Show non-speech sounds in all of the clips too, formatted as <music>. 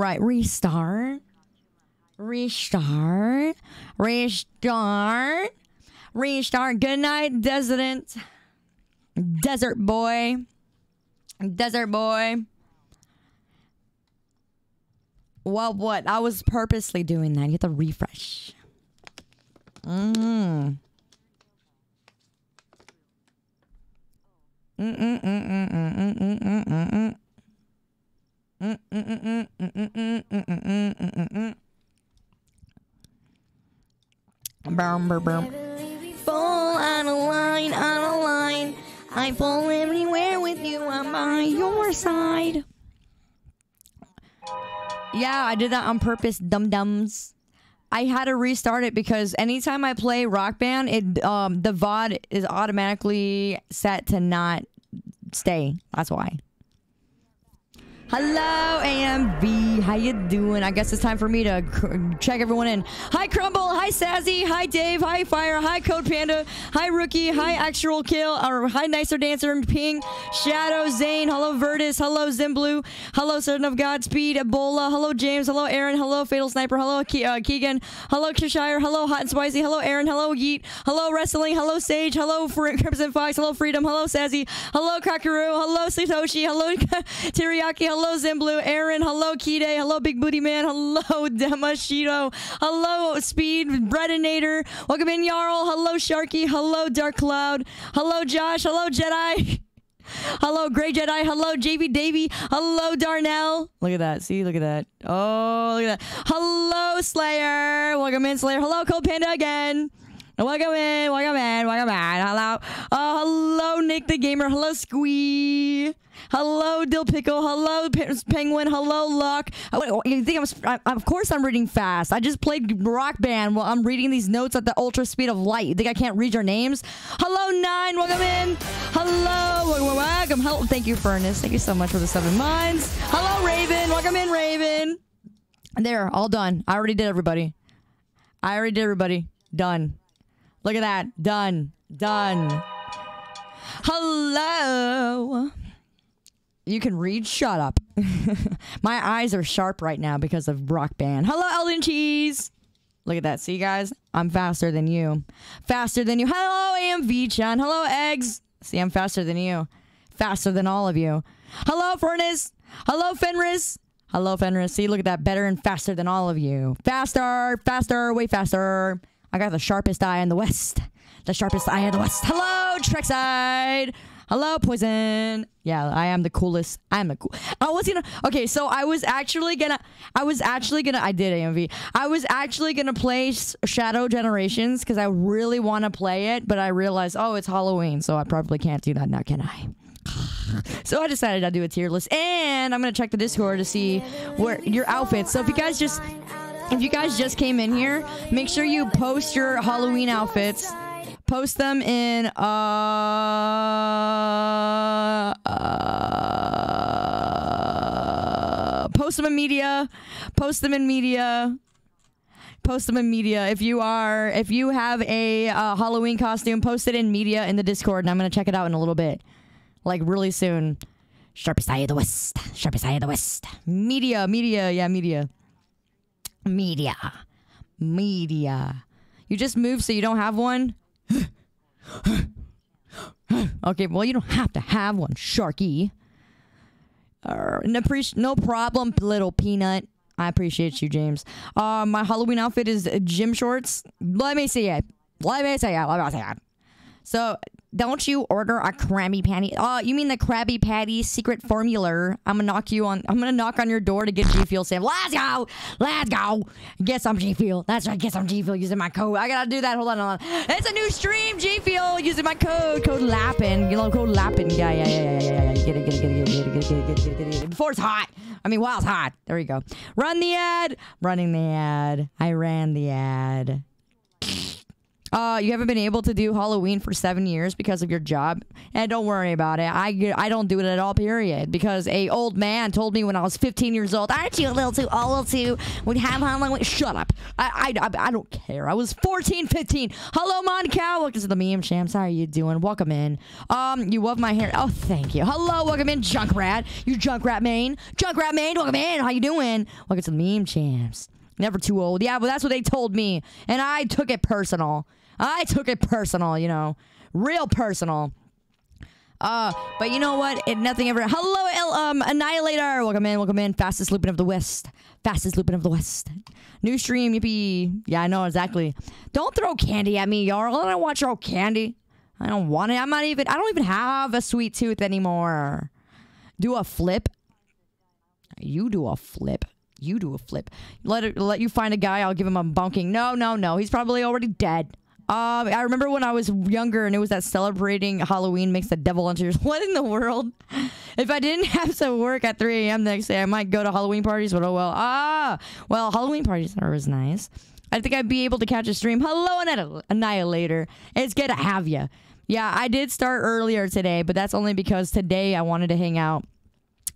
right. Restart. Restart. Restart. Restart. Good night, Desert. Desert boy. Desert boy. Well, what? I was purposely doing that. You have to refresh. Mm. Fall out of line, out of line. I fall everywhere with you. I'm by your side. Yeah, I did that on purpose, dum dums. I had to restart it because anytime I play Rock Band, it um the VOD is automatically set to not stay. That's why. Hello, AMV. How you doing? I guess it's time for me to check everyone in. Hi, Crumble. Hi, Sazzy. Hi, Dave. Hi, Fire. Hi, Code Panda. Hi, Rookie. Hi, Actual Kill. Or hi, Nicer Dancer. and Ping. Shadow. Zane. Hello, Vertus. Hello, Zimblu. Hello, Son of Godspeed. Ebola. Hello, James. Hello, Aaron. Hello, Fatal Sniper. Hello, Ke- uh, Keegan. Hello, Cheshire. Hello, Hot and Spicy. Hello, Aaron. Hello, Yeet. Hello, Wrestling. Hello, Sage. Hello, Fr- Crimson Fox. Hello, Freedom. Hello, Sazzy. Hello, Kakaru. Hello, Satoshi. Hello, <laughs> Teriyaki. Hello, Zimblu. Aaron. Hello, Kide. Hello, Big Booty Man. Hello, <laughs> Demashito. Hello, Speed. Bredinator. Welcome in, Jarl. Hello, Sharky. Hello, Dark Cloud. Hello, Josh. Hello, Jedi. <laughs> Hello, Grey Jedi. Hello, JV Davy. Hello, Darnell. Look at that. See, look at that. Oh, look at that. Hello, Slayer. Welcome in, Slayer. Hello, Cold Panda again. Welcome in, welcome in, welcome in. Hello, uh, hello, Nick the Gamer. Hello, Squee. Hello, Dill Pickle. Hello, Pe- Penguin. Hello, Luck. Oh, You think I'm? I, of course, I'm reading fast. I just played Rock Band while I'm reading these notes at the ultra speed of light. You think I can't read your names? Hello, Nine. Welcome in. Hello, wel- welcome. Hello, thank you, Furnace. Thank you so much for the seven months. Hello, Raven. Welcome in, Raven. There, all done. I already did everybody. I already did everybody. Done. Look at that. Done. Done. Hello. You can read. Shut up. <laughs> My eyes are sharp right now because of Rock Band. Hello, Elden Cheese. Look at that. See, guys? I'm faster than you. Faster than you. Hello, AMV Chan. Hello, Eggs. See, I'm faster than you. Faster than all of you. Hello, Furnace. Hello, Fenris. Hello, Fenris. See, look at that. Better and faster than all of you. Faster, faster, way faster. I got the sharpest eye in the West. The sharpest eye in the West. Hello, Trekside. Hello, Poison. Yeah, I am the coolest. I am the cool. I was gonna. Okay, so I was actually gonna. I was actually gonna. I did AMV. I was actually gonna play Shadow Generations because I really want to play it, but I realized, oh, it's Halloween, so I probably can't do that now, can I? <sighs> So I decided I'd do a tier list, and I'm gonna check the Discord to see where your outfits. So if you guys just, if you guys just came in here, make sure you post your Halloween outfits. Post them in uh, uh post them in media, post them in media post them in media. If you are, if you have a uh, Halloween costume, post it in media in the Discord, and I'm gonna check it out in a little bit, like really soon. Sharpest eye of the West, sharpest eye of the West. Media, media, yeah, media, media, media. You just moved, so you don't have one. <gasps> okay, well, you don't have to have one, Sharky. Uh, no, problem, little peanut. I appreciate you, James. Uh, my Halloween outfit is gym shorts. Let me see it. Let me see it. Let me see it. So, don't you order a Krabby Patty? Oh, you mean the Krabby Patty secret formula? I'm gonna knock you on. I'm gonna knock on your door to get G Fuel. Sam, let's go, let's go. Get some G Fuel. That's right. Get some G Fuel using my code. I gotta do that. Hold on, hold on. It's a new stream. G Fuel using my code. Code Lupine. You know, code Lupine. Yeah, yeah, yeah, yeah, yeah, yeah. Get it, get it, get it, get it, get it, get it, get it, get it. Before it's hot. I mean, while it's hot. There you go. Run the ad. Running the ad. I ran the ad. Uh, you haven't been able to do Halloween for seven years because of your job, and don't worry about it. I I don't do it at all. Period. Because a old man told me when I was 15 years old, "Aren't you a little too old to would have Halloween?" Shut up. I, I I don't care. I was 14, 15. Hello, Monica. Welcome to the meme champs. How are you doing? Welcome in. Um, you love my hair. Oh, thank you. Hello, welcome in, junk rat. You Junkrat main. Junk rat main. Welcome in. How you doing? Welcome to the meme champs. Never too old. Yeah, but that's what they told me, and I took it personal. I took it personal, you know, real personal. Uh, but you know what? It nothing ever. Hello, El, um, Annihilator. Welcome in. Welcome in. Fastest looping of the West. Fastest looping of the West. New stream. Yippee. Yeah, I know exactly. Don't throw candy at me, y'all. I don't want your candy. I don't want it. I'm not even. I don't even have a sweet tooth anymore. Do a flip. You do a flip. You do a flip. Let it, let you find a guy. I'll give him a bunking. No, no, no. He's probably already dead. Um, I remember when I was younger and it was that celebrating Halloween makes the devil enter. <laughs> What in the world? If I didn't <laughs> have to work at 3 a.m. the next day, I might go to Halloween parties, but oh well. Ah, well, Halloween parties are always nice. I think I'd be able to catch a stream. Hello, Annihilator. It's good to have you. Yeah, I did start earlier today, but that's only because today I wanted to hang out.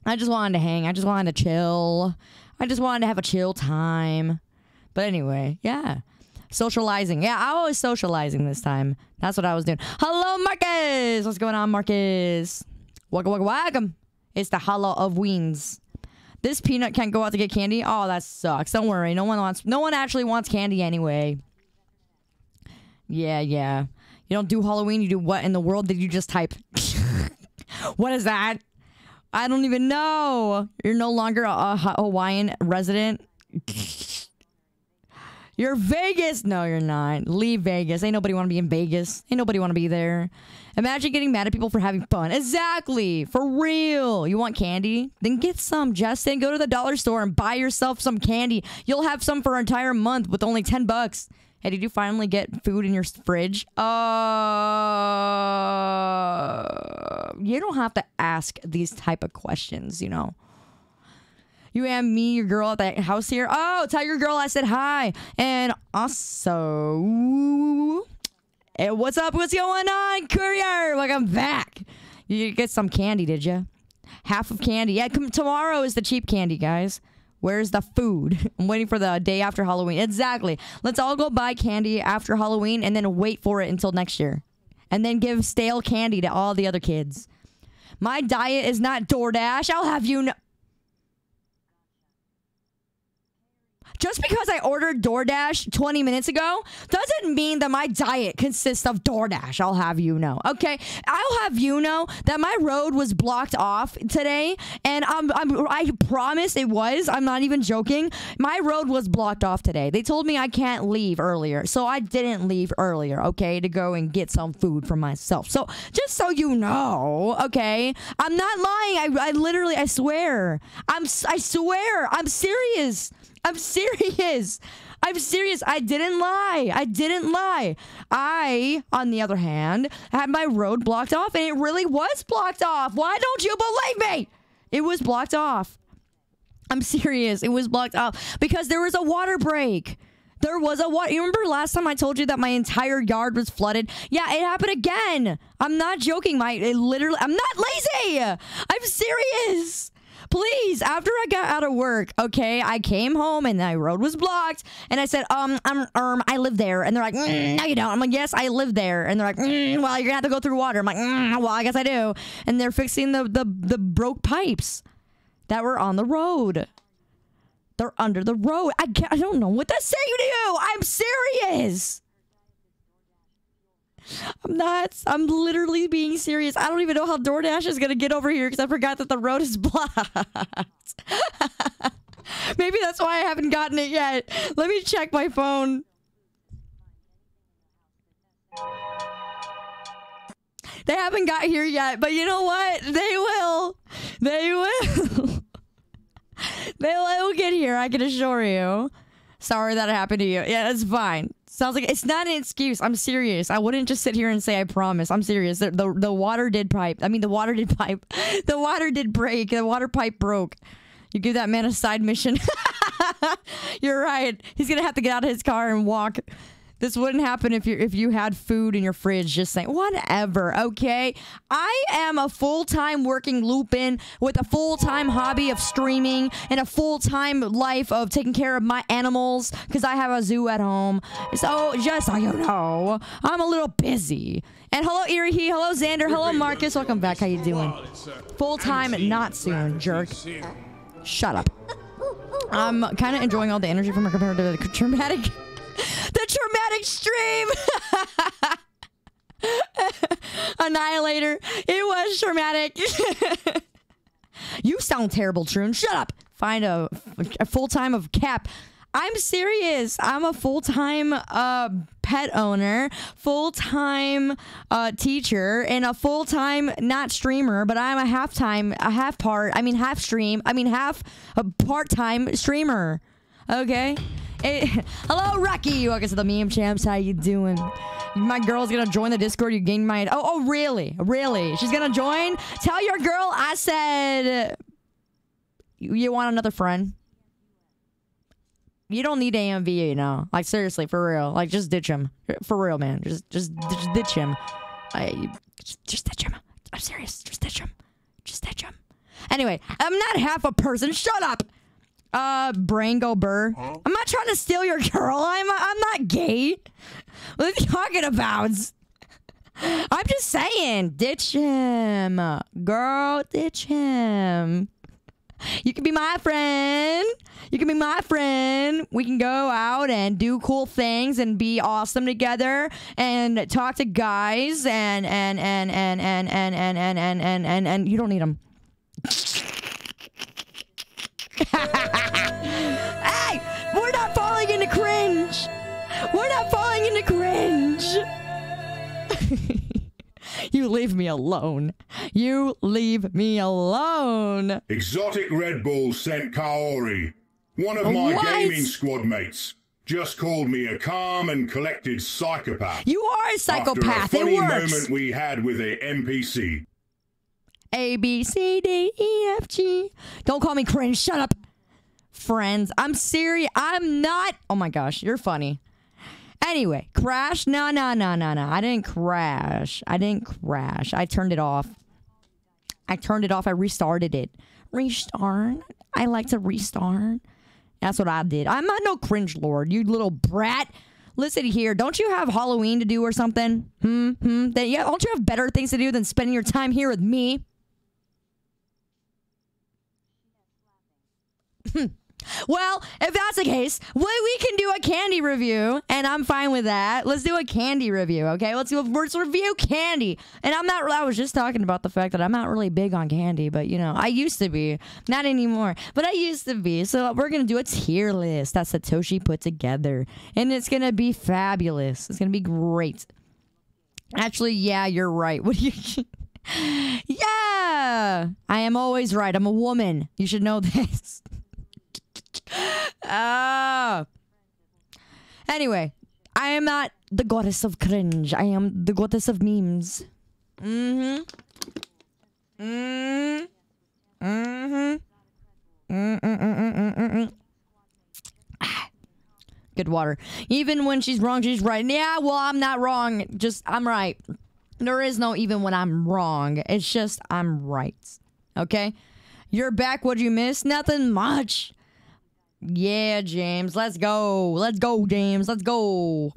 I just wanted to hang. I just wanted to chill. I just wanted to have a chill time. But anyway, yeah. Socializing. Yeah, I was socializing this time. That's what I was doing. Hello, Marcus. What's going on, Marcus? Welcome, welcome, welcome. It's the Hollow of Weens. This peanut can't go out to get candy. Oh, that sucks. Don't worry. No one wants. No one actually wants candy anyway. Yeah, yeah. You don't do Halloween. You do what in the world did you just type? <laughs> what is that? I don't even know. You're no longer a, a Hawaiian resident. <laughs> You're Vegas. No, you're not. Leave Vegas. Ain't nobody want to be in Vegas. Ain't nobody want to be there. Imagine getting mad at people for having fun. Exactly. For real. You want candy? Then get some, Justin. Go to the dollar store and buy yourself some candy. You'll have some for an entire month with only 10 bucks. Hey, did you finally get food in your fridge? Uh, you don't have to ask these type of questions, you know. You and me, your girl at the house here. Oh, tell your girl I said hi. And also, hey, what's up? What's going on, courier? Welcome back. You get some candy, did you? Half of candy. Yeah, come, tomorrow is the cheap candy, guys. Where's the food? <laughs> I'm waiting for the day after Halloween. Exactly. Let's all go buy candy after Halloween and then wait for it until next year. And then give stale candy to all the other kids. My diet is not DoorDash. I'll have you know. Just because I ordered DoorDash 20 minutes ago doesn't mean that my diet consists of DoorDash. I'll have you know. Okay. I'll have you know that my road was blocked off today. And I'm, I'm, I promise it was. I'm not even joking. My road was blocked off today. They told me I can't leave earlier. So I didn't leave earlier, okay, to go and get some food for myself. So just so you know, okay, I'm not lying. I, I literally, I swear. I'm, I swear. I'm serious. I'm serious. I'm serious. I didn't lie. I didn't lie. I, on the other hand, had my road blocked off and it really was blocked off. Why don't you believe me? It was blocked off. I'm serious. It was blocked off because there was a water break. There was a water. You remember last time I told you that my entire yard was flooded? Yeah, it happened again. I'm not joking. My it literally. I'm not lazy. I'm serious please, after I got out of work, okay, I came home and my road was blocked, and I said, um, I'm, um, I live there, and they're like, mm, no, you don't. I'm like, yes, I live there, and they're like, mm, well, you're gonna have to go through water. I'm like, mm, well, I guess I do, and they're fixing the the the broke pipes that were on the road. They're under the road. I I don't know what to say to you. I'm serious. I'm not. I'm literally being serious. I don't even know how DoorDash is gonna get over here because I forgot that the road is <laughs> blocked. <laughs> Maybe that's why I haven't gotten it yet. Let me check my phone. They haven't got here yet, but you know what? They will. They will. <laughs> they will get here, I can assure you. Sorry that happened to you. Yeah, that's fine. Sounds like it's not an excuse. I'm serious. I wouldn't just sit here and say I promise. I'm serious. The, the, the water did pipe. I mean, the water did pipe. <laughs> The water did break. The water pipe broke. You give that man a side mission. <laughs> You're right. He's gonna have to get out of his car and walk. This wouldn't happen if you if you had food in your fridge. Just saying, whatever. Okay, I am a full time working Lupine with a full time hobby of streaming and a full time life of taking care of my animals because I have a zoo at home. So just so you know, I'm a little busy. And hello, Erie. Hello, Xander. Hello, Marcus. Welcome back. How you doing? Full time, not soon, jerk. Shut up. I'm kind of enjoying all the energy from her compared to the traumatic, <laughs> the traumatic stream. <laughs> Annihilator. It was traumatic. <laughs> you sound terrible, Troon. Shut up. Find a, a full time of cap. I'm serious. I'm a full time uh, pet owner, full time uh, teacher, and a full time not streamer, but I'm a half time, a half part. I mean half stream. I mean half a part time streamer. Okay. Eh, <laughs> hello, Rocky. Welcome to the meme champs. How you doing? My girl's gonna join the Discord. You gained my. Oh, oh, really? Really? She's gonna join. Tell your girl I said. You want another friend? You don't need AMV, you know. Like seriously, for real. Like just ditch him. For real, man. Just just, just ditch him. I just, just ditch him. I'm serious. Just ditch him. Just ditch him. Anyway, I'm not half a person. Shut up. Uh, Brango Burr. Huh? I'm not trying to steal your girl. I'm I'm not gay. What are you talking about? I'm just saying, ditch him, girl. Ditch him. You can be my friend. You can be my friend. We can go out and do cool things and be awesome together and talk to guys and and and and and and and and and and and, and you don't need them. Hey, we're not falling into cringe. We're not falling into cringe. <laughs> You leave me alone. You leave me alone. Exotic Red Bull sent Kaori, one of my what? gaming squad mates. Just called me a calm and collected psychopath. You are a psychopath. After a funny it works. moment we had with a NPC. A B C D E F G. Don't call me cringe. Shut up. Friends, I'm serious. I'm not. Oh my gosh, you're funny. Anyway, crash? No, no, no, no, no. I didn't crash. I didn't crash. I turned it off. I turned it off. I restarted it. Restart. I like to restart. That's what I did. I'm not no cringe lord, you little brat. Listen here, don't you have Halloween to do or something? Hmm, hmm. Yeah, don't you have better things to do than spending your time here with me? <laughs> Well, if that's the case, we, we can do a candy review, and I'm fine with that. Let's do a candy review, okay? Let's do a let's review candy. And I'm not. I was just talking about the fact that I'm not really big on candy, but you know, I used to be, not anymore. But I used to be. So we're gonna do a tier list that Satoshi put together, and it's gonna be fabulous. It's gonna be great. Actually, yeah, you're right. <laughs> What do you? yeah, I am always right. I'm a woman. You should know <laughs> this. Ah. Anyway, I am not the goddess of cringe. I am the goddess of memes. Mm-hmm. Mm-hmm. Mm-hmm. Mm-mm-mm-mm-mm-mm. Good water. Even when she's wrong, she's right. Yeah, well, I'm not wrong. Just, I'm right. There is no even when I'm wrong. It's just, I'm right. Okay? You're back. What'd you miss? Nothing much. Yeah, James. Let's go. Let's go, James. Let's go.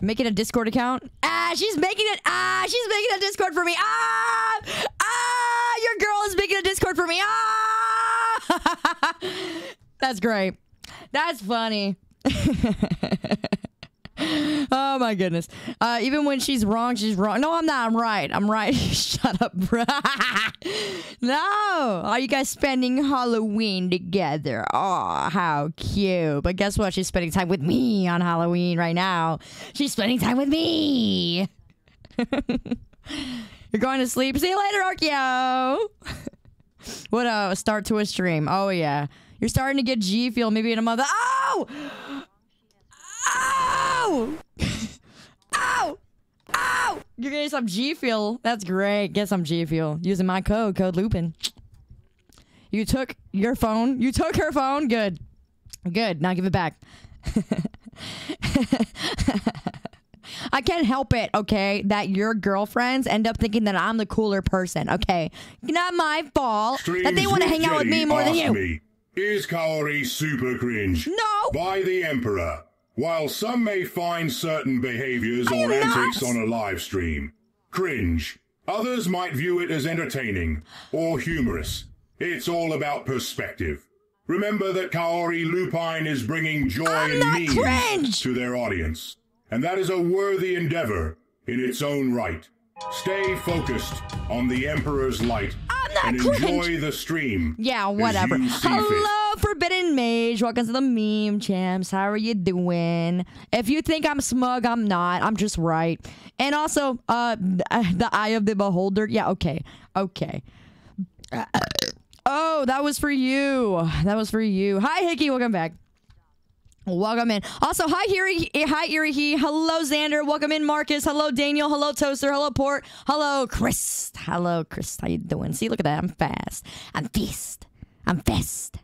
Making a Discord account. Ah, she's making it. Ah, she's making a Discord for me. Ah, ah, your girl is making a Discord for me. Ah, <laughs> that's great. That's funny. <laughs> <laughs> oh my goodness. Uh, even when she's wrong, she's wrong. No, I'm not. I'm right. I'm right. <laughs> Shut up, bro. <laughs> no. Are you guys spending Halloween together? Oh, how cute. But guess what? She's spending time with me on Halloween right now. She's spending time with me. You're going to sleep. See you later, Archeo. what a start to a stream. Oh, yeah. You're starting to get G Fuel maybe in a month. Oh! Ow! Ow! Ow! You're getting some G Fuel. That's great. Get some G Fuel using my code, code Lupine. You took your phone. You took her phone. Good. Good. Now give it back. <laughs> I can't help it, okay, that your girlfriends end up thinking that I'm the cooler person, okay? Not my fault that they want to hang out with me more than you. Me, is Kaori super cringe? No. By the Emperor. While some may find certain behaviors or antics on a live stream cringe, others might view it as entertaining or humorous. It's all about perspective. Remember that Kaori Lupine is bringing joy I'm and memes cringe. to their audience, and that is a worthy endeavor in its own right. Stay focused on the Emperor's light and cringe. enjoy the stream. Yeah, whatever. Hello, Forbidden Mage. Welcome to the meme champs. How are you doing? If you think I'm smug, I'm not. I'm just right. And also, uh, <laughs> the eye of the beholder. Yeah, okay, okay. Uh, Oh, that was for you. That was for you. Hi, Hickey. Welcome back. Welcome in. Also, hi, Erie. Hi, Erie. He. Hello, Xander. Welcome in, Marcus. Hello, Daniel. Hello, Toaster. Hello, Port. Hello, Chris. Hello, Chris. How you doing? See, look at that. I'm fast. I'm fast. I'm fast.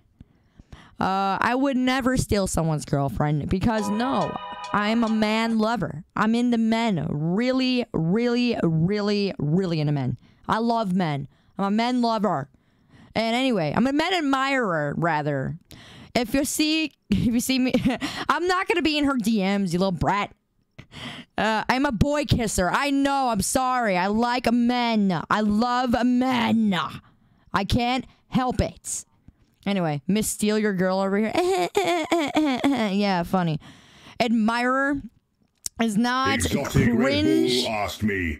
Uh, I would never steal someone's girlfriend because no, I'm a man lover. I'm into men. Really, really, really, really into men. I love men. I'm a men lover. And anyway, I'm a men admirer rather. If you see, <laughs> if you see me, <laughs> I'm not gonna be in her DMs, you little brat. Uh, I'm a boy kisser. I know. I'm sorry. I like men. I love men. I can't help it. Anyway, Miss Steal Your Girl over here. <laughs> yeah, funny. Admirer is not Exotic cringe. Asked me,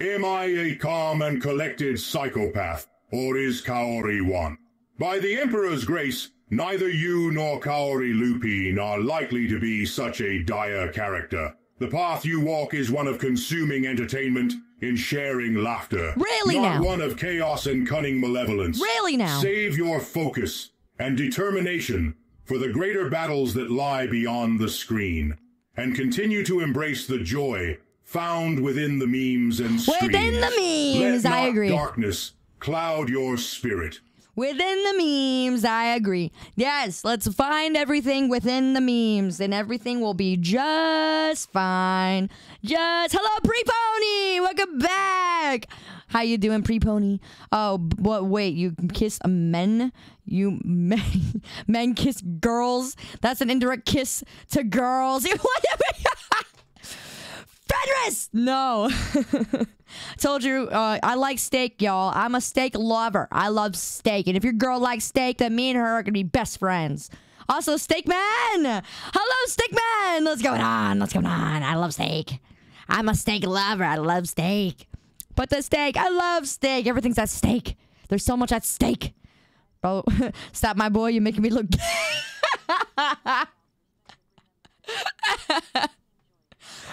Am I a calm and collected psychopath? or is Kaori one? By the Emperor's grace, neither you nor Kaori Lupine are likely to be such a dire character. The path you walk is one of consuming entertainment in sharing laughter. Really not now? one of chaos and cunning malevolence. Really now? Save your focus and determination for the greater battles that lie beyond the screen. And continue to embrace the joy found within the memes and streams. Within the memes, Let I agree. darkness cloud your spirit. Within the memes, I agree. Yes, let's find everything within the memes, and everything will be just fine. Just hello, Pre Pony. Welcome back. How you doing, Pre Pony? Oh, what? Wait, you kiss men? You men, <laughs> men kiss girls? That's an indirect kiss to girls. <laughs> Fenris! No. <laughs> Told you, uh, I like steak, y'all. I'm a steak lover. I love steak. And if your girl likes steak, then me and her are going to be best friends. Also, Steak Man! Hello, Steak Man! What's going on? What's going on? I love steak. I'm a steak lover. I love steak. Put the steak. I love steak. Everything's at stake. There's so much at stake. Bro, <laughs> stop, my boy. You're making me look. <laughs>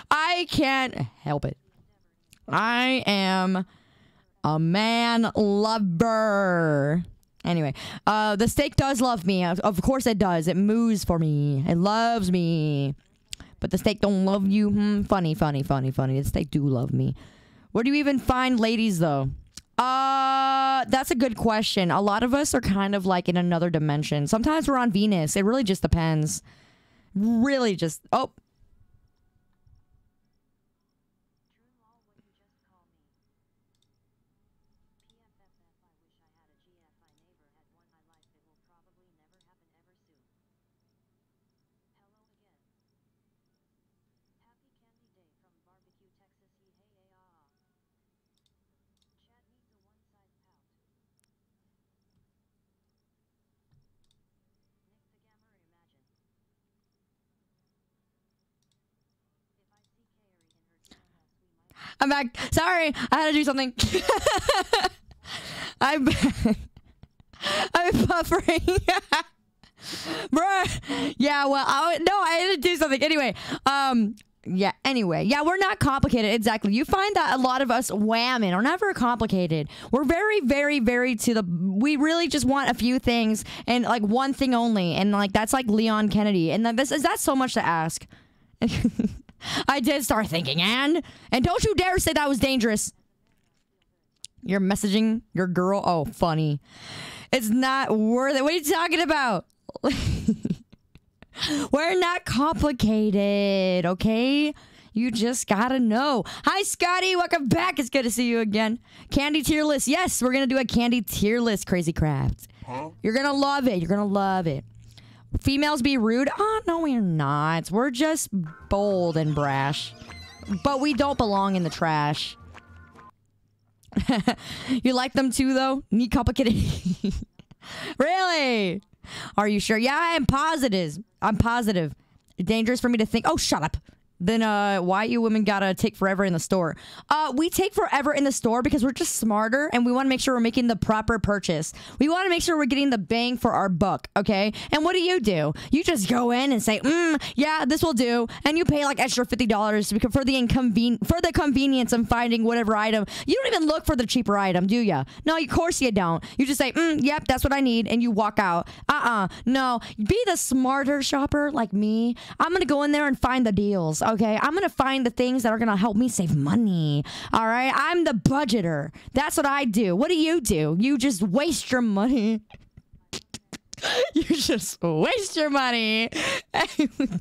I can't help it. I am a man lover. Anyway, uh, the steak does love me. Of course it does. It moves for me. It loves me. But the steak don't love you. Hmm, funny, funny, funny, funny. The steak do love me. Where do you even find ladies though? Uh, that's a good question. A lot of us are kind of like in another dimension. Sometimes we're on Venus. It really just depends. Really just oh, I'm back. Sorry, I had to do something. <laughs> I'm. <laughs> I'm buffering. <laughs> Bruh. Yeah, well, I, no, I had to do something. Anyway, um, yeah, anyway. Yeah, we're not complicated. Exactly. You find that a lot of us whamming are never complicated. We're very, very, very to the. We really just want a few things and like one thing only. And like, that's like Leon Kennedy. And then this is that so much to ask? I did start thinking, and and don't you dare say that was dangerous. You're messaging your girl. Oh, funny. It's not worth it. What are you talking about? <laughs> We're not complicated, okay? You just gotta know. Hi, Scotty. Welcome back. It's good to see you again. Candy tier list. Yes, we're gonna do a candy tier list, Crazy Craft. You're gonna love it. You're gonna love it. Females be rude? Oh, no, we're not. We're just bold and brash. But we don't belong in the trash. <laughs> you like them too, though? Need complicated. <laughs> really? Are you sure? Yeah, I'm positive. I'm positive. Dangerous for me to think. Oh, shut up then uh, why you women gotta take forever in the store? Uh, we take forever in the store because we're just smarter and we want to make sure we're making the proper purchase. We want to make sure we're getting the bang for our buck, okay? And what do you do? You just go in and say, mm, yeah, this will do, and you pay like extra fifty dollars for the inconven- for the convenience of finding whatever item. You don't even look for the cheaper item, do you? No, of course you don't. You just say, mm, yep, that's what I need, and you walk out. Uh-uh. No, be the smarter shopper like me. I'm gonna go in there and find the deals okay? I'm gonna find the things that are gonna help me save money. All right, I'm the budgeter. That's what I do. What do you do? You just waste your money. <laughs> you just waste your money. <laughs>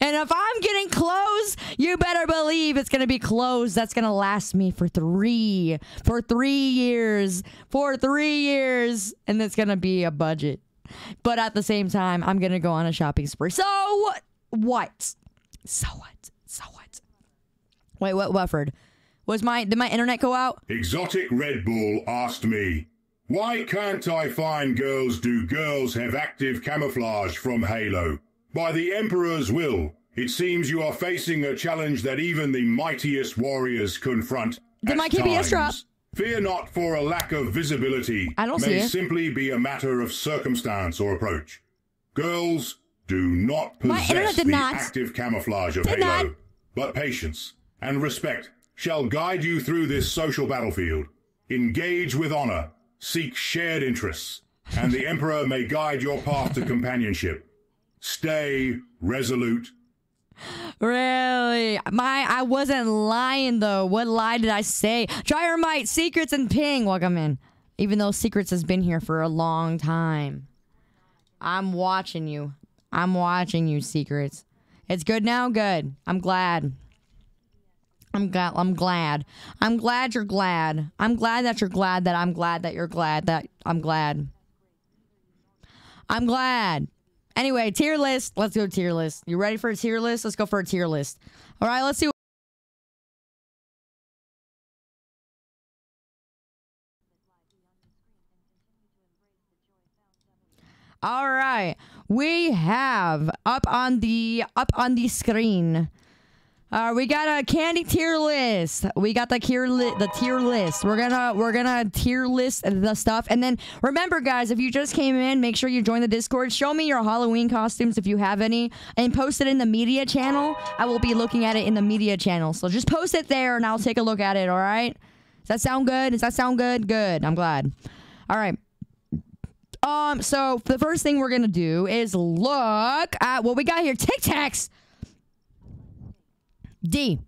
And if I'm getting clothes, you better believe it's going to be clothes that's going to last me for three, for three years, for three years. And it's going to be a budget. But at the same time, I'm going to go on a shopping spree. So what? So what? So what? Wait, what, Wufford? Was my did my internet go out? Exotic Red Bull asked me, why can't I find girls do girls have active camouflage from Halo? By the Emperor's will, it seems you are facing a challenge that even the mightiest warriors confront. Did my times. drop? Fear not for a lack of visibility. I don't may see it. simply be a matter of circumstance or approach. Girls do not possess the not. active camouflage of Did Halo, not. but patience and respect shall guide you through this social battlefield. Engage with honor, seek shared interests, and the Emperor may guide your path to companionship. Stay resolute. Really? My I wasn't lying though. What lie did I say? Dryermite, Secrets, and Ping. Welcome in. Even though Secrets has been here for a long time. I'm watching you. I'm watching you, Secrets. It's good now? Good. I'm glad. I'm glad. I'm glad. I'm glad you're glad. I'm glad that you're glad that I'm glad that you're glad that I'm glad. I'm glad. Anyway, tier list. Let's go tier list. You ready for a tier list? Let's go for a tier list. All right, let's see. All right. We have up on the up on the screen. Uh, we got a candy tier list. We got the tier li- the tier list. We're gonna we're gonna tier list the stuff, and then remember, guys, if you just came in, make sure you join the Discord. Show me your Halloween costumes if you have any, and post it in the media channel. I will be looking at it in the media channel, so just post it there, and I'll take a look at it. All right? Does that sound good? Does that sound good? Good. I'm glad. All right. Um, so the first thing we're gonna do is look at what we got here. Tic Tacs. D.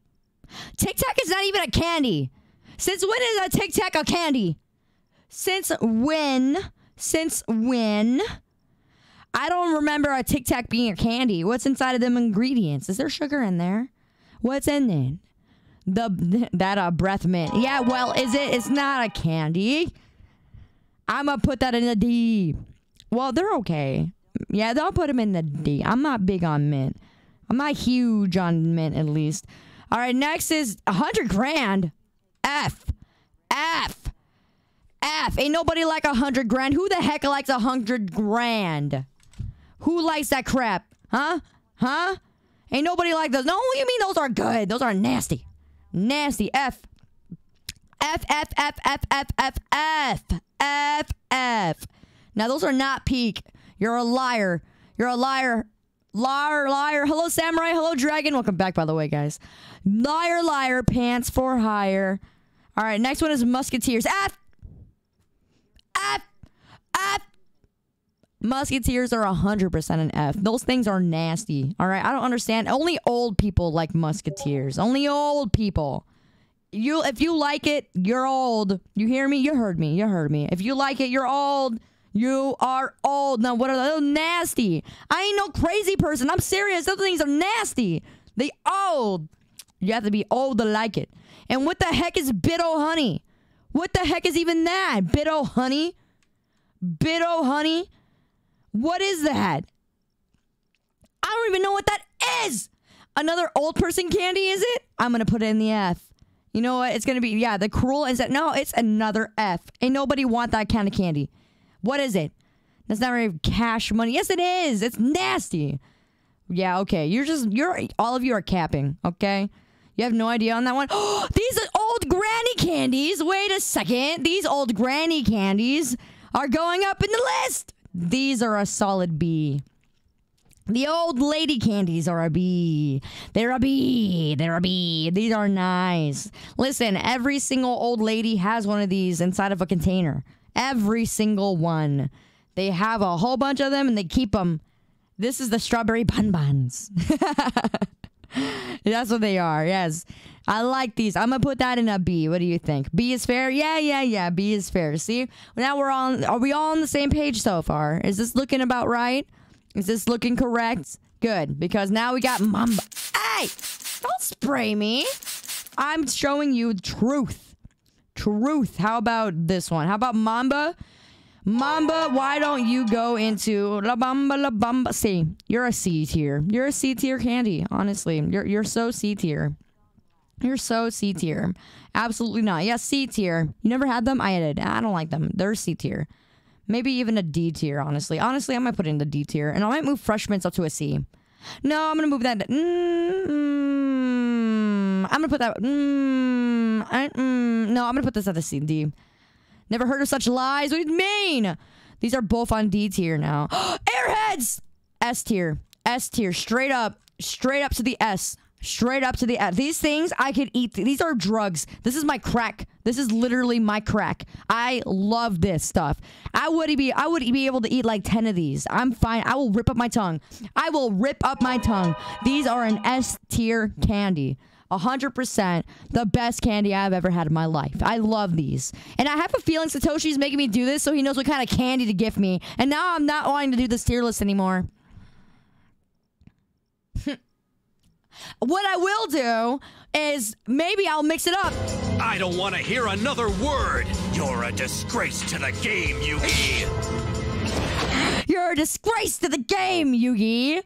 Tic Tac is not even a candy. Since when is a Tic Tac a candy? Since when? Since when? I don't remember a Tic Tac being a candy. What's inside of them ingredients? Is there sugar in there? What's in it? The that uh breath mint. Yeah, well, is it? It's not a candy. I'm gonna put that in the D. Well, they're okay. Yeah, they'll put them in the D. I'm not big on mint. I'm not huge on mint, at least. All right, next is a hundred grand. F, F, F. Ain't nobody like a hundred grand. Who the heck likes a hundred grand? Who likes that crap? Huh? Huh? Ain't nobody like those. No, you mean those are good? Those are nasty, nasty. F. F F F F F F F F F. Now those are not peak. You're a liar. You're a liar. Liar, liar. Hello, Samurai. Hello, Dragon. Welcome back, by the way, guys. Liar, liar. Pants for hire. All right, next one is Musketeers. F. F. F. Musketeers are 100% an F. Those things are nasty. All right, I don't understand. Only old people like Musketeers. Only old people. You, if you like it, you're old. You hear me? You heard me. You heard me. If you like it, you're old. You are old. Now, what are those? Nasty. I ain't no crazy person. I'm serious. Those things are nasty. They old. You have to be old to like it. And what the heck is Bit-O honey? What the heck is even that? Bit-O honey? Bit-O honey? What is that? I don't even know what that is. Another old person candy, is it? I'm gonna put it in the F. You know what? It's gonna be yeah. The cruel is that no? It's another F. Ain't nobody want that kind of candy. What is it? That's not very cash money. Yes, it is. It's nasty. Yeah. Okay. You're just you're all of you are capping. Okay. You have no idea on that one. <gasps> These are old granny candies. Wait a second. These old granny candies are going up in the list. These are a solid B. The old lady candies are a B. They're a B. They're a B. These are nice. Listen, every single old lady has one of these inside of a container. Every single one. They have a whole bunch of them and they keep them. This is the strawberry bun buns. <laughs> That's what they are. Yes. I like these. I'm gonna put that in a B. What do you think? B is fair? Yeah, yeah, yeah. B is fair. See? Now we're on are we all on the same page so far? Is this looking about right? Is this looking correct? Good, because now we got Mamba. Hey! Don't spray me. I'm showing you truth. Truth. How about this one? How about Mamba? Mamba, why don't you go into La Bamba La Bamba? See, you're a C tier. You're a C tier candy, honestly. You're you're so C tier. You're so C tier. Absolutely not. Yes, C tier. You never had them? I did. I don't like them. They're C tier. Maybe even a D tier, honestly. Honestly, I might put it in the D tier. And I might move Fresh Mints up to a C. No, I'm going to move that. Mm, I'm going to put that. Mm, I, mm, no, I'm going to put this at the C. D. Never heard of such lies. What do you mean? These are both on D tier now. <gasps> Airheads! S tier. S tier. Straight up. Straight up to the S. Straight up to the F. These things I could eat. These are drugs. This is my crack. This is literally my crack. I love this stuff. I would be I would be able to eat like 10 of these. I'm fine. I will rip up my tongue. I will rip up my tongue. These are an S tier candy. 100% the best candy I've ever had in my life. I love these. And I have a feeling Satoshi's making me do this so he knows what kind of candy to gift me. And now I'm not wanting to do this tier list anymore. <laughs> What I will do is maybe I'll mix it up. I don't want to hear another word. You're a disgrace to the game, Yugi. You're a disgrace to the game, Yugi.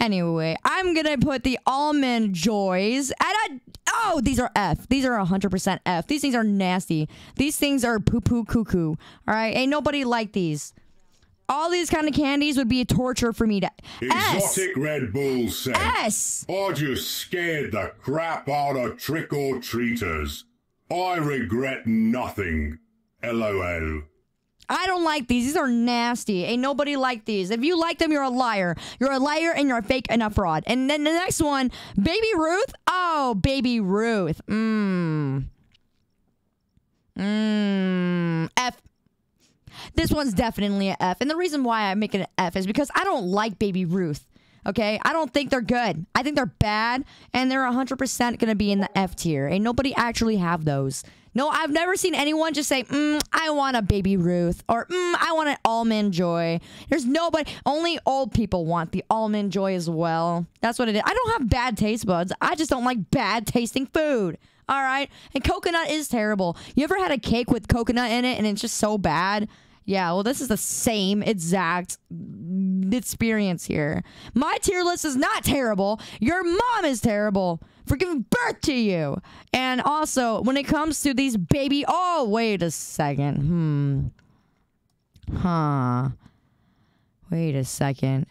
Anyway, I'm gonna put the almond joys at a. Oh, these are F. These are 100% F. These things are nasty. These things are poo poo cuckoo. All right, ain't nobody like these all these kind of candies would be a torture for me to. Exotic S. Red Bull said. S. I just scared the crap out of trick or treaters. I regret nothing. LOL. I don't like these. These are nasty. Ain't nobody like these. If you like them, you're a liar. You're a liar and you're a fake and a fraud. And then the next one, Baby Ruth. Oh, Baby Ruth. Mmm. Mmm. F. This one's definitely an F. And the reason why I make it an F is because I don't like Baby Ruth. Okay, I don't think they're good. I think they're bad, and they're 100% going to be in the F tier. And nobody actually have those. No, I've never seen anyone just say, mm, I want a Baby Ruth, or mm, I want an Almond Joy. There's nobody, only old people want the Almond Joy as well. That's what it is. I don't have bad taste buds. I just don't like bad tasting food. All right. And coconut is terrible. You ever had a cake with coconut in it and it's just so bad? Yeah, well, this is the same exact experience here. My tier list is not terrible. Your mom is terrible for giving birth to you. And also, when it comes to these baby, oh, wait a second. Hmm. Huh. Wait a second.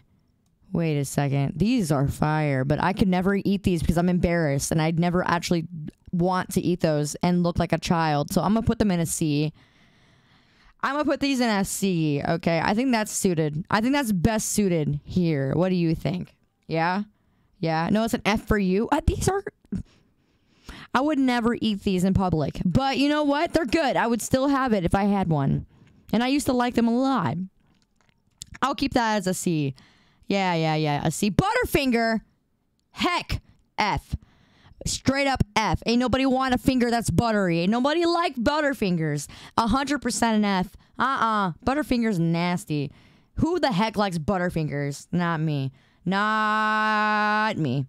Wait a second. These are fire, but I could never eat these because I'm embarrassed and I'd never actually want to eat those and look like a child. So I'm going to put them in a C. I'm gonna put these in a C. Okay, I think that's suited. I think that's best suited here. What do you think? Yeah, yeah. No, it's an F for you. Uh, these are. I would never eat these in public, but you know what? They're good. I would still have it if I had one, and I used to like them a lot. I'll keep that as a C. Yeah, yeah, yeah. A C. Butterfinger. Heck, F. Straight up F. Ain't nobody want a finger that's buttery. Ain't nobody like Butterfingers. 100% an F. Uh-uh. Butterfingers nasty. Who the heck likes Butterfingers? Not me. Not me.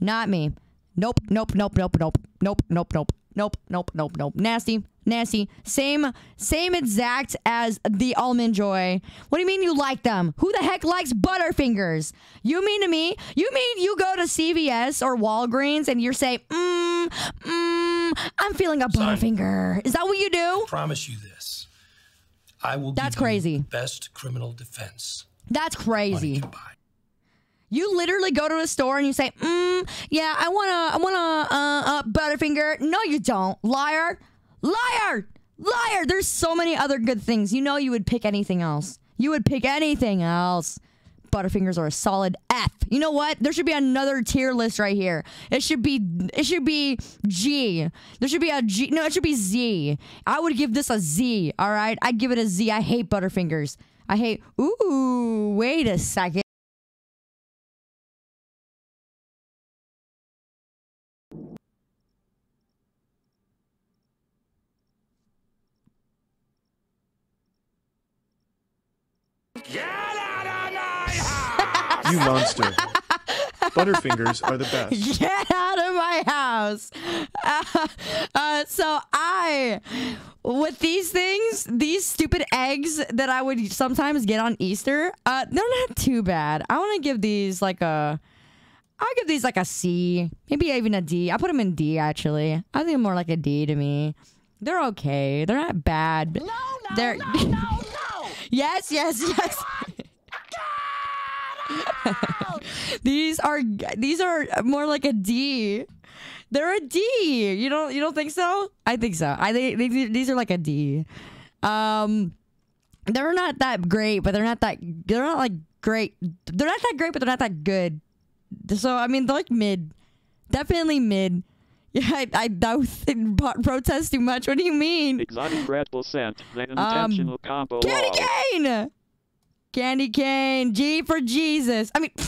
Not me. Nope, nope, nope, nope, nope, nope, nope, nope, nope, nope, nope, nope. Nasty, nasty. Same, same exact as the almond joy. What do you mean you like them? Who the heck likes Butterfingers? You mean to me? You mean you go to CVS or Walgreens and you say, mmm, mmm, I'm feeling a Butterfinger. Is that what you do? I promise you this. I will That's crazy. the best criminal defense That's crazy. You literally go to a store and you say, mm, "Yeah, I want to, I want to, uh, uh, Butterfinger." No, you don't, liar, liar, liar. There's so many other good things. You know, you would pick anything else. You would pick anything else. Butterfingers are a solid F. You know what? There should be another tier list right here. It should be, it should be G. There should be a G. No, it should be Z. I would give this a Z. All right, I'd give it a Z. I hate Butterfingers. I hate. Ooh, wait a second. Monster. Butterfingers are the best. <laughs> get out of my house. Uh, uh, so I, with these things, these stupid eggs that I would sometimes get on Easter, uh, they're not too bad. I want to give these like a. I'll give these like a C, maybe even a D. I put them in D actually. I think more like a D to me. They're okay. They're not bad. No, no, they're, no, no, no. <laughs> yes, yes, yes. <laughs> these are these are more like a D. They're a D. You don't you don't think so? I think so. I think these- these are like a D. Um, they're not that great, but they're not that they're not like great. They're not that great, but they're not that good. So I mean, they're like mid, definitely mid. <laughs> Yeah, I I, pro- protest too much. What do you mean? Exotic scent, the Um, intentional combo Candy law. cane. Candy cane. G for Jesus. I mean. <laughs>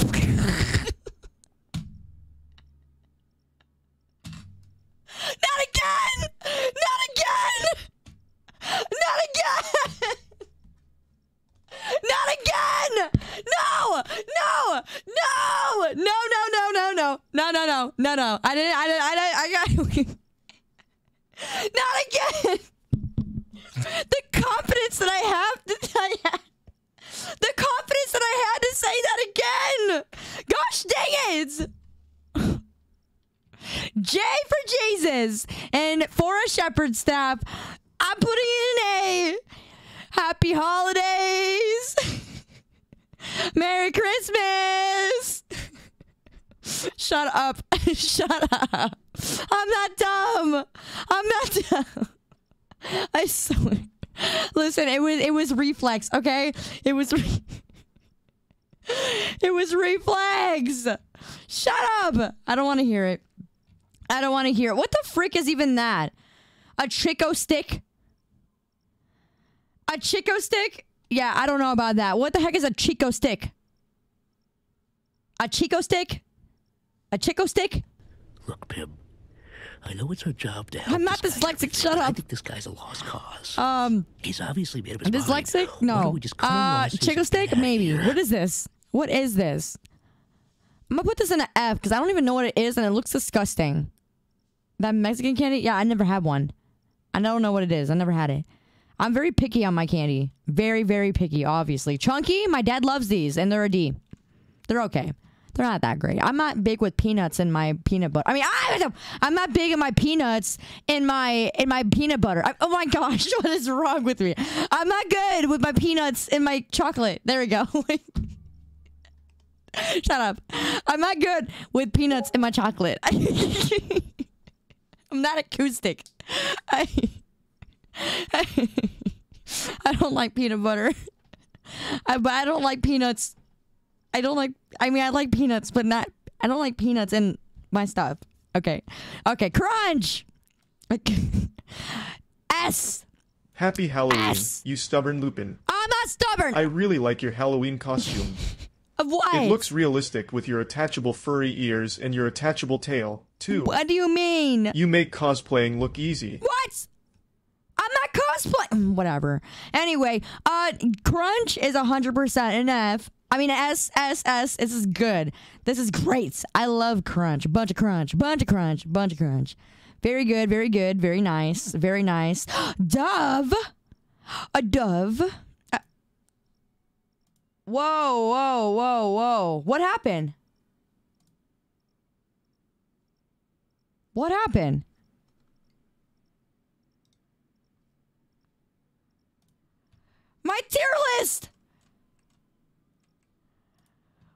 Not again! Not again! Not again! <laughs> Not again! No! No! No! No! No! No! No! No! No! No! No! No! No! I didn't. I didn't. I didn't. I got. <laughs> Not again! The confidence that I have that I had. The confidence that I had to say that again! Gosh dang it! <laughs> J for Jesus. And for a shepherd staff, I'm putting in an A. Happy holidays. <laughs> Merry Christmas. <laughs> Shut up. Shut up. I'm not dumb. I'm not dumb. I swear. Listen, it was it was reflex, okay? It was re- <laughs> It was reflex. Shut up. I don't want to hear it. I don't want to hear it. What the frick is even that? A Chick-O-Stick? A Chick-O-Stick? Yeah, I don't know about that. What the heck is a Chick-O-Stick? A Chick-O-Stick? A Chick-O-Stick? Look, Pim, I know it's our job to help. I'm not this dyslexic, shut up. I think this guy's a lost cause. Um, He's obviously made up his mind. dyslexic? No. we just Uh, and stick? Maybe. here? What is this? What is this? I'm gonna put this in an F because I don't even know what it is and it looks disgusting. That Mexican candy? Yeah, I never had one. I don't know what it is. I never had it. I'm very picky on my candy. Very, very picky, obviously. Chunky, my dad loves these and they're a D. They're okay. They're not that great. I'm not big with peanuts in my peanut butter. I mean, I, I'm not big in my peanuts in my in my peanut butter. I, oh my gosh, <laughs> what is wrong with me? I'm not good with my peanuts in my chocolate. There we go. <laughs> Shut up. I'm not good with peanuts in my chocolate. <laughs> I'm not acoustic. I, I don't like peanut butter. I, but I don't like peanuts. I don't like. I mean, I like peanuts, but not. I don't like peanuts in my stuff. Okay, okay. Crunch. <laughs> S. Happy Halloween, Ass. you stubborn Lupin. I'm not stubborn. I really like your Halloween costume. <laughs> of what? It looks realistic with your attachable furry ears and your attachable tail, too. What do you mean? You make cosplaying look easy. What? I'm not cosplay. Mm, Whatever. Anyway, uh, Crunch is 100% an F. I mean, S S S. This is good. This is great. I love crunch. Bunch of crunch. Bunch of crunch. Bunch of crunch. Very good. Very good. Very nice. Very nice. <gasps> Dove. A dove. Uh, whoa, whoa, whoa, whoa. What happened? What happened? My tier list!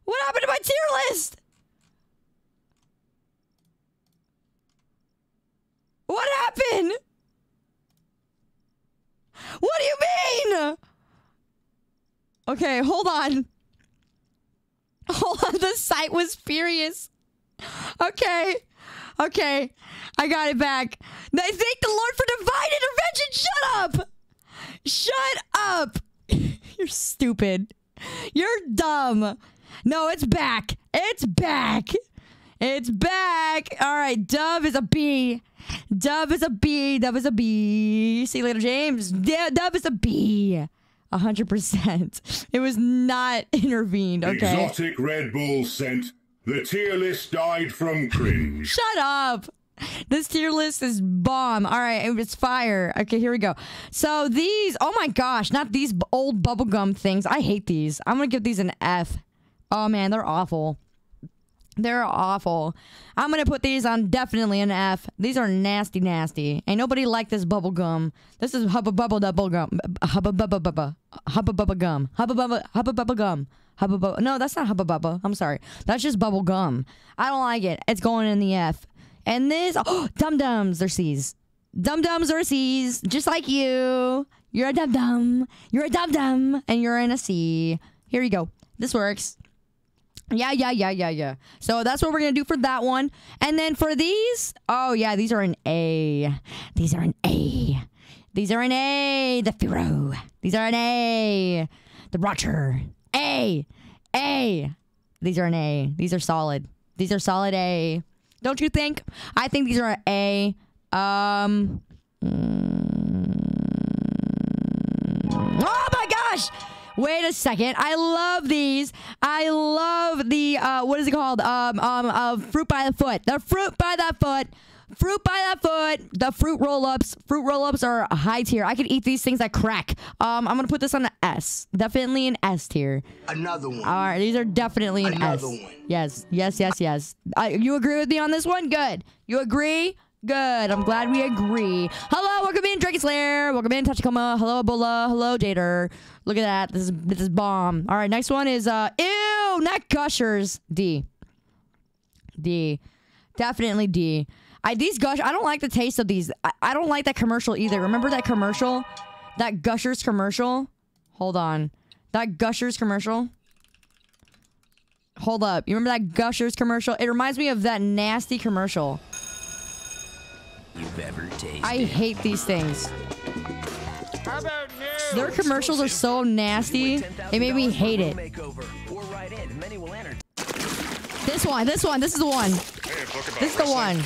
What happened to my tier list? What happened? What do you mean? Okay, hold on. Hold on, the site was furious. Okay. Okay. I got it back. I thank the Lord for divine intervention. Shut up. Shut up. <laughs> You're stupid. You're dumb. No, it's back. It's back. It's back. All right. Dove is a B. Dove is a B. Dove is a B. See you later, James. Dove is a B. A hundred percent. It was not <laughs> intervened. Okay. Exotic Red Bull scent. The tier list died from cringe. Shut up. This tier list is bomb. All right, it's fire. Okay, here we go. So these, oh my gosh, not these old bubblegum things. I hate these. I'm going to give these an F. Oh man, they're awful. They're awful. I'm going to put these on definitely an F. These are nasty, nasty. Ain't nobody like this bubble gum. This is hubba bubble double gum. Hubba bubba bubba. Hubba bubba gum. Hubba bubba, hubba bubba gum. Hubba bubba. No, that's not hubba bubba. I'm sorry. That's just bubble gum. I don't like it. It's going in the F. And this, <gasps> oh, dum dums, they're C's. Dum dums are C's, just like you. You're a dum dum. You're a dum dum, and you're in a C. Here you go. This works. Yeah, yeah, yeah, yeah, yeah. So that's what we're gonna do for that one. And then for these, oh yeah, these are an A. These are an A. These are an A. The Ferrero. These are an A. The Rocher. A. A. These are an A. These are solid. These are solid A. Don't you think? I think these are an A. Um. mm, Oh my gosh! Wait a second. I love these. I love the uh, what is it called? Um, um, uh, fruit by the foot. The fruit by the foot. Fruit by the foot. The fruit roll ups. Fruit roll ups are high tier. I could eat these things like crack. Um, I'm gonna put this on an S. Definitely an S tier. Another one. All right, these are definitely an S. Another one. Yes, yes, yes, yes. Uh, you agree with me on this one? Good. You agree? Good. I'm glad we agree. Hello, welcome in, Dragon Slayer. Welcome in, Tachikoma. Hello, Ebola. Hello, Dater. Look at that. This is this is bomb. All right, next one is uh, ew, not gushers. D. D. Definitely D. I these gush. I don't like the taste of these. I, I don't like that commercial either. Remember that commercial? That Gushers commercial. Hold on. That Gushers commercial. Hold up. You remember that Gushers commercial? It reminds me of that nasty commercial. You've ever tasted. I hate these things. Their commercials are so nasty. It made me hate it. Makeover. In. Many will enter. This one, this one, this is the one. This is the one.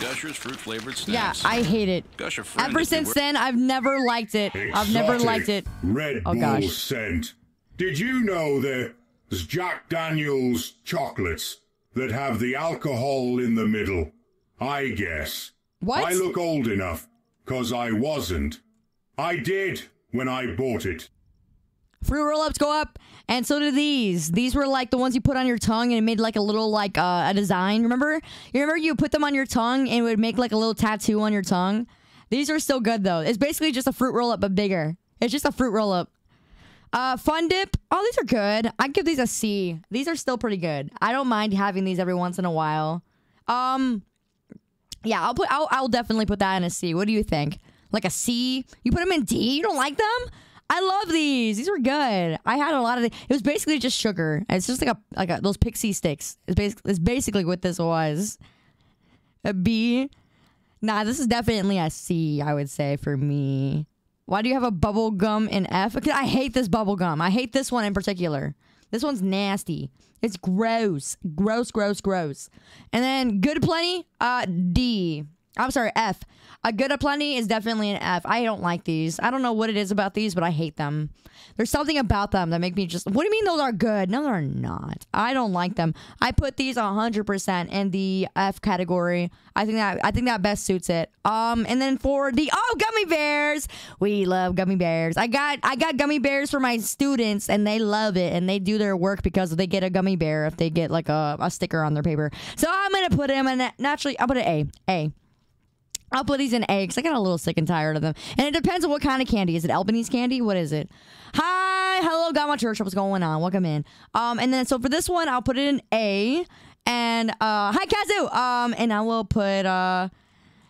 Gushers fruit flavored Yeah. I hate it. Gusher friend Ever since then, I've never liked it. I've never liked it. Red Oh, Bull gosh. scent. Did you know there's Jack Daniels chocolates that have the alcohol in the middle? I guess. What? I look old enough, cause I wasn't. I did when I bought it. Fruit roll ups go up, and so do these. These were like the ones you put on your tongue, and it made like a little like uh, a design. Remember? You remember you put them on your tongue, and it would make like a little tattoo on your tongue. These are still good though. It's basically just a fruit roll up, but bigger. It's just a fruit roll up. Uh, Fun Dip. Oh, these are good. I'd give these a C. These are still pretty good. I don't mind having these every once in a while. Um, yeah, I'll put. I'll, I'll definitely put that in a C. What do you think? Like a C? You put them in D? You don't like them? I love these. These were good. I had a lot of. The, it was basically just sugar. It's just like a like a, those pixie sticks. It's basically it's basically what this was. A B. Nah, this is definitely a C. I would say for me. Why do you have a bubble gum in F? I hate this bubble gum. I hate this one in particular. This one's nasty. It's gross. Gross, gross, gross. And then good plenty, uh, D. I'm sorry, F. A Good & Plenty is definitely an F. I don't like these. I don't know what it is about these, but I hate them. There's something about them that make me just. What do you mean those are good? No, they're not. I don't like them. I put these 100% in the F category. I think that I think that best suits it. Um, and then for the oh gummy bears, we love gummy bears. I got I got gummy bears for my students, and they love it, and they do their work because they get a gummy bear if they get like a, a sticker on their paper. So I'm gonna put them in. Naturally, I'll put an A. A. I'll put these in A because I got a little sick and tired of them. And it depends on what kind of candy. Is it Albanese candy? What is it? Hi, hello, got my church. What's going on? Welcome in. Um, and then so for this one, I'll put it in A. And uh, hi, Kazoo. Um, and I will put uh,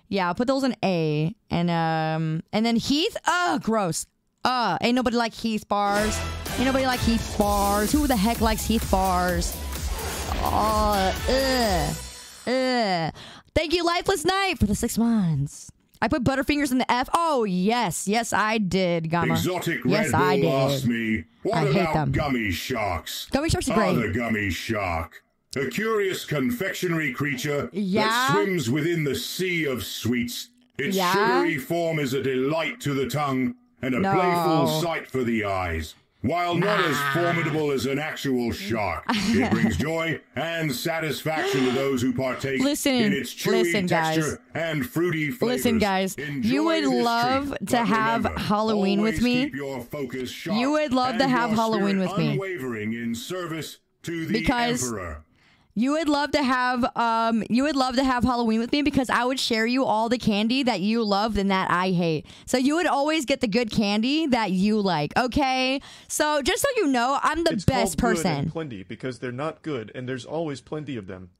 yeah, I'll put those in A. And um, and then Heath. Ugh, gross. Uh, ain't nobody like Heath bars. Ain't nobody like Heath bars. Who the heck likes Heath bars? Oh, ugh, ugh. Thank you, Lifeless Night, for the six months. I put Butterfingers in the F. Oh yes, yes I did, Gamma. Exotic yes, Red I Bull did. asked me, what I hate them. gummy sharks? Gummy sharks are Are great. the gummy shark? A curious confectionery creature Yeah? that swims within the sea of sweets. Its Yeah? sugary form is a delight to the tongue and a No. playful sight for the eyes. While not as formidable as an actual shark, it brings <laughs> joy and satisfaction to those who partake Listen, in its chewy listen, guys. texture and fruity flavors. Listen, guys, Enjoy you would love treat, to have remember, Halloween with me. your focus sharp You would love to have Halloween with me. Unwavering in service to the Because- emperor. You would love to have um you would love to have Halloween with me because I would share you all the candy that you love and that I hate. So you would always get the good candy that you like. Okay? So just so you know, I'm the it's best called good and person. plenty because they're not good, and there's always plenty of them.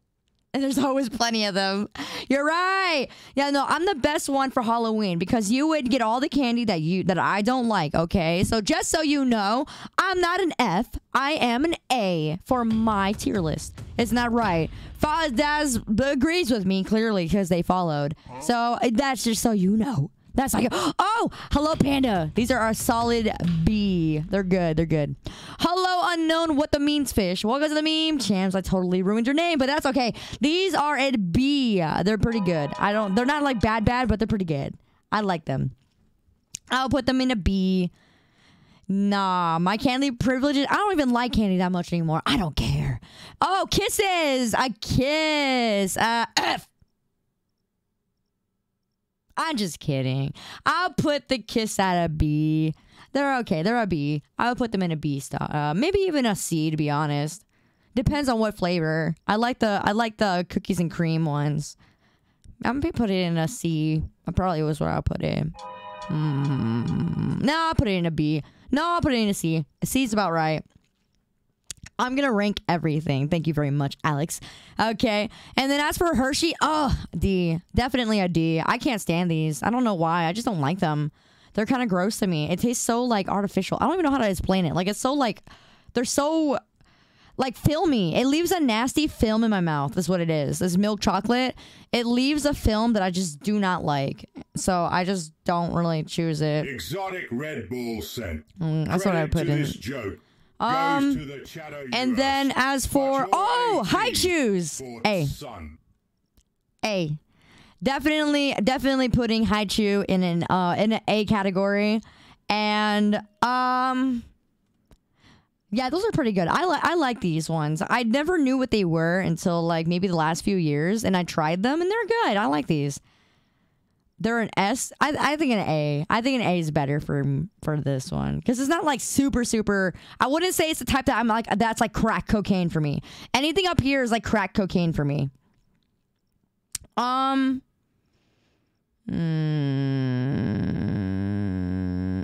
And there's always plenty of them. You're right. Yeah, no, I'm the best one for Halloween because you would get all the candy that you that I don't like, okay? So just so you know, I'm not an F. I am an A for my tier list. Isn't that right? Fa- Daz agrees with me clearly because they followed. So that's just so you know. That's like, oh, hello, Panda. These are our solid B. They're good. They're good. Hello, unknown. What the means fish? Welcome to the meme champs. I totally ruined your name, but that's okay. These are at B. They're pretty good. I don't. They're not like bad, bad, but they're pretty good. I like them. I'll put them in a B. Nah, my candy privileges. I don't even like candy that much anymore. I don't care. Oh, kisses. I kiss. Uh, F. I'm just kidding. I'll put the kiss at a B. They're okay. They're a B. I'll put them in a B star. Uh, maybe even a C to be honest. Depends on what flavor. I like the I like the cookies and cream ones. I'm gonna put it in a C. I probably was where I'll put it. Mm, no, I'll put it in a B. No, I'll put it in a C. A C is about right. I'm gonna rank everything. Thank you very much, Alex. Okay, and then as for Hershey, oh D, definitely a D. I can't stand these. I don't know why. I just don't like them. They're kind of gross to me. It tastes so like artificial. I don't even know how to explain it. Like it's so like they're so like filmy. It leaves a nasty film in my mouth. Is what it is. This milk chocolate. It leaves a film that I just do not like. So I just don't really choose it. Exotic Red Bull scent. Mm, that's what I Credit put in. This joke Um, the And then as for oh, Hi-Chews. A. Sun. A. Definitely, definitely putting Hi-Chew in an uh in an A category, and um, yeah, those are pretty good. I like I like these ones. I never knew what they were until like maybe the last few years, and I tried them, and they're good. I like these. They're an S. I I think an A. I think an A is better for for this one because it's not like super super. I wouldn't say it's the type that I'm like that's like crack cocaine for me. Anything up here is like crack cocaine for me. Um. mm,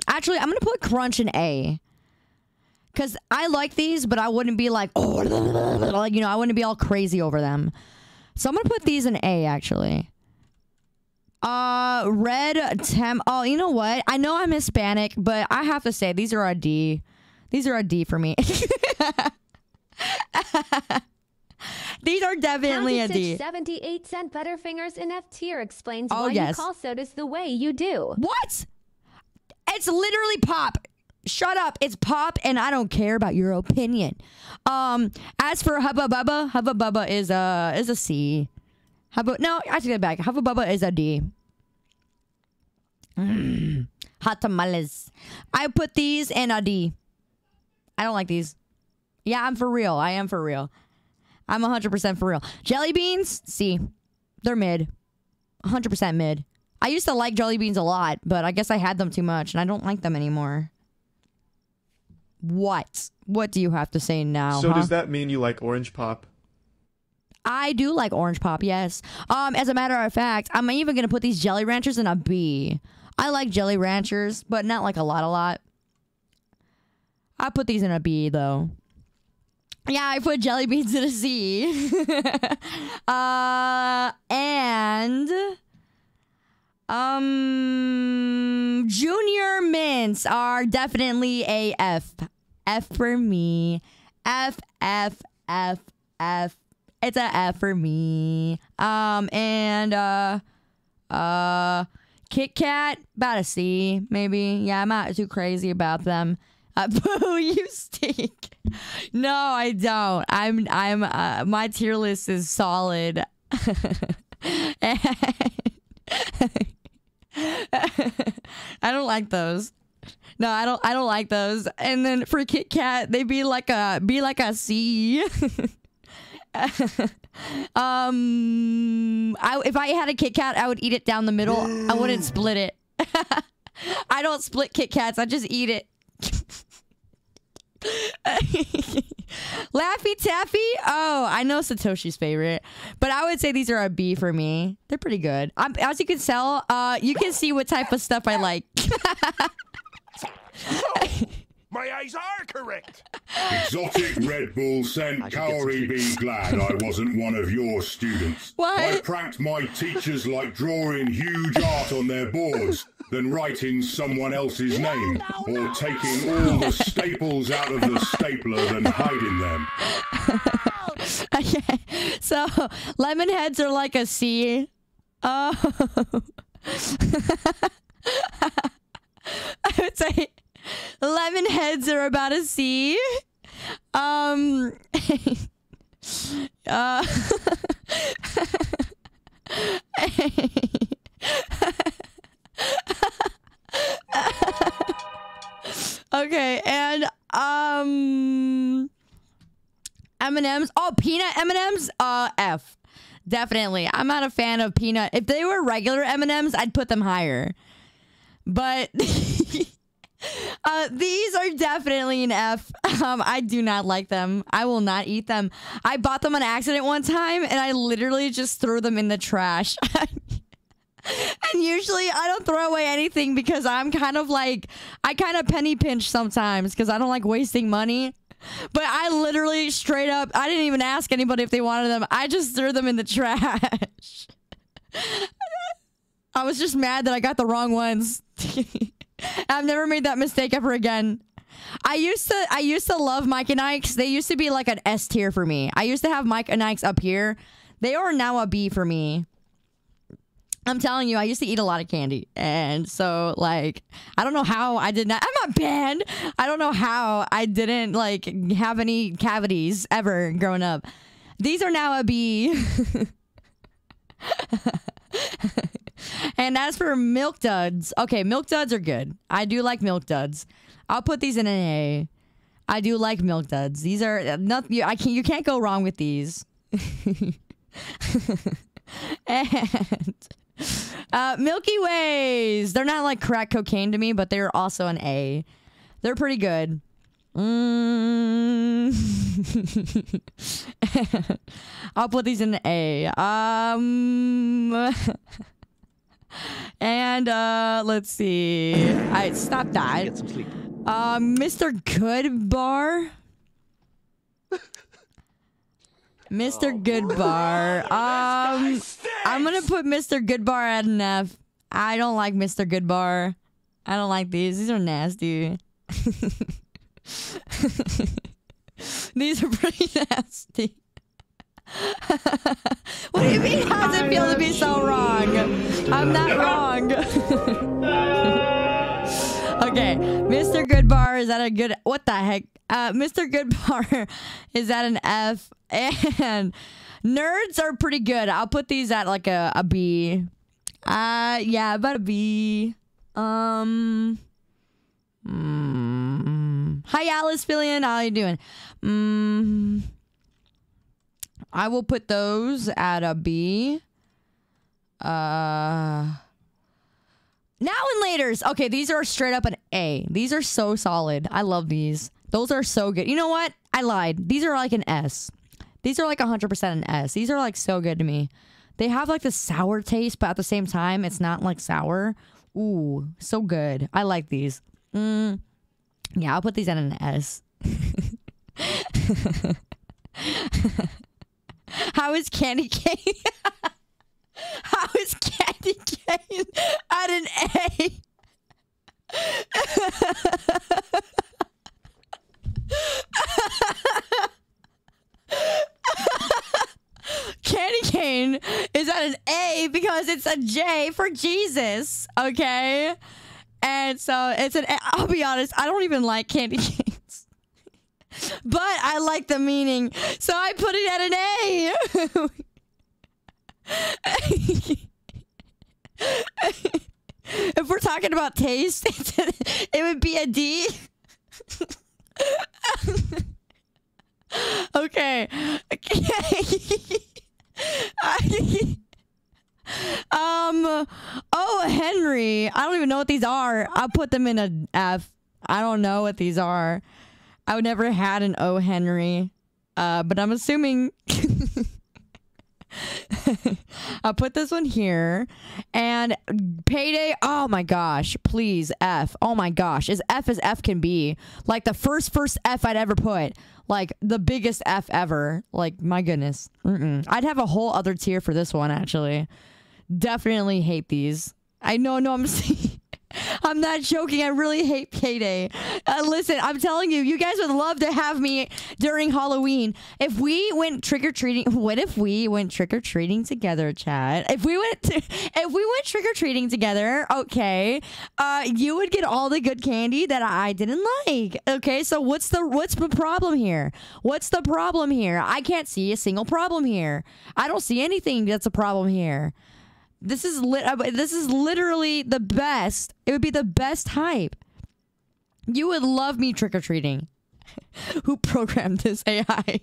actually, I'm gonna put Crunch in A. Cause I like these, but I wouldn't be like, oh, <laughs> like you know, I wouldn't be all crazy over them. So I'm gonna put these in A actually. Uh, red tem. Oh, you know what? I know I'm Hispanic, but I have to say these are a D. These are a D for me. <laughs> these are definitely a D. 78 cent Butterfingers in F tier explains Oh, why yes. you call sodas the way you do. What? It's literally pop. Shut up. It's pop and I don't care about your opinion. Um as for Hubba Bubba, Hubba Bubba is a is a C. Hubba, no, I take that back. Hubba Bubba is a D. Mm, hot tamales. I put these in a D. I don't like these. Yeah, I'm for real. I am for real. I'm 100% for real. Jelly beans, C. They're mid. 100% mid. I used to like jelly beans a lot, but I guess I had them too much and I don't like them anymore. What? What do you have to say now? so huh? does that mean you like orange pop? I do like orange pop, yes. Um, as a matter of fact, I'm even gonna put these jelly ranchers in a B. I like jelly ranchers, but not like a lot, a lot. I put these in a B though. Yeah, I put jelly beans in a C. <laughs> uh, and um, junior mints are definitely a F. F for me. F F F F. It's a F for me. Um, and uh, uh, Kit Kat about a C maybe. Yeah, I'm not too crazy about them. Uh, <laughs> boo, you stink. No, I don't. I'm I'm uh, my tier list is solid. <laughs> I don't like those. No, I don't I don't like those. And then for Kit Kat, they be like a be like a C. <laughs> <laughs> um I if I had a Kit Kat, I would eat it down the middle. I wouldn't split it. <laughs> I don't split Kit Kats. I just eat it. <laughs> Laffy Taffy? Oh, I know Satoshi's favorite, but I would say these are a B for me. They're pretty good. Um, as you can tell, uh, you can see what type of stuff I like. My eyes are correct. <laughs> Exotic Red Bull scent Kaori be glad I wasn't one of your students. <laughs> What? I pranked my teachers like drawing huge art on their boards, then writing someone else's name, or taking all the staples out of the stapler, then hiding them. <laughs> okay, so lemon heads are like a C. Oh. I would say lemon heads are about a C. Um. <laughs> uh. <laughs> okay, and um. M&Ms. Oh, peanut M&Ms. Uh, F. Definitely. I'm not a fan of peanut. If they were regular M&Ms, I'd put them higher. But <laughs> <laughs> uh, these are definitely an F. Um, I do not like them. I will not eat them. I bought them on accident one time, and I literally just threw them in the trash. <laughs> And usually I don't throw away anything because I'm kind of like, I kind of penny pinch sometimes because I don't like wasting money. But I literally straight up, I didn't even ask anybody if they wanted them. I just threw them in the trash. <laughs> I was just mad that I got the wrong ones. I've never made that mistake ever again. I used to I used to love Mike and Ike's. They used to be like an S tier for me. I used to have Mike and Ike's up here. They are now a B for me. I'm telling you, I used to eat a lot of candy. And so, like, I don't know how I did not. I'm not banned. I don't know how I didn't, like, have any cavities ever growing up. These are now a B. <laughs> and as for milk duds, okay, milk duds are good. I do like milk duds. I'll put these in an A. I do like milk duds. These are not. You, I can't. You can't go wrong with these. <laughs> and uh, Milky Ways. They're not like crack cocaine to me, but they're also an A. They're pretty good. Mm. <laughs> I'll put these in an A. Um. <laughs> and uh, let's see. I stop that. Get some sleep. <laughs> Um, Mr. Goodbar. Mr. Good Bar. Um, I'm gonna put Mr. Goodbar at an F. I don't like Mr. Goodbar. I don't like these. These are nasty. <laughs> these are pretty <laughs> nasty. <laughs> what do you mean? How does it feel to be so wrong? I'm not wrong. <laughs> okay, Mr. Goodbar is that a good? What the heck? Uh, Mr. Goodbar <laughs> is that an F? And Nerds are pretty good. I'll put these at like a, a B. Uh yeah, about a B. Um mm, Hi Alice Fillion, how you doing? Mm, I will put those at a B. Uh now and laters. Okay, these are straight up an A. These are so solid. I love these. Those are so good. You know what? I lied. These are like an S. These are like 100% an S. These are like so good to me. They have like the sour taste, but at the same time, it's not like sour. Ooh, so good. I like these. Mm, yeah, I'll put these at an S. <laughs> How is candy cane? <laughs> How is candy cane at an A? Candy cane is at an A because it's a J for Jesus, okay? And so it's an A. I'll be honest, I don't even like candy canes. But I like the meaning, so I put it at an A. if we're talking about taste, <laughs> it would be a D. okay. Okay. <laughs> um. Oh, Henry. I don't even know what these are. I'll put them in a F. I don't know what these are. I never had an O Henry. Uh, but I'm assuming <laughs> I'll put this one here. And payday, oh my gosh, please, F. Oh my gosh, as F as F can be. Like the first, first F I'd ever put. Like the biggest F ever. Like, my goodness. Mm-mm. I'd have a whole other tier for this one, actually. Definitely hate these. I know, no, I'm <laughs> saying. I'm not joking. I really hate payday. Uh, listen, I'm telling you, you guys would love to have me during Halloween. If we went trick or treating, what if we went trick or treating together, Chad? If we went, to, if we went trick or treating together, okay, uh, you would get all the good candy that I didn't like. Okay, so what's the what's the problem here? What's the problem here? I can't see a single problem here. I don't see anything that's a problem here. This is lit. uh, This is literally the best. It would be the best hype. You would love me trick or treating. <laughs> Who programmed this AI?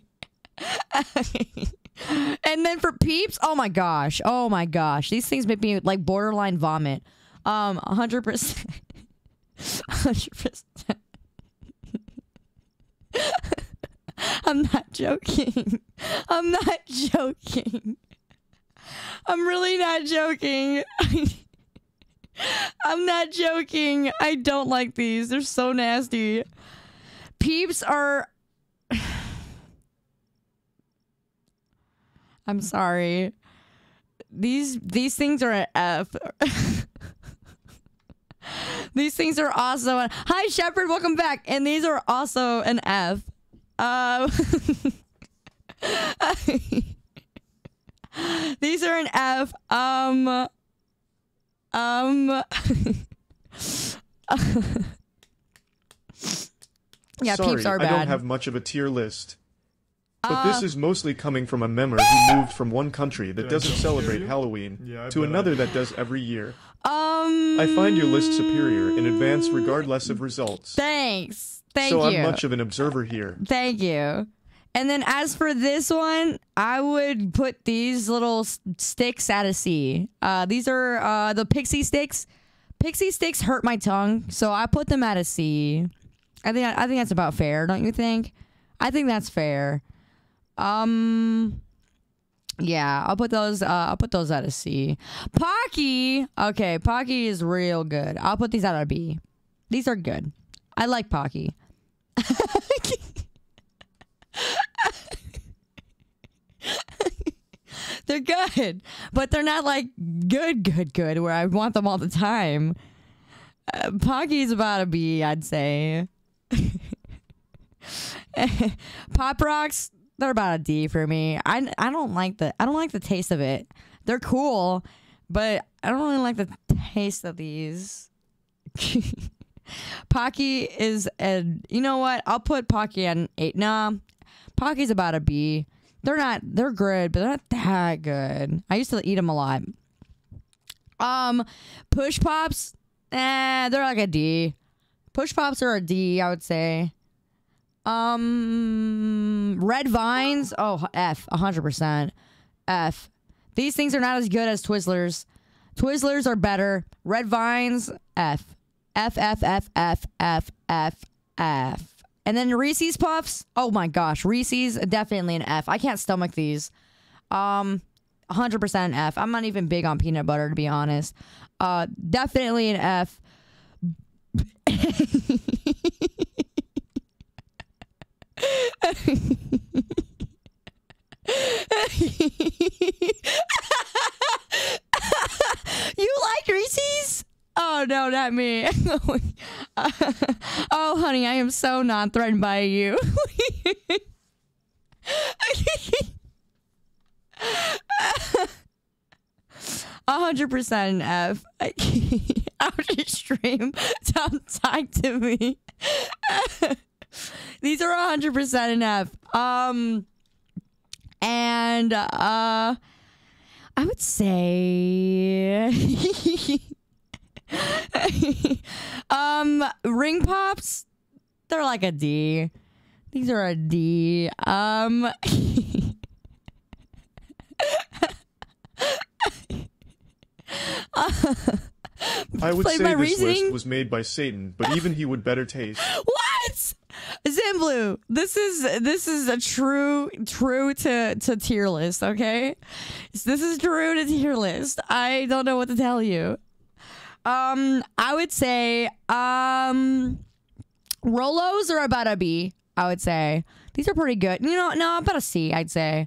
<laughs> and then for peeps, oh my gosh, oh my gosh, these things make me like borderline vomit. Um, hundred percent, <laughs> hundred percent. I'm not joking. I'm not joking. I'm really not joking. <laughs> I'm not joking. I don't like these. They're so nasty. Peeps are. <sighs> I'm sorry. These these things are an F. <laughs> these things are also an Hi Shepard, welcome back. And these are also an F. <laughs> Uh, <gasps> these are an F. Um um <laughs> Yeah, Sorry, peeps are bad. I don't have much of a tier list. But Uh, this is mostly coming from a member who moved from one country that doesn't celebrate Halloween Yeah, to bet I- another that does every year. Um I find your list superior in advance regardless of results. Thanks. Thank so you. I'm much of an observer here. Thank you. And then as for this one, I would put these little sticks a C. Uh, these are uh, the pixie sticks. Pixie sticks hurt my tongue, so I put them at a C. I think I think that's about fair, don't you think? I think that's fair. Um, yeah, I'll put those. Uh, I'll put those at a C. Pocky, okay, Pocky is real good. I'll put these at a B. These are good. I like Pocky. <laughs> they're good, but they're not like good, good, good. Where I want them all the time. Uh, Pocky's about a B, I'd say. <laughs> Pop rocks, they're about a D for me. I, I don't like the I don't like the taste of it. They're cool, but I don't really like the taste of these. <laughs> Pocky is a you know what? I'll put Pocky at an eight. Nah, Pocky's about a B. They're not. They're good, but they're not that good. I used to eat them a lot. Um, push pops. Eh, they're like a D. Push pops are a D, I would say. Um, red vines. Oh, F, hundred percent. F. These things are not as good as Twizzlers. Twizzlers are better. Red vines. F. F F F F F F F. And then Reese's Puffs. Oh my gosh, Reese's definitely an F. I can't stomach these. Um, 100% an F. I'm not even big on peanut butter to be honest. Uh, definitely an F. <laughs> you like Reese's? Oh no, not me. <laughs> oh honey, I am so not threatened by you. <laughs> Hundred percent F. <laughs> After stream, don't talk to me. These are hundred percent an F. Um, and uh, I would say, <laughs> um, ring pops. They're like a D. These are a D. Um. I would say my this reasoning? list was made by Satan, but even he would better taste. <laughs> What? Zimblu, this is this is a true true to to tier list, okay? This is true to tier list. I don't know what to tell you. Um, I would say um Rolos are about a B, I would say. These are pretty good. You know, no, about a C, I'd say.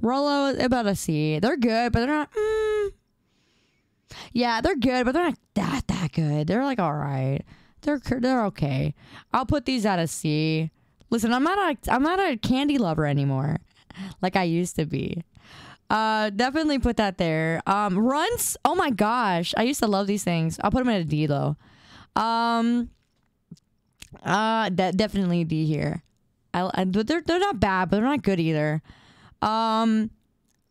Rolo about a C. They're good, but they're not mm, yeah, they're good, but they're not that that good. They're like all right. They're they're okay. I'll put these at a C. Listen, I'm not a I'm not a candy lover anymore, like I used to be. Uh, definitely put that there. Um, runts. Oh my gosh, I used to love these things. I'll put them at a D though. Um, uh, that definitely D here. I, I they're they're not bad, but they're not good either. Um,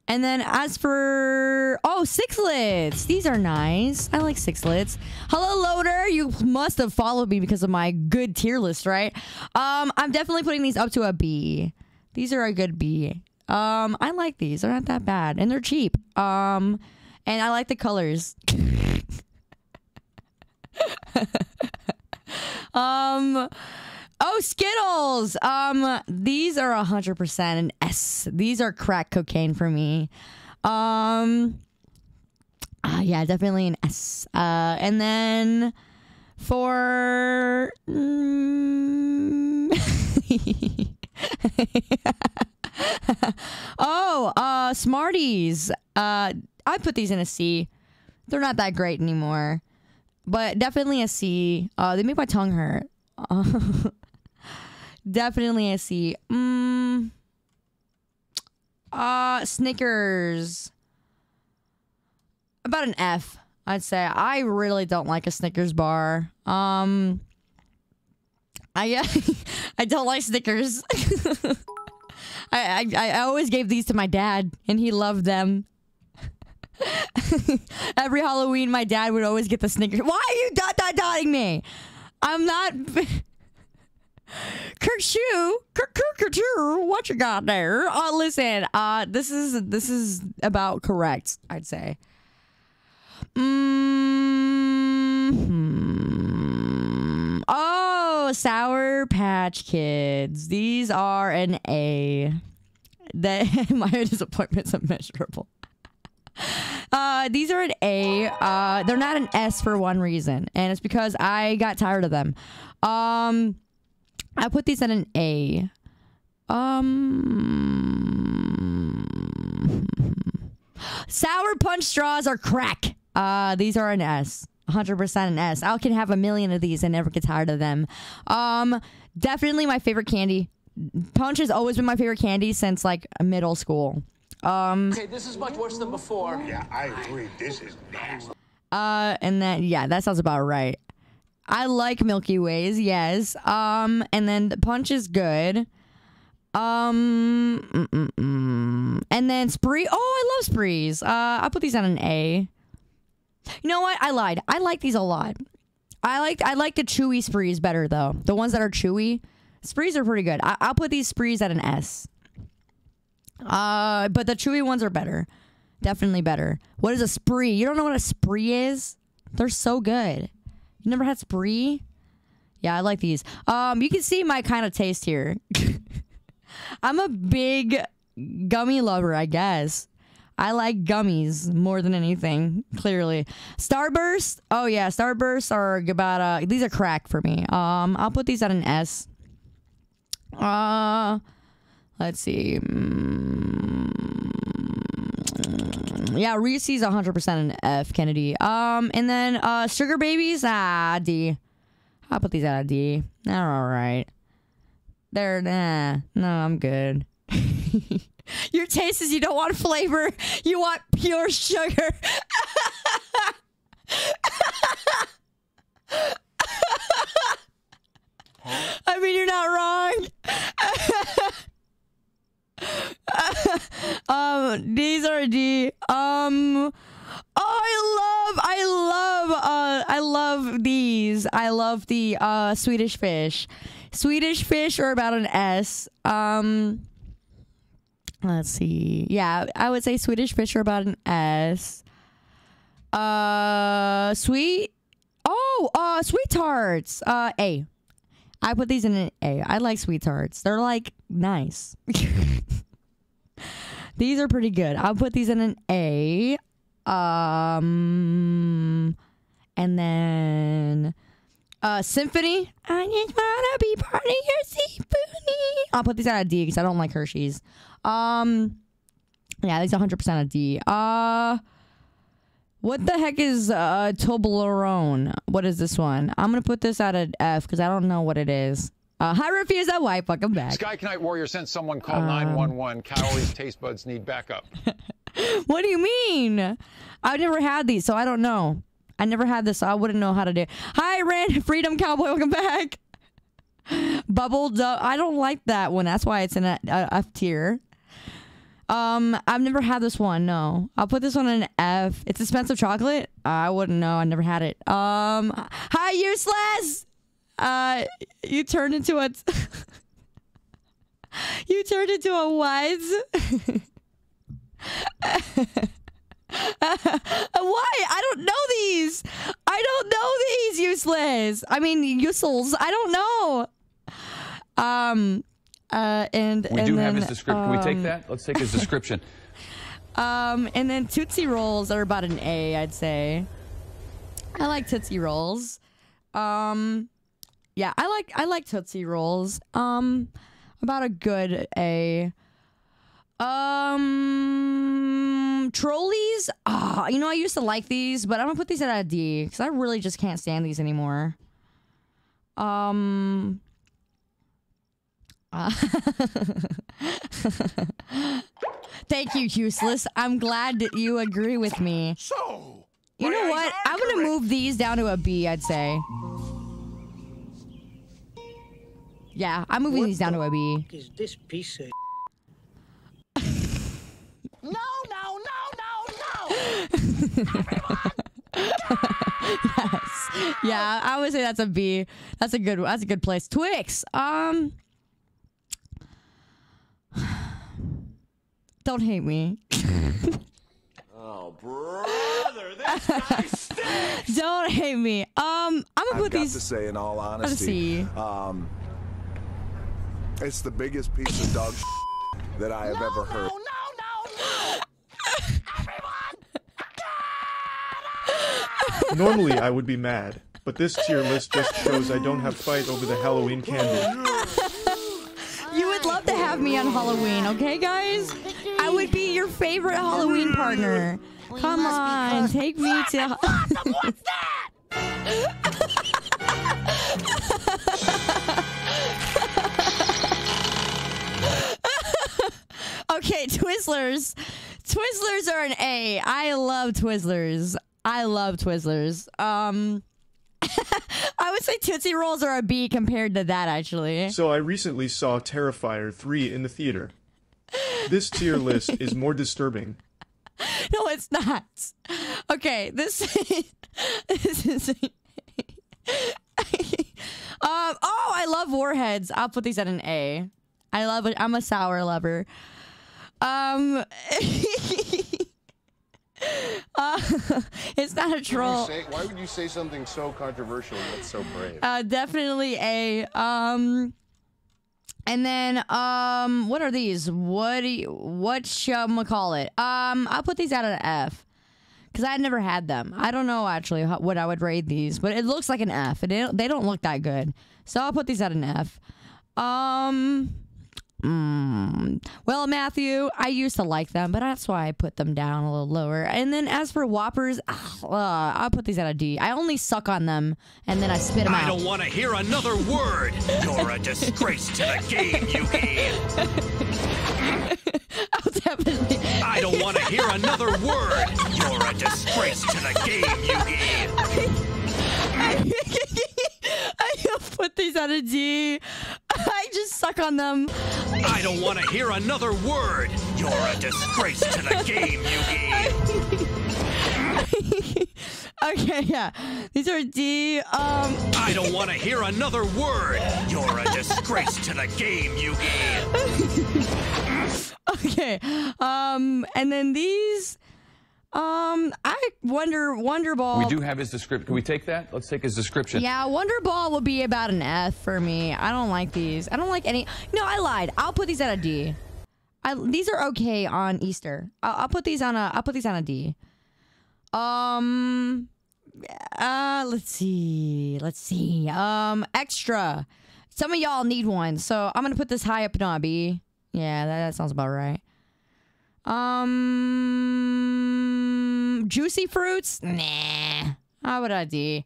and then as for oh sixlets, these are nice. I like sixlets. Hello, loader. You must have followed me because of my good tier list, right? Um, I'm definitely putting these up to a B. These are a good B. Um, I like these. They're not that bad, and they're cheap. Um, and I like the colors. <laughs> um. Oh, Skittles. Um, these are hundred percent an S. These are crack cocaine for me. Um, ah, yeah, definitely an S. Uh, and then for mm, <laughs> <laughs> oh, uh, Smarties. Uh, I put these in a C. They're not that great anymore, but definitely a C. Uh, they make my tongue hurt. <laughs> Definitely a C. Mm. Uh, Snickers. About an F, I'd say. I really don't like a Snickers bar. Um, I <laughs> I don't like Snickers. I, I I always gave these to my dad, and he loved them. <laughs> Every Halloween, my dad would always get the Snickers. Why are you dot dot dotting me? I'm not. <laughs> Kirk Shoe, Kirk Kirk what you got there? Uh, listen, uh, this is this is about correct. I'd say. Mm-hmm. Sour Patch Kids. These are an A. That <laughs> my disappointment's immeasurable. Uh, these are an A. Uh, they're not an S for one reason, and it's because I got tired of them. Um, I put these at an A. Um, <laughs> sour punch straws are crack. Uh, these are an S. 100% an S. I can have a million of these and never get tired of them. Um, definitely my favorite candy. Punch has always been my favorite candy since like middle school. Um, Okay, this is much worse than before. Yeah, I agree. This is nasty. Uh, and then yeah, that sounds about right. I like Milky Ways, yes. Um, and then the punch is good. Um, mm, mm, mm. and then spree. Oh, I love sprees. Uh, I'll put these on an A. You know what? I lied. I like these a lot. I like I like the chewy sprees better though. The ones that are chewy, sprees are pretty good. I, I'll put these sprees at an S. Uh, but the chewy ones are better. Definitely better. What is a spree? You don't know what a spree is? They're so good. You never had spree? Yeah, I like these. Um, you can see my kind of taste here. <laughs> I'm a big gummy lover, I guess. I like gummies more than anything, clearly. Starburst. Oh yeah, Starbursts are about these are crack for me. Um I'll put these at an S. Uh let's see. Mm, yeah, Reese's 100% an F, Kennedy. Um and then uh Sugar Babies, ah, D. I'll put these at a D. They're all right. They're nah. No, I'm good. <laughs> <laughs> Your taste is you don't want flavor. You want pure sugar. I mean, you're not wrong. <laughs> um, these are the um. Oh, I love, I love, uh, I love these. I love the uh Swedish fish. Swedish fish are about an S. Um, let's see. Yeah, I would say Swedish fish are about an S. Uh, sweet. Oh, uh, sweet tarts. Uh, A. I put these in an A. I like sweet tarts. They're like nice. <laughs> these are pretty good. I'll put these in an A. Um, and then uh, Symphony. I just wanna be part of your symphony. I'll put these at a D because I don't like Hershey's. Um, yeah, these 100 percent a D. Uh, what the heck is uh Toblerone? What is this one? I'm gonna put this at an F because I don't know what it is. Uh, hi, refuse that white. Welcome back. Sky Knight Warrior sent someone called Um, 911. Kaori's taste buds need backup. <laughs> What do you mean? I've never had these, so I don't know. I never had this, so I wouldn't know how to do. It. Hi, Rand <laughs> Freedom Cowboy. Welcome back. <laughs> Bubble. Du- I don't like that one. That's why it's in F tier. Um, I've never had this one. No, I'll put this one in an F. It's expensive chocolate. I wouldn't know. I never had it. Um, hi, useless. Uh, you turned into a. <laughs> you turned into a what? <laughs> Why? I don't know these. I don't know these useless. I mean, useless. I don't know. Um. Uh. And We and do then, have his description. Can we take um, that? Let's take his description. <laughs> <laughs> Um. And then Tootsie Rolls are about an A, I'd say. I like Tootsie Rolls. Um. Yeah, I like I like Tootsie Rolls. Um. About a good A. Um, trolleys. Ah, you know I used to like these, but I'm gonna put these at a D because I really just can't stand these anymore. Um. uh, <laughs> Thank you, useless. I'm glad that you agree with me. So, You know what? I'm gonna move these down to a B. I'd say. Yeah, I'm moving these down to a B. is this piece of <laughs> no, <laughs> yes. Yeah, I would say that's a B. That's a good. That's a good place. Twix. Um. <sighs> Don't hate me. Oh, brother, this guy <laughs> stinks. Don't hate me. Um, I'm gonna I've put got these. to say, in all Let's honesty, see. um, it's the biggest piece of dog <laughs> that I have ever heard. Normally, I would be mad, but this tier list just shows I don't have fight over the Halloween candy. You would love to have me on Halloween, okay, guys? I would be your favorite Halloween partner. Come on, take me to. What's that? <laughs> Okay, Twizzlers. Twizzlers are an A. I love Twizzlers. I love Twizzlers. Um, <laughs> I would say Tootsie Rolls are a B compared to that, actually. So I recently saw Terrifier 3 in the theater. This tier list is more disturbing. <laughs> No, it's not. Okay, this <laughs> this is. um. Oh, I love warheads. I'll put these at an A. I love it. I'm a sour lover. Um. <laughs> uh, <laughs> it's not a troll. say- Why would you say something so controversial that's so brave? Uh, definitely a. Um, and then um, what are these? What do you, what shall we call it? Um, I'll put these out at an F because I had never had them. I don't know actually how, what I would rate these, but it looks like an F. Don't, they don't look that good, so I'll put these at an F. Um. Mm, well, Matthew, I used to like them, but that's why I put them down a little lower. And then as for Whoppers, ah, uh, I'll put these at a D. I only suck on them and then I spit them I out. I don't want to hear another word. You're a disgrace to the game, Yugi. <laughs> I'll definitely. I don't want to hear another word. You're a disgrace to the game, Yugi. <laughs> I <laughs> put these at a D. I just suck on them. I don't want to hear another word. You're a disgrace to the game, Yugi. <laughs> okay, yeah. These are D. Um, I don't want to hear another word. You're a disgrace to the game, Yugi. <laughs> okay. Um, and then these. Um, I wonder, Wonder Ball. We do have his description. Can we take that? Let's take his description. Yeah, Wonder Ball will be about an F for me. I don't like these. I don't like any. No, I lied. I'll put these at a D. I, these are okay on Easter. I'll, I'll put these on a. I'll put these on a D. Um. Uh. Let's see. Let's see. Um. Extra. Some of y'all need one, so I'm gonna put this high up in a B. Yeah, that, that sounds about right. Um, juicy fruits? Nah. How about a D?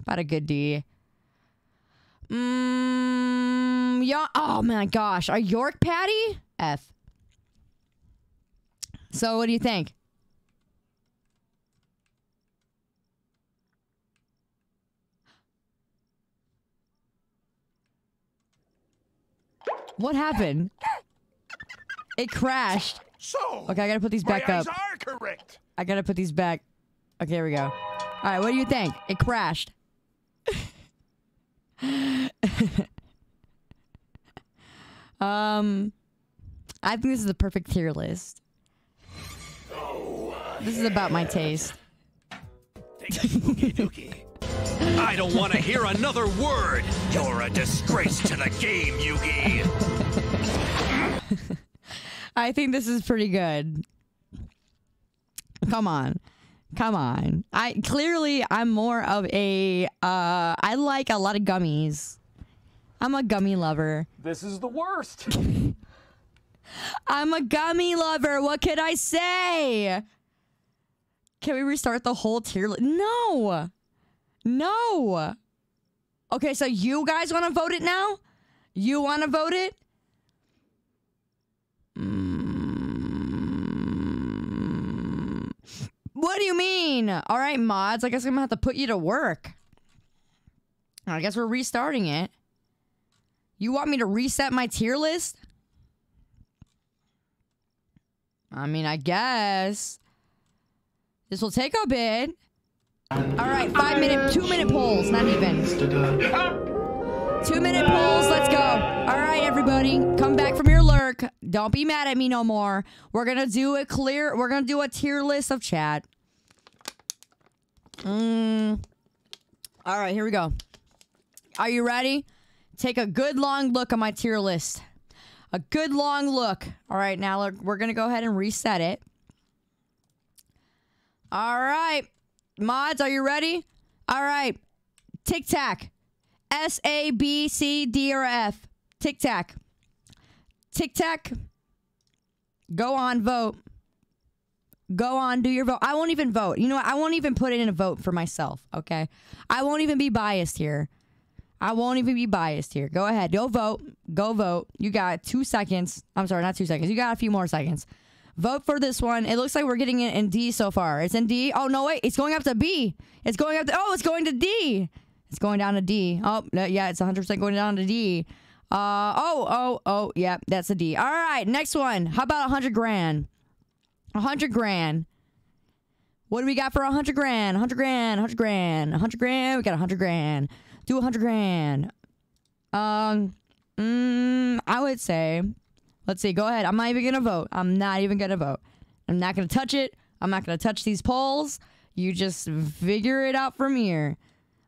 About a good D. Mmm. Yeah. Oh my gosh. A York Pattie? F. So what do you think? What happened? It crashed. So, Okay, I gotta put these back up. are correct. I gotta put these back. Okay, here we go. All right, what do you think? It crashed. <laughs> um, I think this is the perfect tier list. This is about my taste. I don't want to hear another word. You're a disgrace to the game, Yugi. <laughs> I think this is pretty good. Come on. Come on. I clearly I'm more of a uh I like a lot of gummies. I'm a gummy lover. This is the worst. <laughs> I'm a gummy lover. What could I say? Can we restart the whole tier list? No. No. Okay, so you guys want to vote it now? You want to vote it? Mm. What do you mean? All right, mods. I guess I'm gonna have to put you to work. I guess we're restarting it. You want me to reset my tier list? I mean, I guess. This will take a bit. All right, five minute, two minute polls, not even. Two minute polls, let's go. All right, everybody, come back from your lurk. Don't be mad at me no more. We're gonna do a clear, we're gonna do a tier list of chat. Mm. All right, here we go. Are you ready? Take a good long look at my tier list. A good long look. All right, now look, we're going to go ahead and reset it. All right. Mods, are you ready? All right. Tic Tac. S A B C D or F. Tic Tac. Tic Tac. Go on, vote. Go on, do your vote. I won't even vote. You know what? I won't even put it in a vote for myself, okay? I won't even be biased here. I won't even be biased here. Go ahead. Go vote. Go vote. You got two seconds. I'm sorry, not two seconds. You got a few more seconds. Vote for this one. It looks like we're getting it in D so far. It's in D. Oh, no, wait. It's going up to B. It's going up to. Oh, it's going to D. It's going down to D. Oh, yeah, it's 100% going down to D. Uh oh oh oh yeah, that's a D. All right, next one. How about hundred grand? Hundred grand. What do we got for hundred grand? Hundred grand, hundred grand, hundred grand. We got hundred grand. Do hundred grand. Um, mm, I would say, let's see. Go ahead. I'm not even gonna vote. I'm not even gonna vote. I'm not gonna touch it. I'm not gonna touch these polls. You just figure it out from here.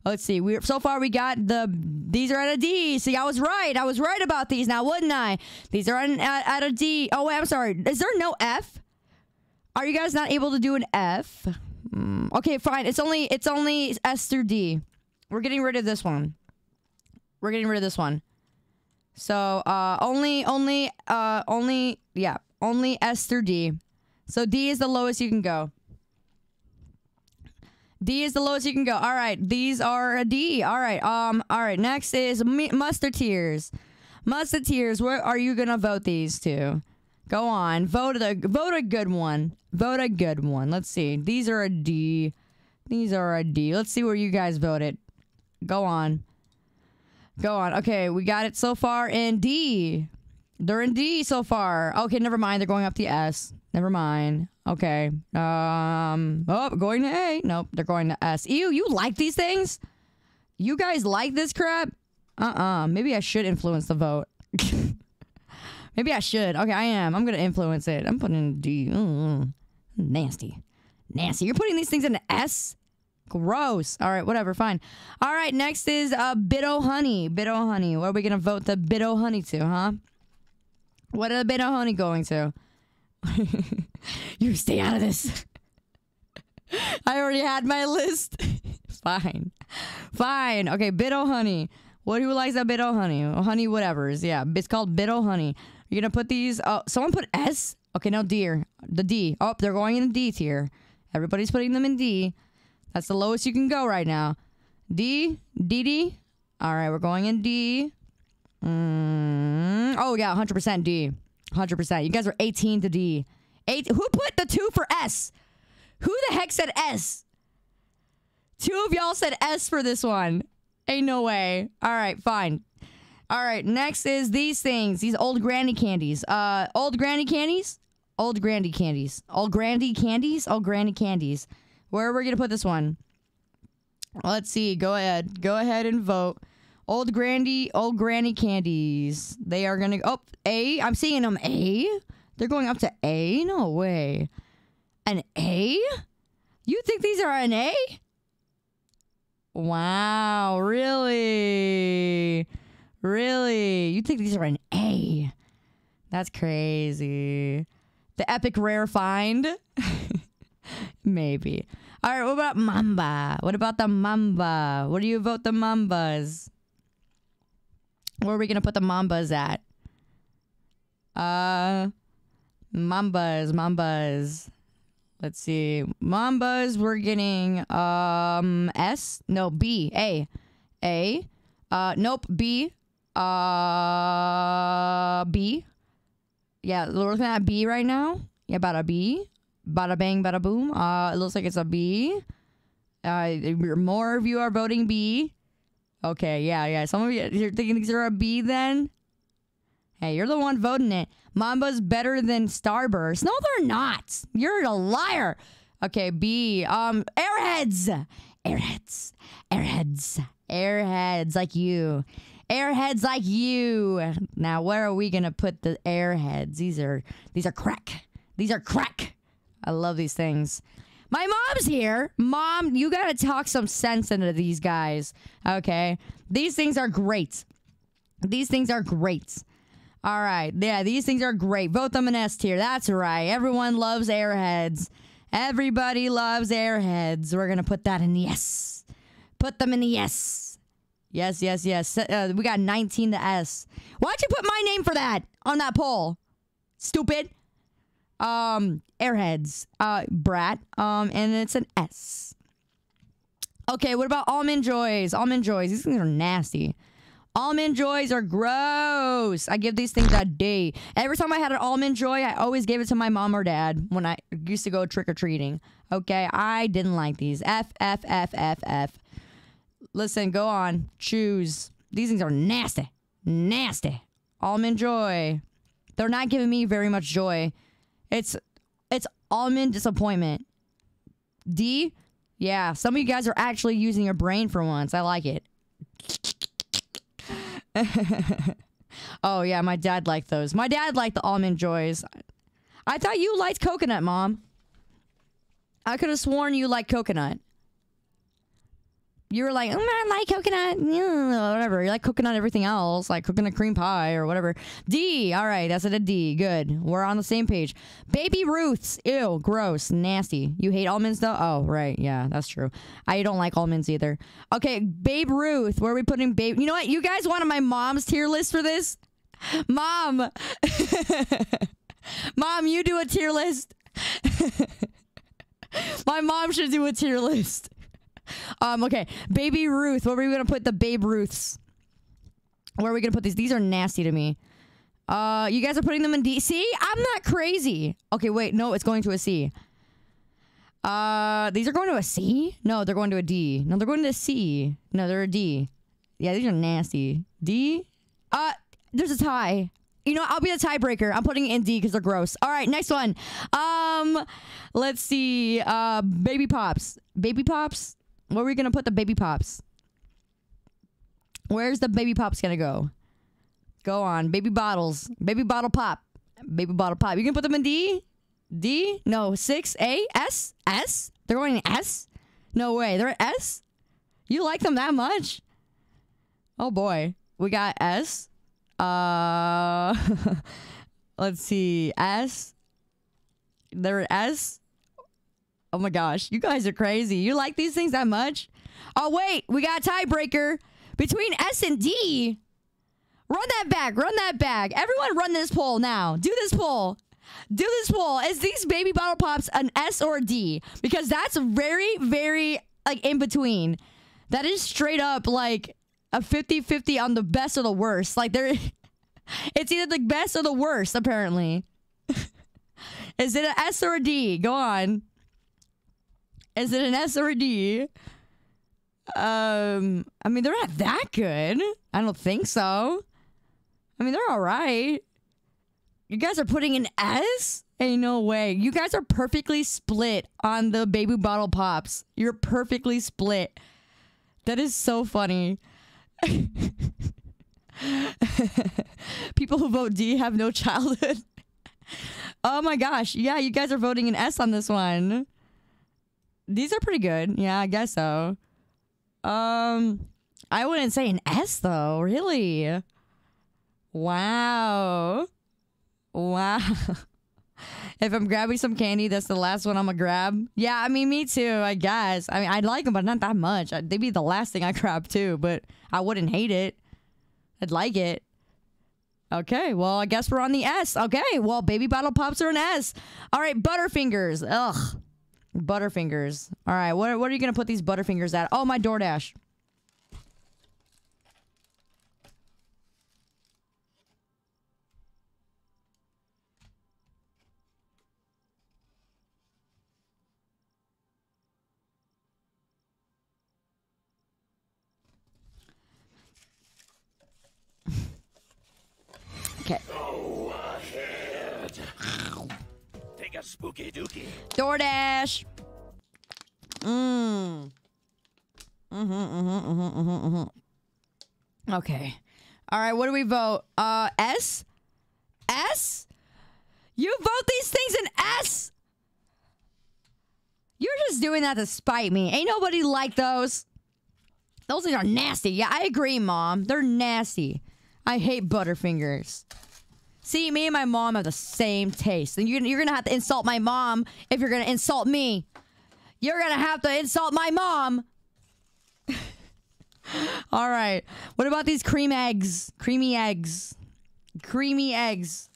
Let's see. We so far we got the these are at a D. See, I was right. I was right about these now, wouldn't I? These are at, at a D. Oh wait, I'm sorry. Is there no F? Are you guys not able to do an F? Hmm, okay, fine. It's only it's only S through D. We're getting rid of this one. We're getting rid of this one. So uh, only only uh, only yeah only S through D. So D is the lowest you can go. D is the lowest you can go. All right, these are a D. All right. Um. All right. Next is mustard tears. Mustard tears. Where are you gonna vote these two? Go on. Vote a vote a good one. Vote a good one. Let's see. These are a D. These are a D. Let's see where you guys voted. Go on. Go on. Okay, we got it so far in D. They're in D so far. Okay, never mind. They're going up the S. Never mind. Okay. Um. Oh, going to A. Nope. They're going to S. Ew. You like these things? You guys like this crap? Uh-uh. Maybe I should influence the vote. <laughs> Maybe I should. Okay, I am. I'm gonna influence it. I'm putting in D. Mm, nasty, nasty. You're putting these things in S. Gross. All right, whatever. Fine. All right. Next is uh, Bit-O Honey. Bit-O Honey. What are we gonna vote the Bit-O Honey to? Huh? What are the Bit-O Honey going to? <laughs> you stay out of this. <laughs> I already had my list. <laughs> Fine. Fine. Okay, Bit-O Honey. What who likes that Bit-O Honey? Honey whatever's. Yeah, it's called Bit-O Honey. You're gonna put these oh someone put S? Okay, no dear. The D. Oh, they're going in the D tier. Everybody's putting them in D. That's the lowest you can go right now. D, D, D. All right, we're going in D. Mm, oh yeah, 100% D. 100%. You guys are 18 to D. Eight. Who put the two for S? Who the heck said S? Two of y'all said S for this one. Ain't no way. All right, fine. All right, next is these things. These old granny candies. Uh, old granny candies? Old granny candies. Old granny candies? Old granny candies. Where are we going to put this one? Let's see. Go ahead. Go ahead and vote. Old granny, old granny candies. They are going to, oh, A. I'm seeing them A. They're going up to A? No way. An A? You think these are an A? Wow, really? Really? You think these are an A? That's crazy. The epic rare find? <laughs> Maybe. All right, what about Mamba? What about the Mamba? What do you vote the Mambas? Where are we to put the Mambas at? Uh, Mambas, Mambas. Let's see. Mambas, we're getting um S. No, B. A. A. Uh nope, B. Uh B. Yeah, we're looking at B right now. Yeah, about a B. Bada bang, bada boom. Uh it looks like it's a B. Uh more of you are voting B. Okay, yeah, yeah. Some of you you're thinking these are a B then? Hey, you're the one voting it. Mamba's better than Starburst. No, they're not. You're a liar. Okay, B. Um, Airheads. Airheads. Airheads. Airheads like you. Airheads like you. Now, where are we gonna put the airheads? These are these are crack. These are crack. I love these things. My mom's here. Mom, you gotta talk some sense into these guys. Okay. These things are great. These things are great. All right. Yeah, these things are great. Vote them an S tier. That's right. Everyone loves airheads. Everybody loves airheads. We're going to put that in the S. Put them in the S. Yes, yes, yes. Uh, we got 19 to S. Why'd you put my name for that on that poll? Stupid. Um, airheads. Uh, brat. Um, and it's an S. Okay, what about almond joys? Almond joys. These things are nasty. Almond joys are gross. I give these things a D. Every time I had an almond joy, I always gave it to my mom or dad when I used to go trick or treating. Okay, I didn't like these. F, F, F, F, F. Listen, go on. Choose. These things are nasty. Nasty. Almond joy. They're not giving me very much joy. It's it's almond disappointment. D? Yeah, some of you guys are actually using your brain for once. I like it. <laughs> oh yeah, my dad liked those. My dad liked the almond joys. I thought you liked coconut, mom. I could have sworn you liked coconut. You were like, mm, I like coconut, whatever. You like coconut, everything else, like coconut cream pie or whatever. D. All right, that's. A D. Good. We're on the same page. Baby Ruths. Ew. Gross. Nasty. You hate almonds though? Oh, right. Yeah, that's true. I don't like almonds either. Okay, Babe Ruth. Where are we putting Babe? You know what? You guys wanted my mom's tier list for this? Mom. <laughs> Mom, you do a tier list. <laughs> My mom should do a tier list. Um, okay. Baby Ruth. Where are we gonna put the Babe Ruths? Where are we gonna put these? These are nasty to me. Uh, you guys are putting them in D. See, I'm not crazy. Okay, wait. No, it's going to a C. Uh, these are going to a C. No, they're going to a D. No, they're going to a C. No, they're a D. Yeah, these are nasty. D. Uh, there's a tie. You know, I'll be the tiebreaker. I'm putting it in D because they're gross. All right, next one. Um, let's see. Uh, baby pops. Baby pops. Where are we gonna put the baby pops? Where's the baby pops gonna go? Go on, baby bottles, baby bottle pop, baby bottle pop. You can put them in D, D. No, six A S S. They're going in S. No way, they're S. You like them that much? Oh boy, we got S. Uh, <laughs> let's see, S. They're S. Oh my gosh, you guys are crazy. You like these things that much? Oh wait, we got tiebreaker between S and D. Run that back, run that back. Everyone run this poll now. Do this poll. Do this poll. Is these baby bottle pops an S or a D? Because that's very, very like in between. That is straight up like a 50-50 on the best or the worst. Like there <laughs> it's either the best or the worst, apparently. <laughs> Is it an S or a D? Go on. Is it an S or a D? Um, I mean, they're not that good. I don't think so. I mean, they're all right. You guys are putting an S? Ain't no way. You guys are perfectly split on the baby bottle pops. You're perfectly split. That is so funny. <laughs> People who vote D have no <laughs> childhood. oh my gosh. Yeah, you guys are voting an S on this one. These are pretty good. Yeah, I guess so. Um I wouldn't say an S though, really. Wow. Wow. <laughs> if I'm grabbing some candy, that's the last one I'm gonna grab. Yeah, I mean, me too. I guess. I mean, I'd like them, but not that much. They'd be the last thing I <laughs> grab too, but I wouldn't hate it. I'd like it. Okay, well, I guess we're on the S. Okay, well, baby bottle pops are an S. All right, Butterfingers. Ugh. Butterfingers. All right, what, what are you gonna put these Butterfingers at? Oh, my DoorDash. <laughs> Okay. Oh, Go ahead. A spooky dookie. DoorDash. Mmm. Mm-hmm, mm-hmm, mm-hmm, mm-hmm, mm-hmm. Okay. All right, what do we vote? Uh, S? S? You vote these things in S? You're just doing that to spite me. Ain't nobody like those. Those things are nasty. Yeah, I agree, Mom. They're nasty. I hate Butterfingers. See, me and my mom have the same taste. And you're, you're going to have to insult my mom if you're going to insult me. You're going to have to insult my mom. <laughs> All right. What about these cream eggs? Creamy eggs. Creamy eggs.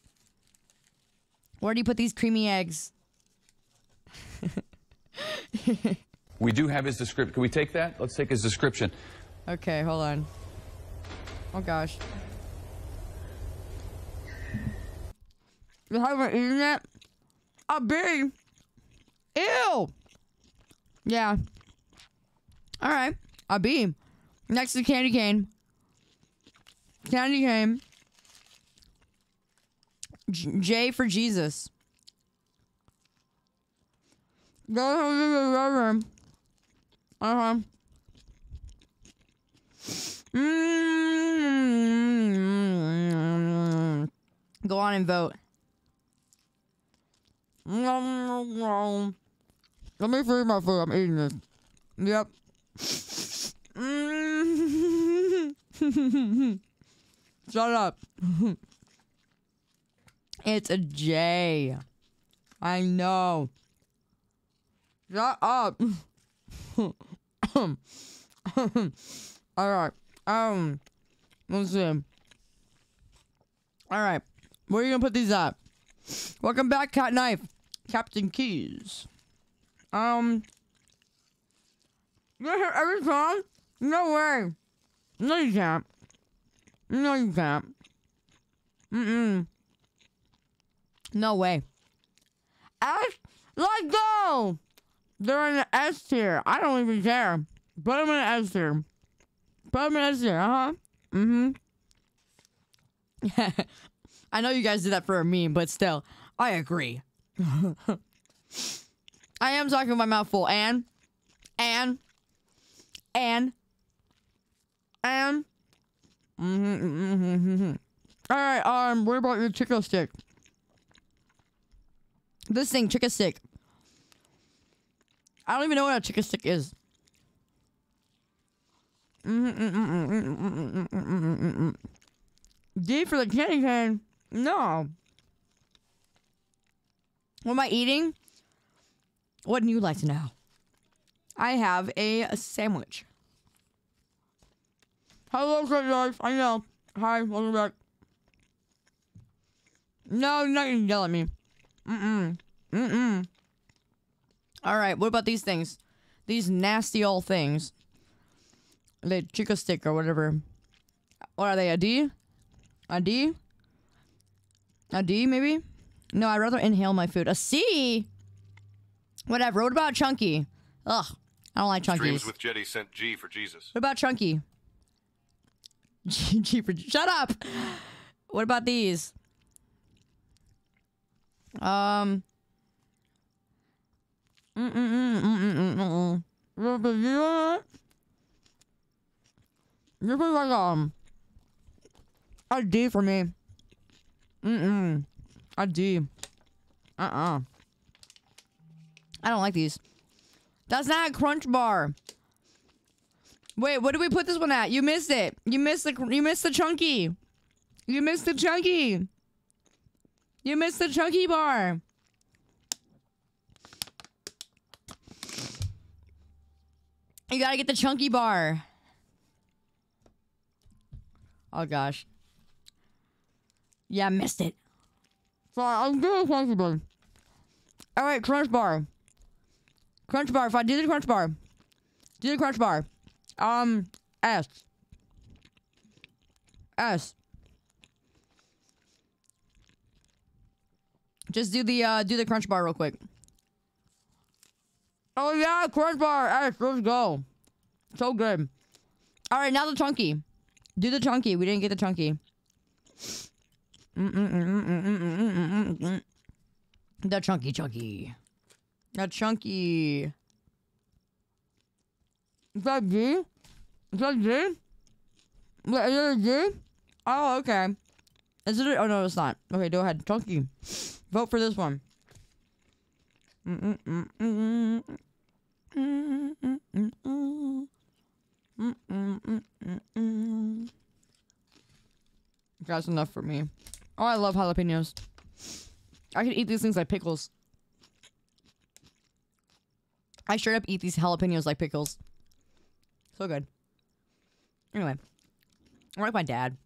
Where do you put these creamy eggs? <laughs> We do have his description. Can we take that? Let's take his description. Okay, hold on. Oh gosh. You haven't eaten it? A bee. Ew. Yeah. All right. A bee. Next to candy cane. Candy cane. J, J for Jesus. Uh huh. Mm. Go on and vote. Let me feed my food. I'm eating this. Yep. <laughs> Shut up. <laughs> it's a J. I know. Shut up. <laughs> All right. Um, let's see. All right. Where are you gonna put these at? Welcome back, Cat Knife, Captain Keys. Um, you hear every song? No way. No, you can't. No, you can't. Mm-mm. No way. S? Let's go! They're in the S tier. I don't even care. Put them in the S tier. Put them in the S tier, uh-huh. Mm-hmm. <laughs> I know you guys did that for a meme, but still, I agree. <laughs> I am talking with my mouth full. And, and, and, and. Mm-hmm, mm-hmm, mm-hmm, mm-hmm. All right. Um. What about your Chick-O-Stick? This thing, Chick-O-Stick. I don't even know what a Chick-O-Stick is. Mm-hmm, mm-hmm, D for the candy cane. No. What am I eating? What Wouldn't you like to know? I have a, sandwich. Hello, guys. I know. Hi, welcome back. No, you're not gonna yell at me. Mm-mm. Mm-mm. All right, what about these things? These nasty old things. The Chick-O-Stick or whatever. What are they, a D? A D? A D, maybe? No, I'd rather inhale my food. A C? Whatever. What about Chunky? Ugh, I don't like Streams Chunkies. with Jetty sent G for Jesus. What about Chunky? G, <laughs> G for shut up. What about these? Um. Mm mm mm mm mm mm mm. You put like um a D for me. Mm mm. A D. Uh uh. I don't like these. That's not a crunch bar. Wait, what did we put this one at? You missed it. You missed the you missed the chunky. You missed the chunky. You missed the chunky bar. You gotta get the chunky bar. Oh gosh. Yeah, I missed it. Sorry, I'm doing chunky bar. All right, crunch bar. Crunch bar. If I do the crunch bar, do the crunch bar. Um, S. S. Just do the uh do the crunch bar real quick. Oh yeah, crunch bar. S. Let's go. So good. All right, now the chunky. Do the chunky. We didn't get the chunky. The chunky chunky. The chunky. Is that G? Is that G? Is that G? Oh, okay. Is it? Oh, no, it's not. Okay, go ahead. Chunky. Vote for this one. That's enough for me. Oh, I love jalapenos. I can eat these things like pickles. I straight up eat these jalapenos like pickles. So good. Anyway, I'm like my dad.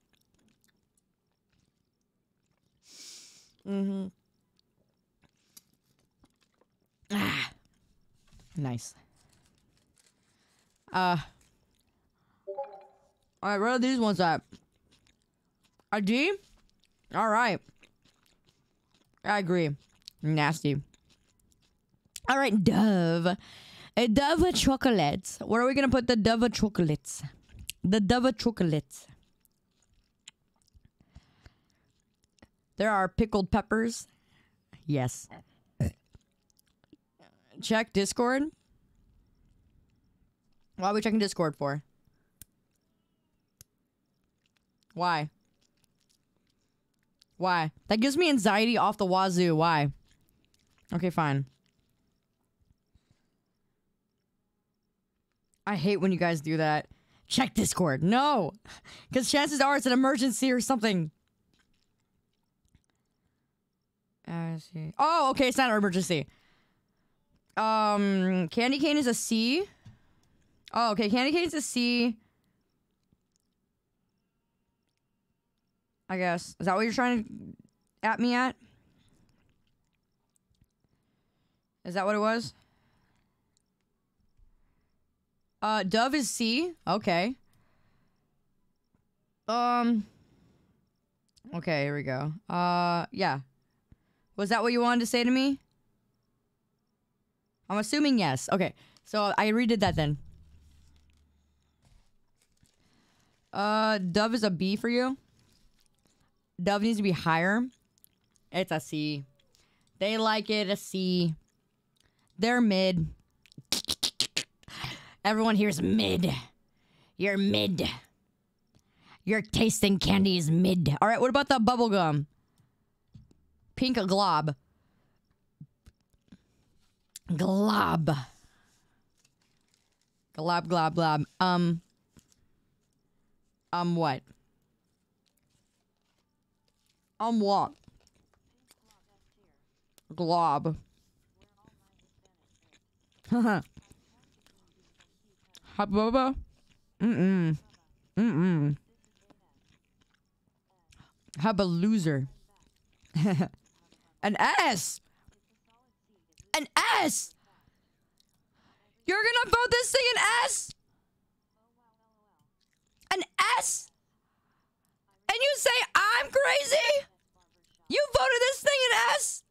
Mm-hmm. Ah, nice. Uh. All right, where are these ones at? A D? All right. I agree. Nasty. All right, Dove. A Dove chocolates. Where are we gonna put the Dove chocolates? The Dove chocolates. There are pickled peppers. Yes. Check Discord. Why are we checking Discord for? Why? Why? That gives me anxiety off the wazoo. Why? Okay, fine. I hate when you guys do that. Check Discord. No! <laughs> Because chances are it's an emergency or something. I see. Oh, okay, it's not an emergency. Um, Candy cane is a C. Oh, okay, Candy cane is a C. I guess. Is that what you're trying to at me at? Is that what it was? Uh, Dove is C. Okay. Um. Okay, here we go. Uh, yeah. Was that what you wanted to say to me? I'm assuming yes. Okay, so I redid that then. Uh, Dove is a B for you. Dove needs to be higher. It's a C. They like it a C. They're mid. Everyone here's mid. You're mid. Your tasting candy is mid. All right, what about the bubble gum? Pink glob. Glob. Glob, glob, glob. Um. Um, what? Um, what? Glob. <laughs> Haha. Hababa? Mm-mm. Mm-mm. Haba loser. <laughs> An S! An S! You're gonna vote this thing an S? An S? And you say I'm crazy? You voted this thing an S?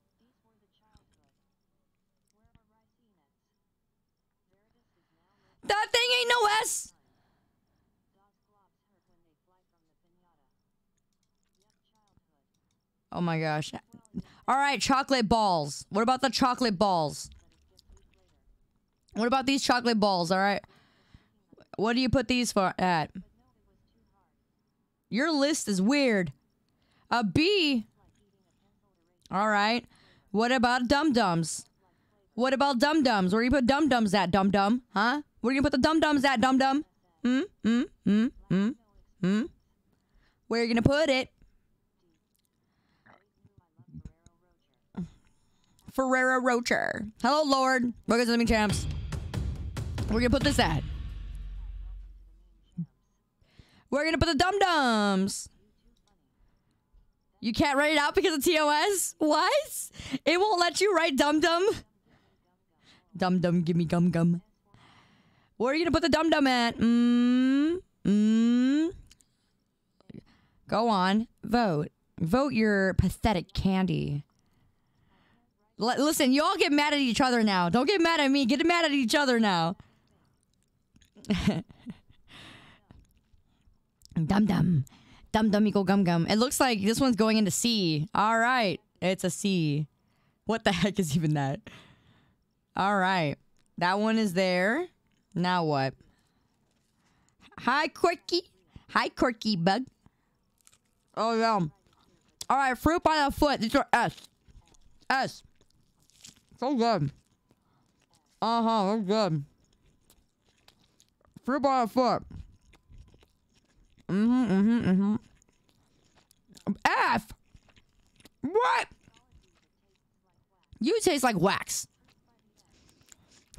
That thing ain't no S. Oh my gosh. All right, chocolate balls. What about the chocolate balls? What about these chocolate balls, all right? What do you put these for at? Your list is weird. A B. All right. What about dum dums? What about dum dums? Where you put dum dums at, dum dum? Huh? Where you put the dum dums at, dum dum? Hmm? Hmm? Hmm? Hmm? Hmm? Where you gonna put it? Ferrero Rocher. Hello, Lord. Welcome to the champs. We're gonna put this at. We're gonna put the dum dums. You can't write it out because of TOS? What? It won't let you write dum dum? Dum dum, give me gum gum. Where are you gonna put the dum dum at? Mmm. Mmm. Go on. Vote. Vote your pathetic candy. L- listen, you all get mad at each other now. Don't get mad at me. Get mad at each other now. <laughs> dum dum. Dum dum equal gum gum. It looks like this one's going into C. All right. It's a C. What the <laughs> heck is even that? All right. That one is there. Now what? Hi, Quirky. Hi, Quirky Bug. Oh, yeah. All right, fruit by the foot. These are S. S. So good. Uh huh, that's good. Fruit by the foot. Mm hmm, mm hmm, mm hmm. F! What? You taste like wax.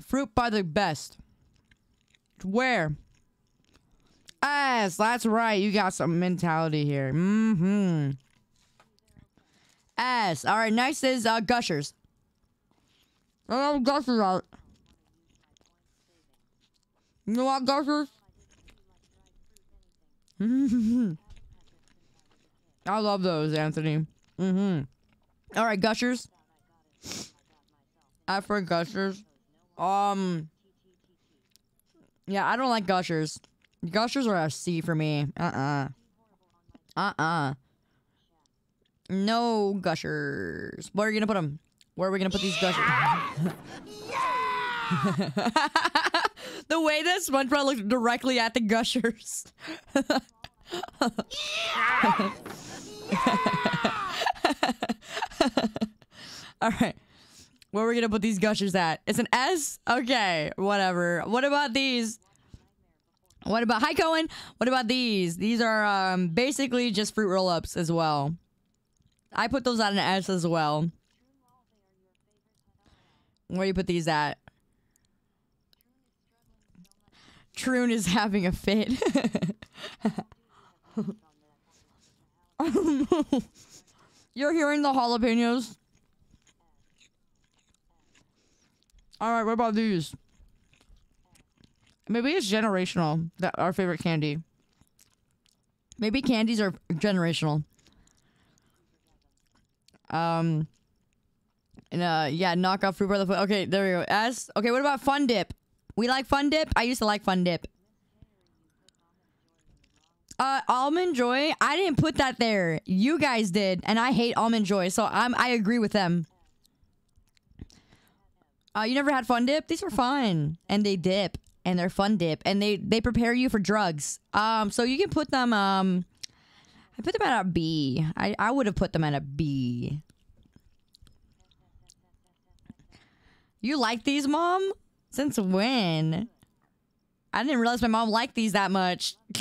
Fruit by the best. Where? S, that's right. You got some mentality here. Mm-hmm. S. All right, next is uh, Gushers. Oh, Gushers out. You know what, Gushers? <laughs> I love those, Anthony. Mm-hmm. All right, Gushers. I for Gushers. Um. Yeah, I don't like Gushers. Gushers are a C for me. Uh-uh. Uh-uh. No gushers. Where are you gonna put them? Where are we gonna put these gushers? <laughs> <laughs> the way that SpongeBob looked directly at the gushers. <laughs> All right. Where are we gonna put these gushers at? It's an S? Okay, whatever. What about these? What about hi Cohen? What about these? These are um basically just fruit roll-ups as well. I put those on an S as well. Where do you put these at? Troon is having a fit. <laughs> You're hearing the jalapenos? Alright, what about these? Maybe it's generational. That our favorite candy. Maybe candies are generational. Um and uh yeah, knock off fruit by the foot. Okay, there we go. S. Okay, what about fun dip? We like fun dip? I used to like fun dip. Uh, almond joy. I didn't put that there. You guys did, and I hate almond joy, so I'm I agree with them. Uh, you never had fun dip? These are fun, and they dip, and they're fun dip, and they they prepare you for drugs. Um, so you can put them. Um, I put them at a B. I I would have put them at a B. You like these, mom? Since when? I didn't realize my mom liked these that much. <laughs>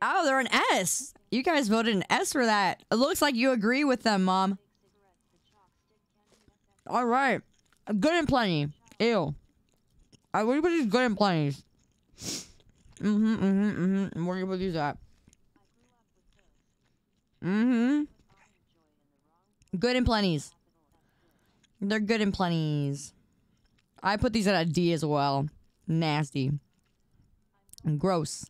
oh, they're an S. You guys voted an S for that. It looks like you agree with them, mom. All right. Good and plenty. Ew. Everybody's good and plenty. Mm-hmm, mm-hmm, mm-hmm. Where do you put these at? Mm-hmm. Good and plenties. They're good and plenties. I put these at a D as well. Nasty. Gross.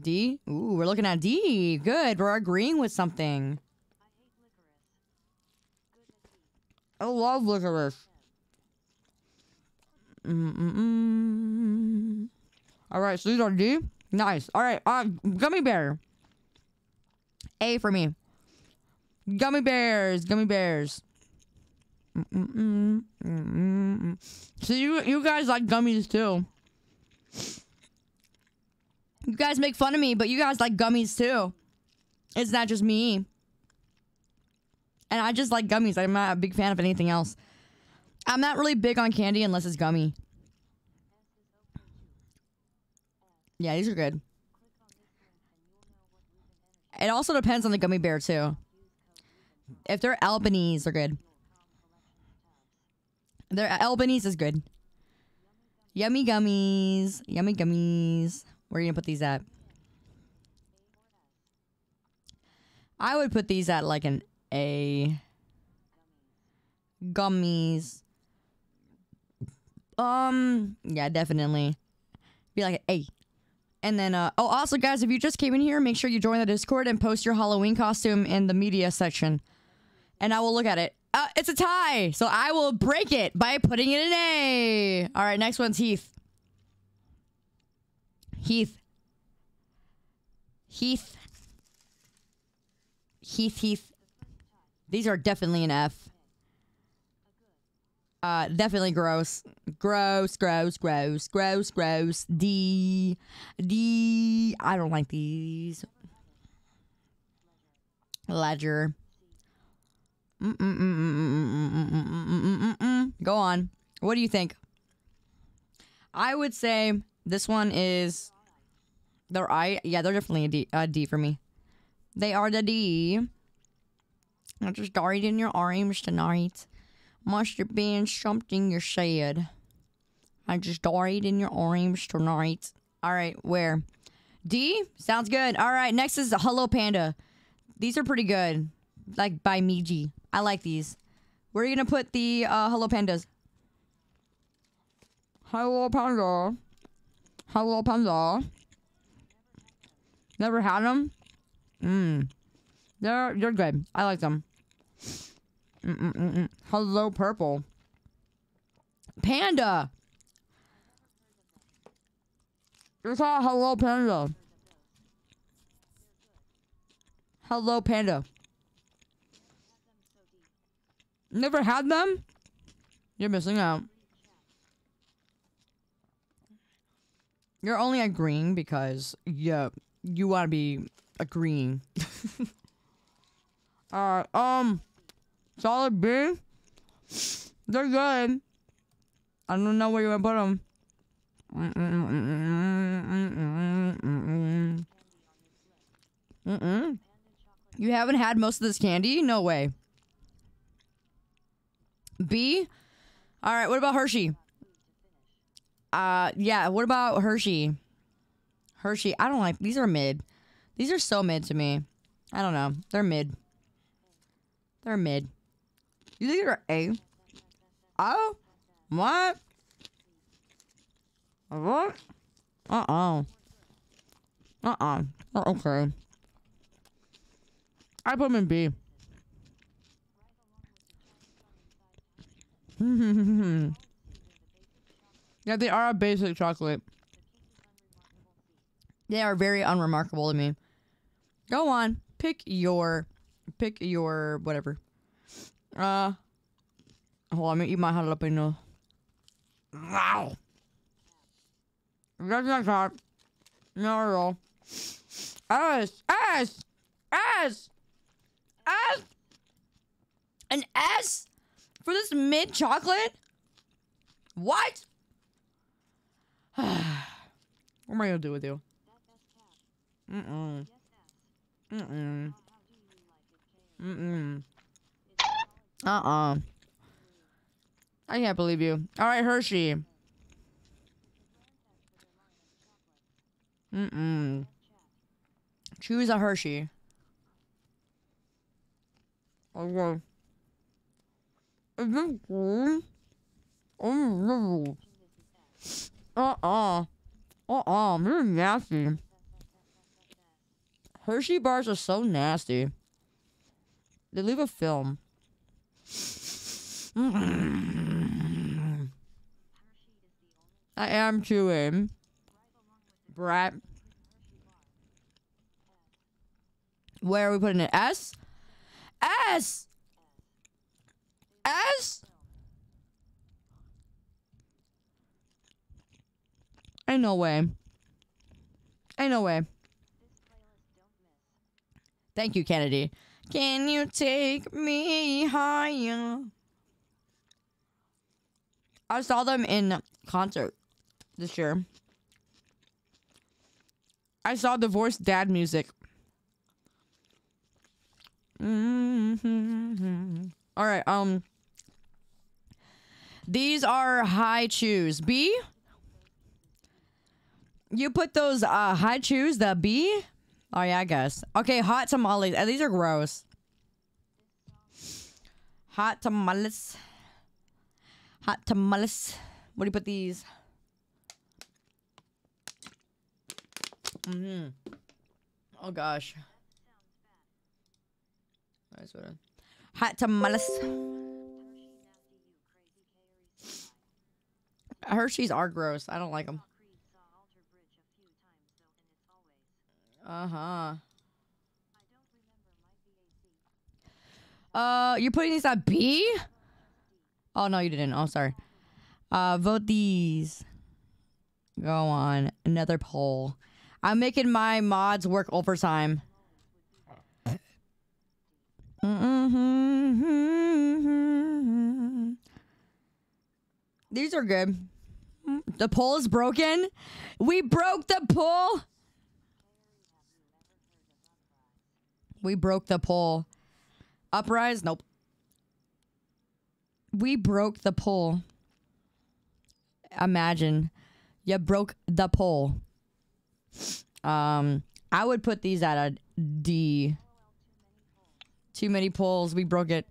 D? Ooh, we're looking at D. Good. We're agreeing with something. I love licorice. Mm-mm-mm. All right, so these are D. Nice. All right, uh, gummy bear. A for me. Gummy bears. Gummy bears. So you you guys like gummies too. You guys make fun of me, but you guys like gummies too. It's not just me. And I just like gummies. I'm not a big fan of anything else. I'm not really big on candy unless it's gummy. Yeah, these are good. It also depends on the gummy bear too. If they're Albanese, they're good. They're Albanese is good. Yummy gummies. Yummy gummies. Where are you gonna put these at? I would put these at like an A. Gummies. Um, yeah, definitely. Be like an A. And then, uh, oh, also, guys, if you just came in here, make sure you join the Discord and post your Halloween costume in the media section. And I will look at it. Uh, it's a tie, so I will break it by putting it in A. All right, next one's Heath. Heath. Heath. Heath, Heath. These are definitely an F. Uh, definitely gross. Gross, gross, gross, gross, gross. D. D. I don't like these. Ledger. Go on. What do you think? I would say this one is their I. Yeah, they're definitely a D, a D for me. They are the D. I just died in your arms tonight. Must have been something you said. I just died in your arms tonight. All right, where? D? Sounds good. All right, next is Hello Panda. These are pretty good. Like by Meiji. I like these. Where are you to put the uh, Hello Pandas? Hello Panda. Hello Panda. Never had them? Mmm. They're, they're good. I like them. Mm-mm-mm-mm. Hello Purple. Panda. It's all Hello Panda. Hello, Panda. Never had them? You're missing out. You're only agreeing because yeah, you want to be agreeing. <laughs> Alright, um, solid B. They're good. I don't know where you want to put them. Mm-mm. You haven't had most of this candy? No way. B? All right, what about Hershey? Uh, yeah, what about Hershey? Hershey, I don't like, these are mid. These are so mid to me. I don't know. They're mid. They're mid. You think they're A? Oh? What? What? Uh-uh. Uh-uh. Okay. I put them in B. <laughs> yeah, they are a basic chocolate. They are very unremarkable to me. Go on. Pick your pick your whatever. Uh hold on, I'm gonna eat my jalapeno. Wow. That's not hot. No roll. S S S S An S for this mid chocolate? What? <sighs> what am I gonna do with you? Mm-mm. Mm-mm. Mm-mm. Uh-uh. I can't believe you. Alright, Hershey. Mm-mm. Choose a Hershey. Okay. Is this green? Oh, no. Uh-uh. Uh-uh. Is nasty. Hershey bars are so nasty. They leave a film. I am chewing. Brat. Where are we putting it? S? S! S? Ain't no way. Ain't no way. Thank you, Kennedy. Can you take me higher? I saw them in concert this year. I saw divorced dad music. Mm-hmm. All right. Um. These are Hi-Chews. B. You put those uh Hi-Chews the B. Oh yeah, I guess. Okay, hot tamales. Uh, these are gross. Hot tamales. Hot tamales. What do you put these? Mm-hmm. Oh gosh. Nice one. Hot tamales. Hershey's are gross. I don't like them. Uh-huh. Uh, you're putting these at B? Oh, no, you didn't. Oh, sorry. Uh, vote these. Go on. Another poll. I'm making my mods work overtime. Mm-hmm. These are good. The poll is broken. We broke the poll. We broke the poll. Uprise? Nope. We broke the poll. Imagine. You broke the poll. Um, I would put these at a D. Too many polls. We broke it.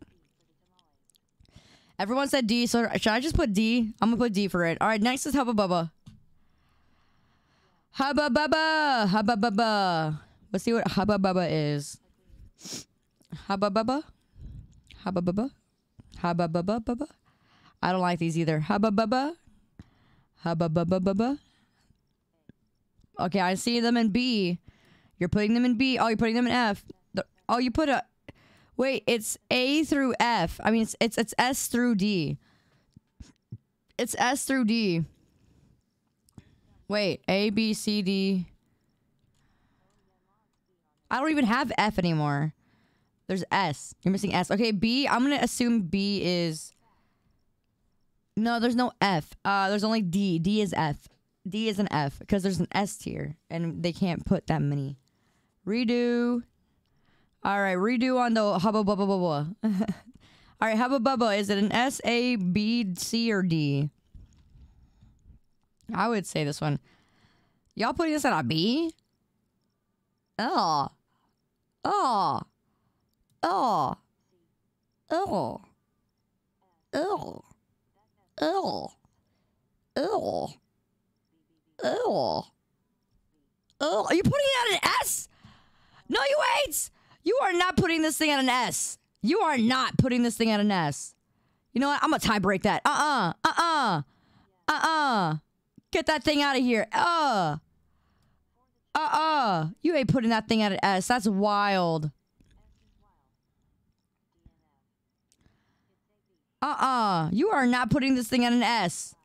Everyone said D, so should I just put D? I'm gonna put D for it. All right, next is Hubba Bubba. Hubba Bubba! Hubba Bubba! Let's see what Hubba Bubba is. Hubba Bubba? Hubba Bubba? Hubba Bubba Bubba? I don't like these either. Hubba Bubba? Hubba Bubba Bubba? Okay, I see them in B. You're putting them in B. Oh, you're putting them in F. Oh, you put a. Wait, it's A through F. I mean, it's it's, it's S through D. It's S through D. Wait, A B C D. I don't even have F anymore. There's S. You're missing S. Okay, B. I'm gonna assume B is. No, there's no F. Uh, there's only D. D is F. D is an F because there's an S tier, and they can't put that many. Redo. All right, redo on the hubba bubba bubba. <laughs> All right, hubba bubba. Is it an S, A, B, C, or D? I would say this one. Y'all putting this at a B? Oh. Oh. Oh. Oh. Oh. Oh. Oh. Oh. Oh. Are you putting it at an S? No, you ain't. You are not putting this thing at an S. You are not putting this thing at an S. You know what? I'm gonna tie break that. Uh uh. Uh uh. Uh uh. Get that thing out of here. Uh. Uh uh. You ain't putting that thing at an S. That's wild. Uh uh. You are not putting this thing at an S.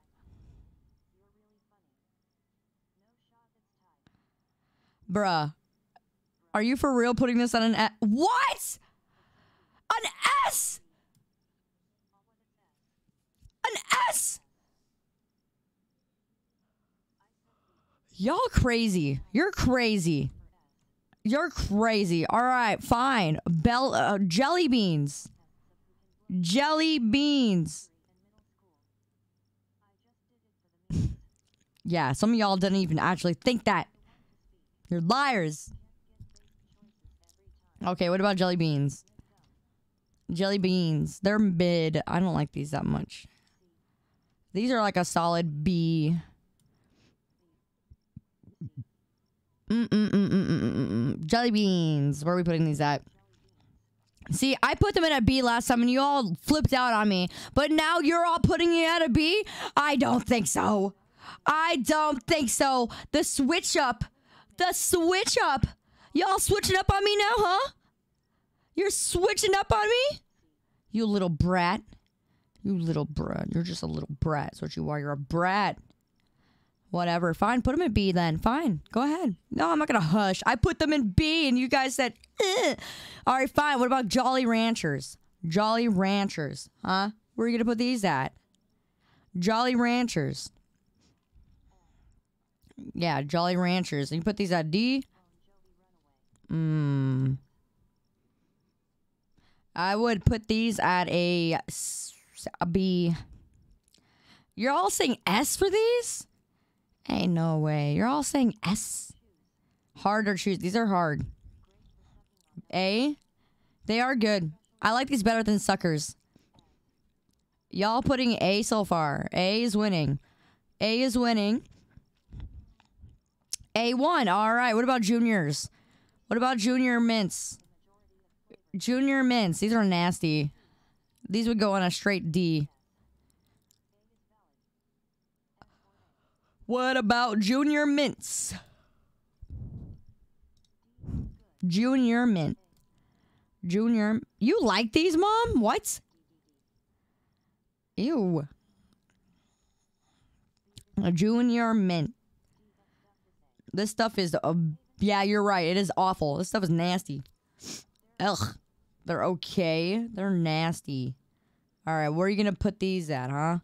Bruh. Are you for real putting this on an S? What? An S? An S? Y'all crazy. You're crazy. You're crazy. All right, fine. Bell uh, jelly beans. Jelly beans. <laughs> yeah, some of y'all didn't even actually think that. You're liars. Okay, what about jelly beans? Jelly beans. They're mid. I don't like these that much. These are like a solid B. Mm-mm-mm-mm-mm-mm. Jelly beans. Where are we putting these at? See, I put them in a B last time and you all flipped out on me. But now you're all putting it at a B? I don't think so. I don't think so. The switch up. The switch up. Y'all switching up on me now, huh? You're switching up on me? You little brat. You little brat. You're just a little brat. That's what you are. You're a brat. Whatever. Fine. Put them in B then. Fine. Go ahead. No, I'm not going to hush. I put them in B and you guys said, all right, fine. What about Jolly Ranchers? Jolly Ranchers. Huh? Where are you going to put these at? Jolly Ranchers. Yeah, Jolly Ranchers. And you put these at D? Hmm. I would put these at a, a B. You're all saying S for these? Ain't no way. You're all saying S. Hard or choose. These are hard. A. They are good. I like these better than suckers. Y'all putting A so far. A is winning. A is winning. A1. All right. What about juniors? What about junior mints? Junior mints. These are nasty. These would go on a straight D. What about junior mints? Junior mint. Junior. You like these, mom? What? Ew. A junior mint. This stuff is, uh, yeah, you're right. It is awful. This stuff is nasty. Ugh. They're okay. They're nasty. All right, where are you going to put these at, huh?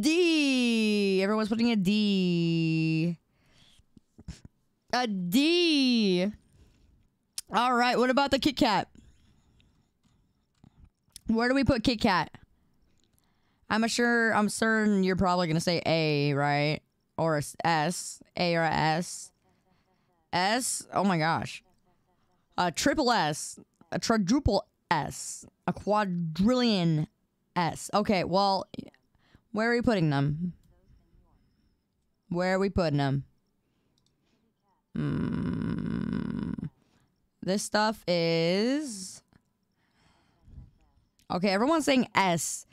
D. Everyone's putting a D. A D. All right, what about the Kit Kat? Where do we put Kit Kat? I'm sure I'm certain you're probably gonna say A, right? Or S. A or S. S? Oh my gosh. A triple S. A quadruple S. A quadrillion S. Okay, well, where are we putting them? Where are we putting them? Hmm. This stuff is. Okay, everyone's saying S.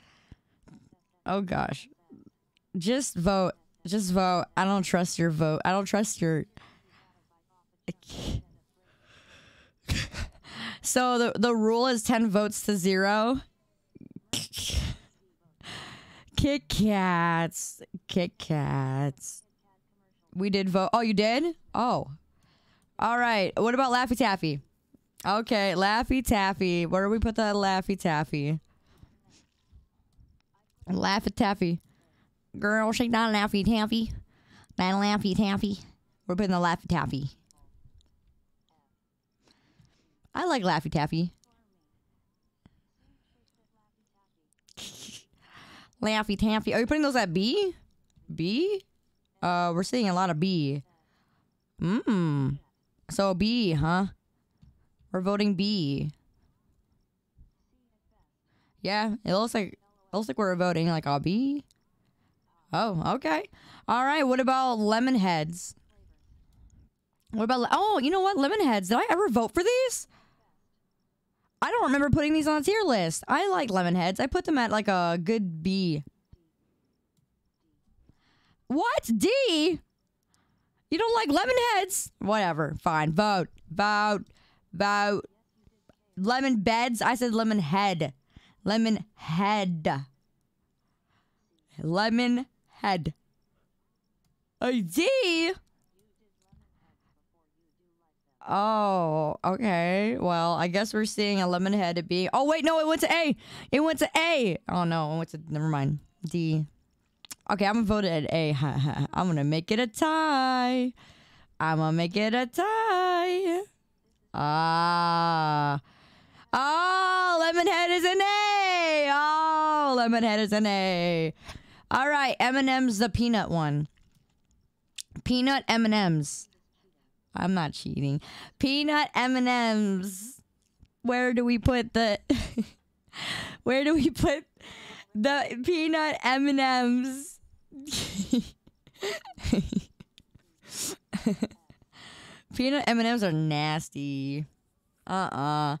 Oh gosh. Just vote. Just vote. I don't trust your vote. I don't trust your. <laughs> So the the rule is ten votes to zero. Kit Kats, Kit Kats. We did vote. Oh, you did? Oh, all right. What about Laffy Taffy? Okay, Laffy Taffy. Where do we put that Laffy Taffy? Laffy Taffy. Girl, shake that Laffy Taffy. That Laffy Taffy. We're putting the Laffy Taffy. I like Laffy Taffy. Laffy Taffy. Are you putting those at B? B? Uh, we're seeing a lot of B. Mmm. So B, huh? We're voting B. Yeah, it looks like it looks like we're voting like a B. Oh, okay. All right. What about lemon heads? What about? Oh, you know what? Lemon heads. Did I ever vote for these? I don't remember putting these on a tier list. I like lemon heads. I put them at like a good B. What? D? You don't like lemon heads? Whatever. Fine. Vote. Vote. Vote. Lemon beds? I said lemon head. Lemon head. Lemon head. A D? Oh, okay. Well, I guess we're seeing a lemon head at B. Oh, wait, no, it went to A. It went to A. Oh, no, it went to, never mind. D. Okay, I'm gonna vote at A. <laughs> I'm gonna make it a tie. I'm gonna make it a tie. Ah. Oh, Lemonhead is an A. Oh, Lemonhead is an A. All right, M&M's the peanut one. Peanut M&M's. I'm not cheating. Peanut M&M's. Where do we put the <laughs> Where do we put the peanut M&M's? <laughs> peanut M&M's are nasty. Uh-uh.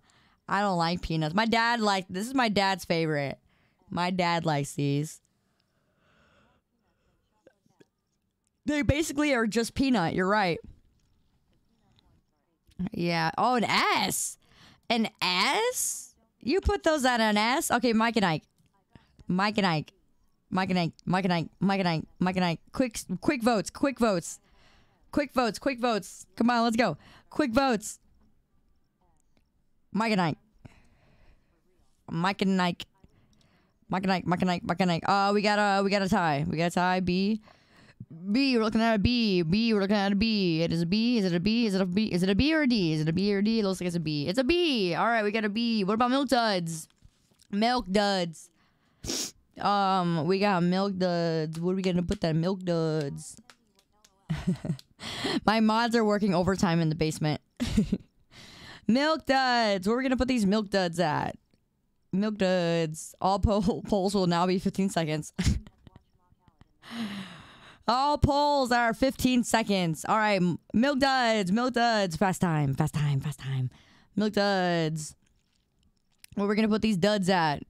I don't like peanuts. My dad like this is my dad's favorite. My dad likes these. They basically are just peanut. You're right. Yeah. Oh, an S. An S? You put those at an S? Okay, Mike and Ike. Mike and Ike. Mike and Ike. Mike and Ike. Mike and Ike. Mike and Ike. Quick, quick votes. Quick votes. Quick votes. Quick votes. Come on, let's go. Quick votes. Mike and Ike. Mike and Ike. Mike and Ike. Mike and Ike. Mike and Ike. Uh, we got a we got a tie. We got a tie. B. B. We're looking at a B. B. We're looking at a B. It is a B. Is it a B? Is it a B? Is it a B or a D? Is it a B or a D? It looks like it's a B. It's a B. All right, we got a B. What about milk duds? Milk duds. Um, we got milk duds. What are we gonna put that milk duds? <laughs> My mods are working overtime in the basement. <laughs> milk duds. Where are we gonna put these milk duds at? Milk duds. All poll <laughs> polls will now be 15 seconds. All polls are 15 seconds. All right, milk duds, milk duds, fast time, fast time, fast time. Milk duds. Where we're gonna put these duds at?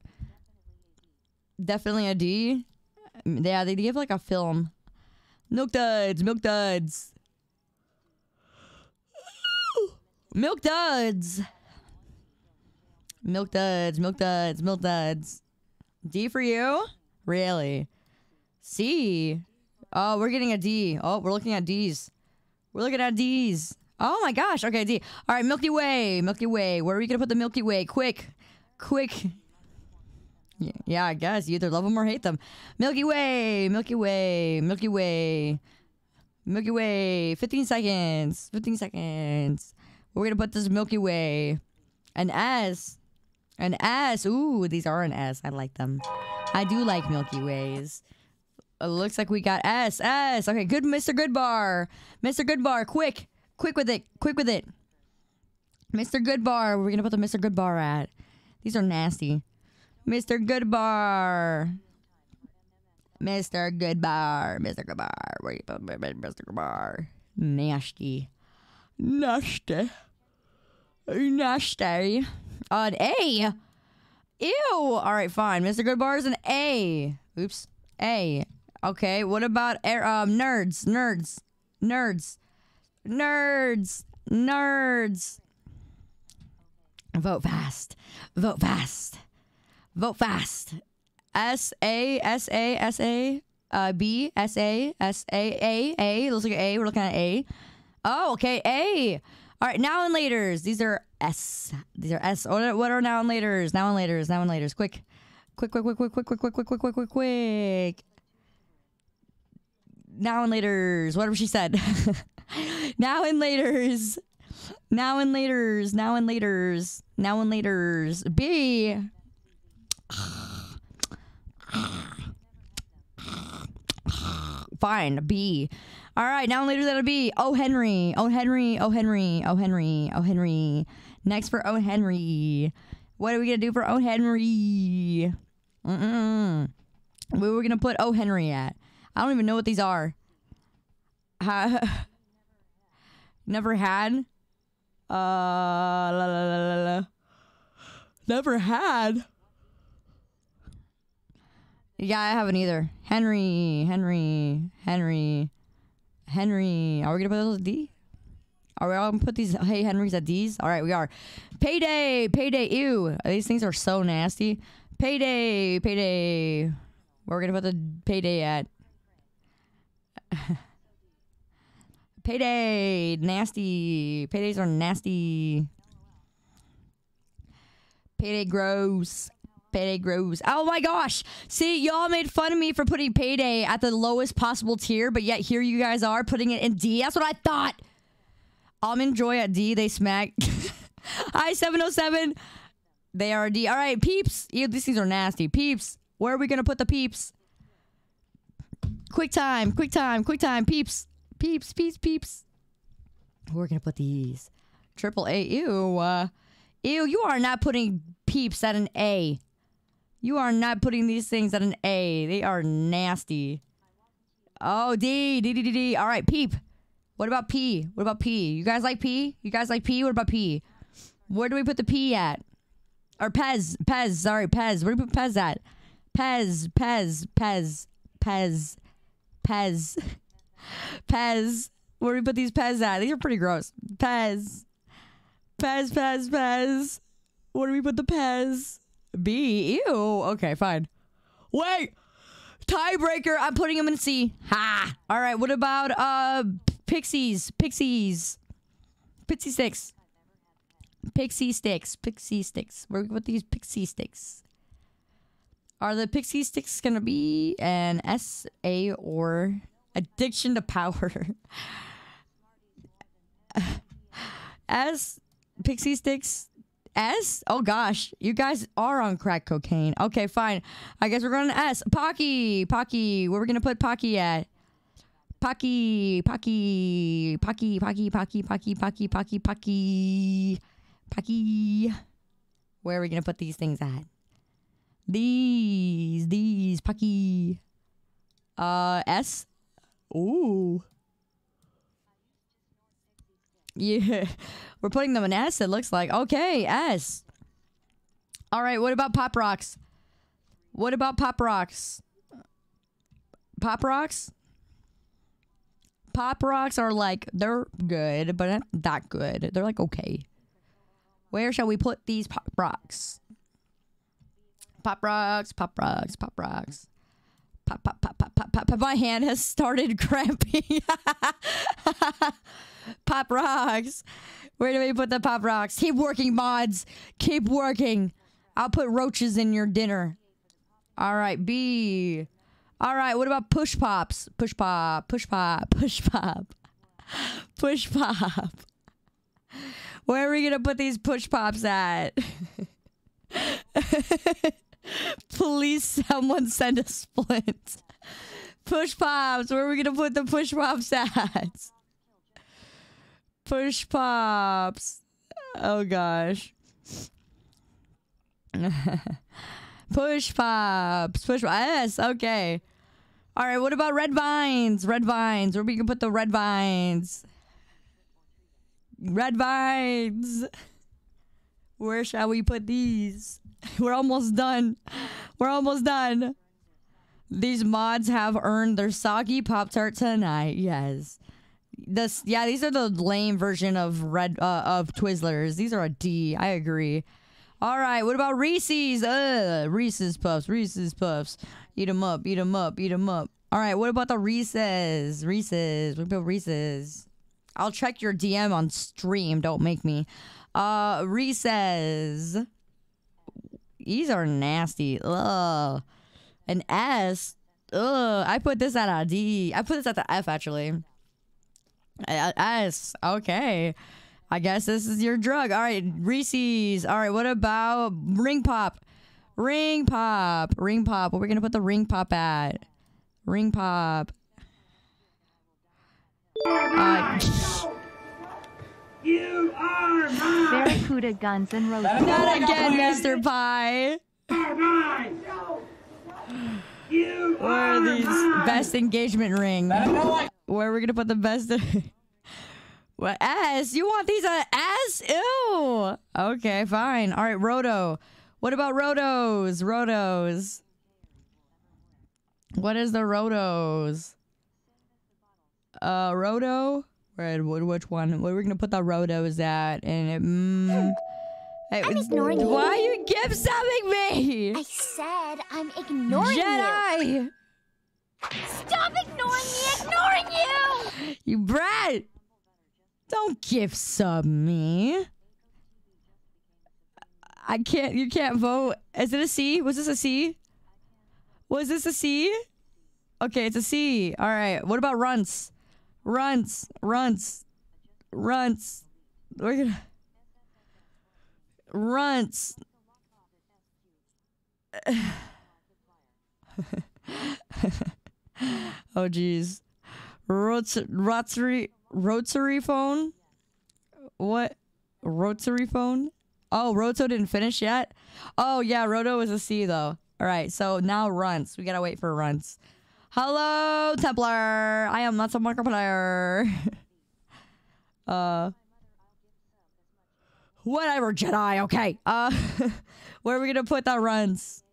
Definitely a D. Yeah, they give like a film. Milk duds, milk duds. Milk duds. Milk duds, milk duds, milk duds. D for you? Really? C. Oh, we're getting a D. Oh, we're looking at D's. We're looking at D's. Oh my gosh. Okay, D. All right, Milky Way. Milky Way. Where are we gonna put the Milky Way? Quick, quick. Yeah, I guess you either love them or hate them. Milky Way. Milky Way. Milky Way. Milky Way. 15 seconds. 15 seconds. We're gonna put this Milky Way. An S. An S. Ooh, these are an S. I like them. I do like Milky Ways. It looks like we got S. S. Okay, good, Mr. Goodbar. Mr. Goodbar, quick. Quick with it. Quick with it. Mr. Goodbar. We're going to put the Mr. Goodbar at. These are nasty. Mr. Goodbar. Mr. Goodbar. Mr. Goodbar. Where you put Mr. Goodbar? Nasty. Nasty. Nasty. An A. Ew. All right, fine. Mr. Goodbar is an A. Oops. A. Okay. What about air, um nerds? Nerds. Nerds. Nerds. Nerds. Vote fast. Vote fast. Vote fast. S A S A S A uh, B S A S A A A. Looks like A. We're looking at A. Oh, okay. A. All right. Now and laters. These are S. These are S. What are, now and laters? Now and laters. Now and laters. Quick. Quick, quick, quick, quick, quick, quick, quick, quick, quick, quick, quick, quick. Now and laters. Whatever she said. <laughs> now and laters. Now and laters. Now and laters. Now and laters. B. Fine. B. All right. Now and later that'll be Oh Henry. Oh Henry. Oh Henry. Oh Henry. Oh Henry. Next for Oh Henry. What are we gonna do for Oh Henry? Mm-mm. We gonna put Oh Henry at? I don't even know what these are. <laughs> Never had. Uh, la, la, la, la. Never had. Yeah, I haven't either. Henry, Henry, Henry, Henry. Are we gonna put those D? Are we all gonna put these Hey Henrys at D's? All right, we are. Payday, payday. Ew, these things are so nasty. Payday, payday. Where are we gonna put the payday at? Payday, nasty. Paydays are nasty. Payday gross. Payday gross. Oh my gosh. See, y'all made fun of me for putting payday at the lowest possible tier, but yet here you guys are putting it in D. That's what I thought. Almond Joy at D, they smack. <laughs> Hi, 707. They are D. All right, peeps. These things are nasty. Peeps. Where are we going to put the peeps? Quick time, quick time, quick time, peeps. Peeps, peeps, peeps. We're gonna put these. Triple A. Ew. Uh, ew, you are not putting peeps at an A. You are not putting these things at an A. They are nasty. Oh, D, D, D, D, D. All right, peep. What about P? What about P? You guys like P? You guys like P? What about P? Where do we put the P at? Or Pez. Pez. Sorry, Pez. Where do we put Pez at? Pez, Pez, Pez, Pez, Pez. Pez. Where do we put these Pez at? These are pretty gross. Pez. Pez, Pez, Pez. Where do we put the Pez? B. Ew. Okay, fine. Wait. Tiebreaker. I'm putting them in C. Ha. All right. What about uh Pixies? Pixies. Pixie sticks. Pixie sticks. Pixie sticks. Where do we put these pixie sticks? Are the pixie sticks gonna be an S, A, or addiction to power? <laughs> S, pixie sticks, S? Oh gosh, you guys are on crack cocaine. Okay, fine. I guess we're going to S. Pocky, Pocky. Where are we gonna put Pocky at? Pocky, Pocky, Pocky, Pocky, Pocky, Pocky, Pocky, Pocky, Pocky, Pocky. Where are we gonna put these things at? These, these, Pocky. Uh, S. Ooh. Yeah, <laughs> we're putting them in S. It looks like okay, S. All right. What about Pop Rocks? What about Pop Rocks? Pop Rocks. Pop Rocks are like they're good, but not that good. They're like okay. Where shall we put these Pop Rocks? Pop Rocks, Pop Rocks, Pop Rocks. Pop, pop, pop, pop, pop, pop. My hand has started <laughs> cramping. pop rocks. Where do we put the pop rocks? Keep working, mods. Keep working. I'll put roaches in your dinner. All right, B. All right, what about push pops? Push pop, push pop, push pop, push pop. Where are we gonna put these push pops at? <laughs> Please, someone send a splint. Push pops. Where are we gonna put the push pops at? Push pops. Oh gosh. <laughs> push pops. Push yes. Okay. All right. What about red vines? Red vines. Where we can put the red vines? Red vines. <laughs> Where shall we put these? <laughs> We're almost done. We're almost done. These mods have earned their soggy Pop Tart tonight. Yes. This yeah, these are the lame version of red uh, of Twizzlers. These are a D. I agree. All right, what about Reese's? Uh, Reese's Puffs, Reese's Puffs. Eat them up, eat them up, eat them up. All right, what about the Reese's? Reese's, what about Reese's? I'll check your DM on stream. Don't make me. Uh, Reese's. These are nasty. Ugh. An S. Ugh. I put this at a D. I put this at the F actually. Uh, S. Okay. I guess this is your drug. All right, Reese's. All right, what about ring pop? Ring pop. Ring pop. Where we gonna put the ring pop at? Ring pop. Uh, You are mine. Barracuda guns and roses. not again, Mr. Pie. You Where are these best engagement ring? Where are we gonna put the best? <laughs> what S? You want these at S? Ew. Okay, fine. All right, Roto. What about Rotos? Rotos. What is the Rotos? Uh, Roto. Where? wh- Which one? Where are we gonna put the Rotos at? And it. Mm, I'm ignoring you. Why are you gift subbing me? I said I'm ignoring Jedi. you. Stop ignoring me, ignoring you! You brat! Don't gift sub me. I can't. You can't vote. Is it a C? Was this a C? Was this a C? Okay, it's a C. All right. What about runts? Runts. Runts. Runts. We're gonna. Runts. <laughs> oh. Rots- rotary rotary phone? What? Rotary phone? Oh, Roto didn't finish yet? Oh yeah, Roto is a C though. Alright, so now runts. We gotta wait for runts. Hello, Templar. I am not a Markiplier. <laughs> uh Whatever, Jedi, okay. Uh <laughs> where are we gonna put that runs?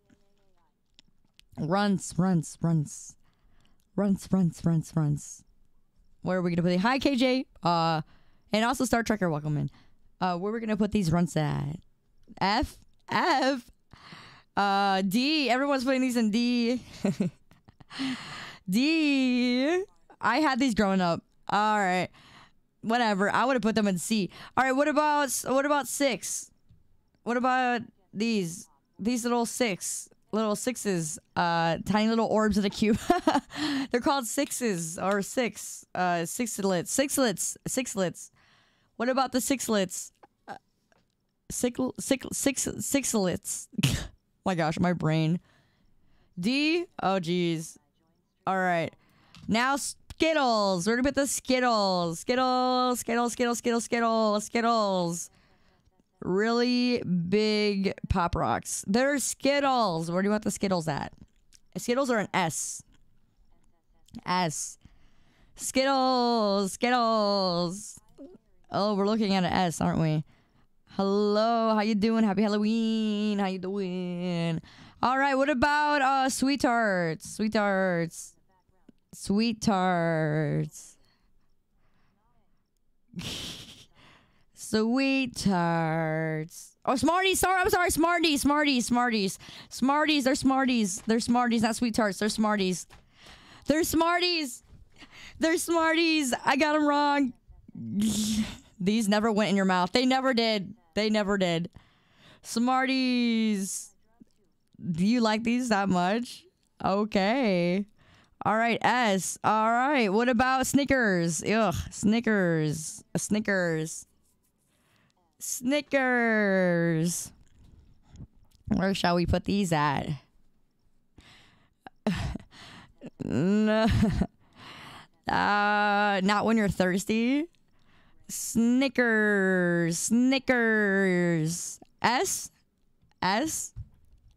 Runs, runs, runs. Runs, runs, runs, runs. Where are we gonna put the hi KJ? Uh and also Star Trekker, welcome in. Uh where are we gonna put these runs at? F? F? Uh D. Everyone's putting these in D. <laughs> D. I had these growing up. Alright. Whatever. I would have put them in C. Alright, what about what about six? What about these? These little six little sixes, uh, tiny little orbs in a cube. <laughs> They're called sixes or six, uh, sixlets, sixlets, sixlets. What about the sixlets? Uh, six, six, six, sixlets. <laughs> my gosh, my brain. D. Oh, geez. All right. Now Skittles. We're gonna put the Skittles. Skittles, Skittles, Skittles, Skittles, Skittles, Skittles really big pop rocks. They're Skittles. Where do you want the Skittles at? Skittles are an S. S. Skittles. Skittles. Oh, we're looking at an S, aren't we? Hello, how you doing? Happy Halloween. How you doing? All right, what about uh sweethearts? Sweethearts. Sweethearts. <laughs> Sweethearts. Oh, Smarties. Sorry, I'm sorry. Smarties. Smarties. Smarties. Smarties. They're Smarties. They're Smarties, not Sweethearts. They're Smarties. They're Smarties. They're Smarties. I got them wrong. <laughs> These never went in your mouth. They never did. They never did. Smarties. Do you like these that much? Okay. All right, S. All right. What about Snickers? Ugh, Snickers. Snickers. Snickers. Where shall we put these at? no. <laughs> Uh, not when you're thirsty. Snickers. Snickers. S? S?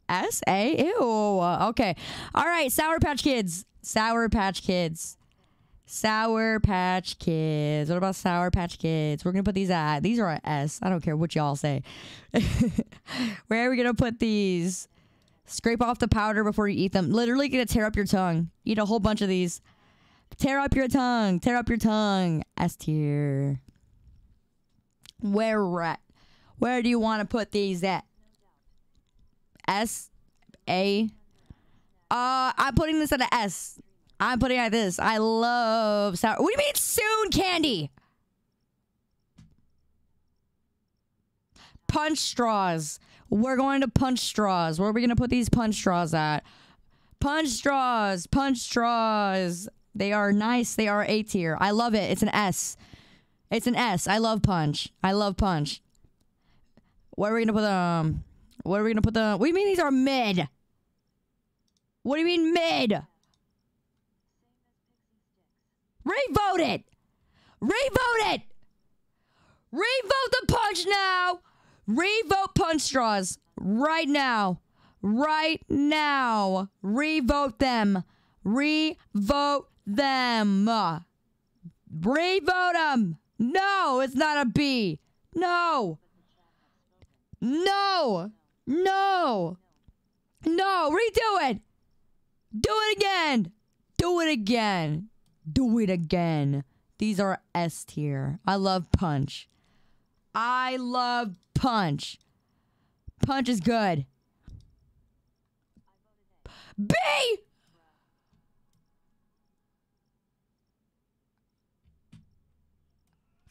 S? A? Ew. Okay. All right. Sour Patch Kids. Sour Patch Kids. Sour Patch Kids. What about Sour Patch Kids? We're to put these at. These are a S. I don't care what y'all say. <laughs> Where are we to put these? Scrape off the powder before you eat them. Literally to tear up your tongue. Eat a whole bunch of these. Tear up your tongue. Tear up your tongue. S tier. Where at? Where do you want to put these at? S A. Uh, I'm putting this at an S. I'm putting it at this. I love sour. What do you mean soon candy? Punch straws. We're going to punch straws. Where are we going to put these punch straws at? Punch straws. Punch straws. They are nice. They are A tier. I love it. It's an S. It's an S. I love punch. I love punch. Where are we gonna put um? What are we gonna put the? What do you mean these are mid? What do you mean mid? Revote it. Revote it. Revote the punch now. Revote punch straws right now. Right now. Revote them. Revote them. Revote them. No, it's not a B. No. No. No. No. Redo it. Do it again. Do it again. Do it again. These are S tier. I love punch. I love punch. Punch is good. B.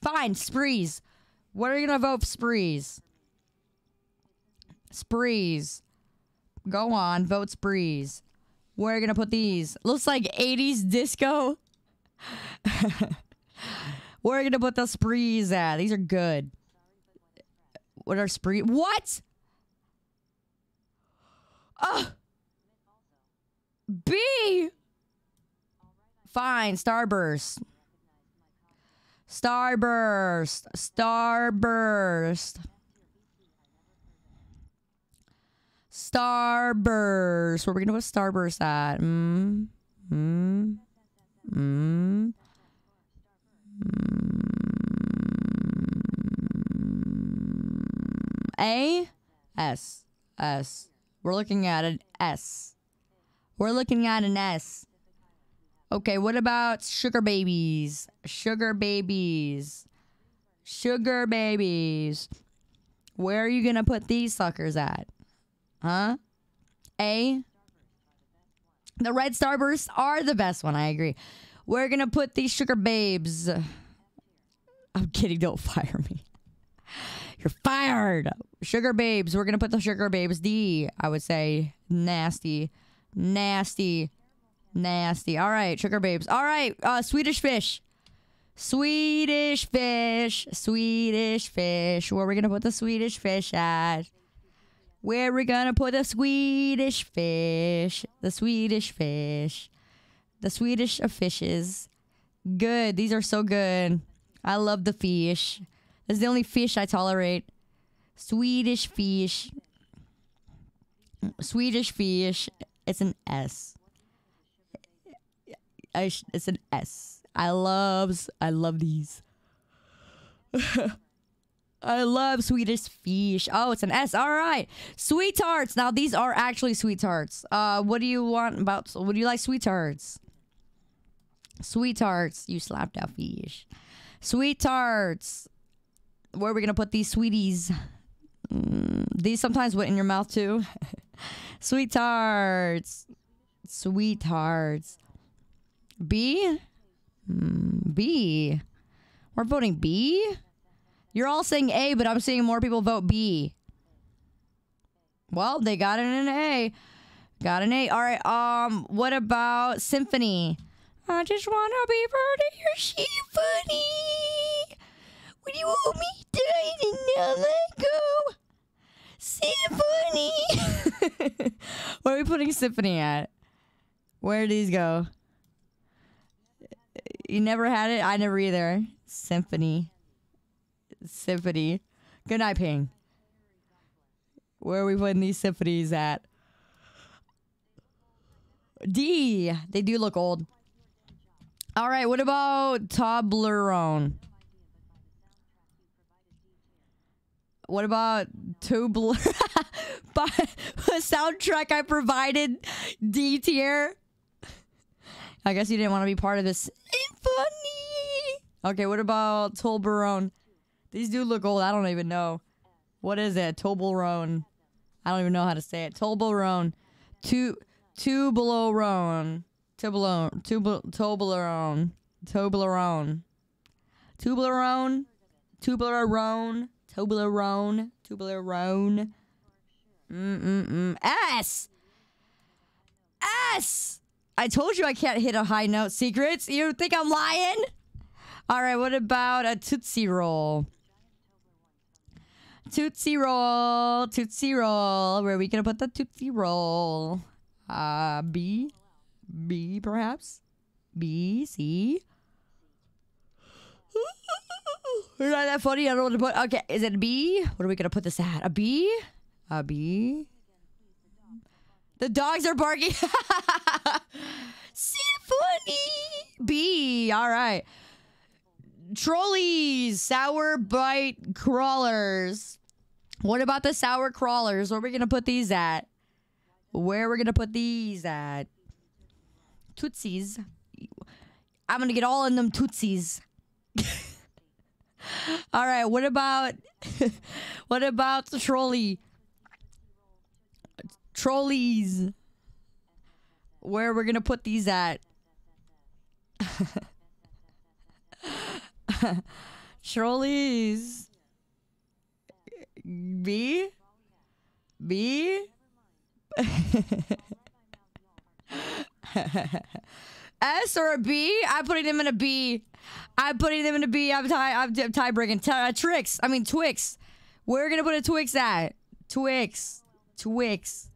Fine, sprees. What are you gonna vote for sprees? Sprees. Go on, vote sprees. Where are you gonna put these? Looks like 80s disco. <laughs> Where are you gonna put the sprees at? These are good. What are spree? What? Uh, B. Fine, Starburst. Starburst. Starburst. Starburst. Where are we gonna put Starburst at? Mm. Mm. Mm. A S S. We're looking at an S. We're looking at an S. Okay, what about sugar babies? Sugar babies. Sugar babies. Where are you going to put these suckers at? Huh? A? The red starbursts are the best one, I agree. We're going to put these sugar babes. I'm kidding, don't fire me. You're fired. Sugar babes. We're going to put the sugar babes D, I would say. Nasty. Nasty. Nasty. All right, sugar babes. All right, uh, Swedish fish. Swedish fish. Swedish fish. Where are we going to put the Swedish fish at? Where we're to put the Swedish fish? The Swedish fish. The Swedish of fishes. Good. These are so good. I love the fish. This is the only fish I tolerate. Swedish fish. Swedish fish. It's an S. I it's an S. I love I love these. <laughs> I love Swedish fish. Oh, it's an S. All right. Sweet tarts. Now these are actually sweet tarts. Uh what do you want about what do you like sweet tarts? Sweet tarts. You slapped out fish. Sweet tarts. Where are we gonna put these sweeties? Mm, these sometimes went in your mouth too. <laughs> Sweet tarts. Sweet tarts. B? Mm, B. We're voting B? You're all saying A, but I'm seeing more people vote B. Well, they got it in an A. Got an A. All right. Um, what about symphony? I just wanna be part of your symphony. When you want me die and now let go. Symphony. <laughs> Where are we putting symphony at? Where do these go? You never had it? I never either. Symphony. Symphony. Good night, Ping. Where are we putting these symphonies at? D. They do look old. All right, what about Toblerone? What about Tubler? <laughs> By the soundtrack I provided, D tier. I guess you didn't want to be part of this symphony. Okay, what about Toblerone? These do look old. I don't even know. What is it? Toblerone. I don't even know how to say it. Toblerone. Tu Tublerone. Toblerone. Toblerone. Toblerone. Tublerone. Tublerone. Toblerone. Toblerone. Mm-mm-mm. S! S! I told you I can't hit a high note. Secrets? You think I'm lying? All right, what about a Tootsie Roll? Tootsie Roll, Tootsie Roll. Where are we gonna put the Tootsie Roll? Uh, B? B, perhaps? B, C? Not that funny? I don't want to put. Okay, is it B? What are we gonna put this at? A B? A B? The dogs are barking. <laughs> Symphony. B. All right. Trollis, sour bite crawlers. What about the sour crawlers? Where are we gonna put these at? Where are we gonna put these at? Tootsies. I'm gonna get all in them tootsies. <laughs> all right. What about <laughs> what about the Trolli? Trollis. Where we're gonna put these at? <laughs> Trollis. B? B? <laughs> S or a B? I'm putting them in a B. I'm putting them in a B. I'm tie. I'm t- tie breaking. T- uh, Tricks. I mean Twix. We're gonna put a Twix at Twix. Twix.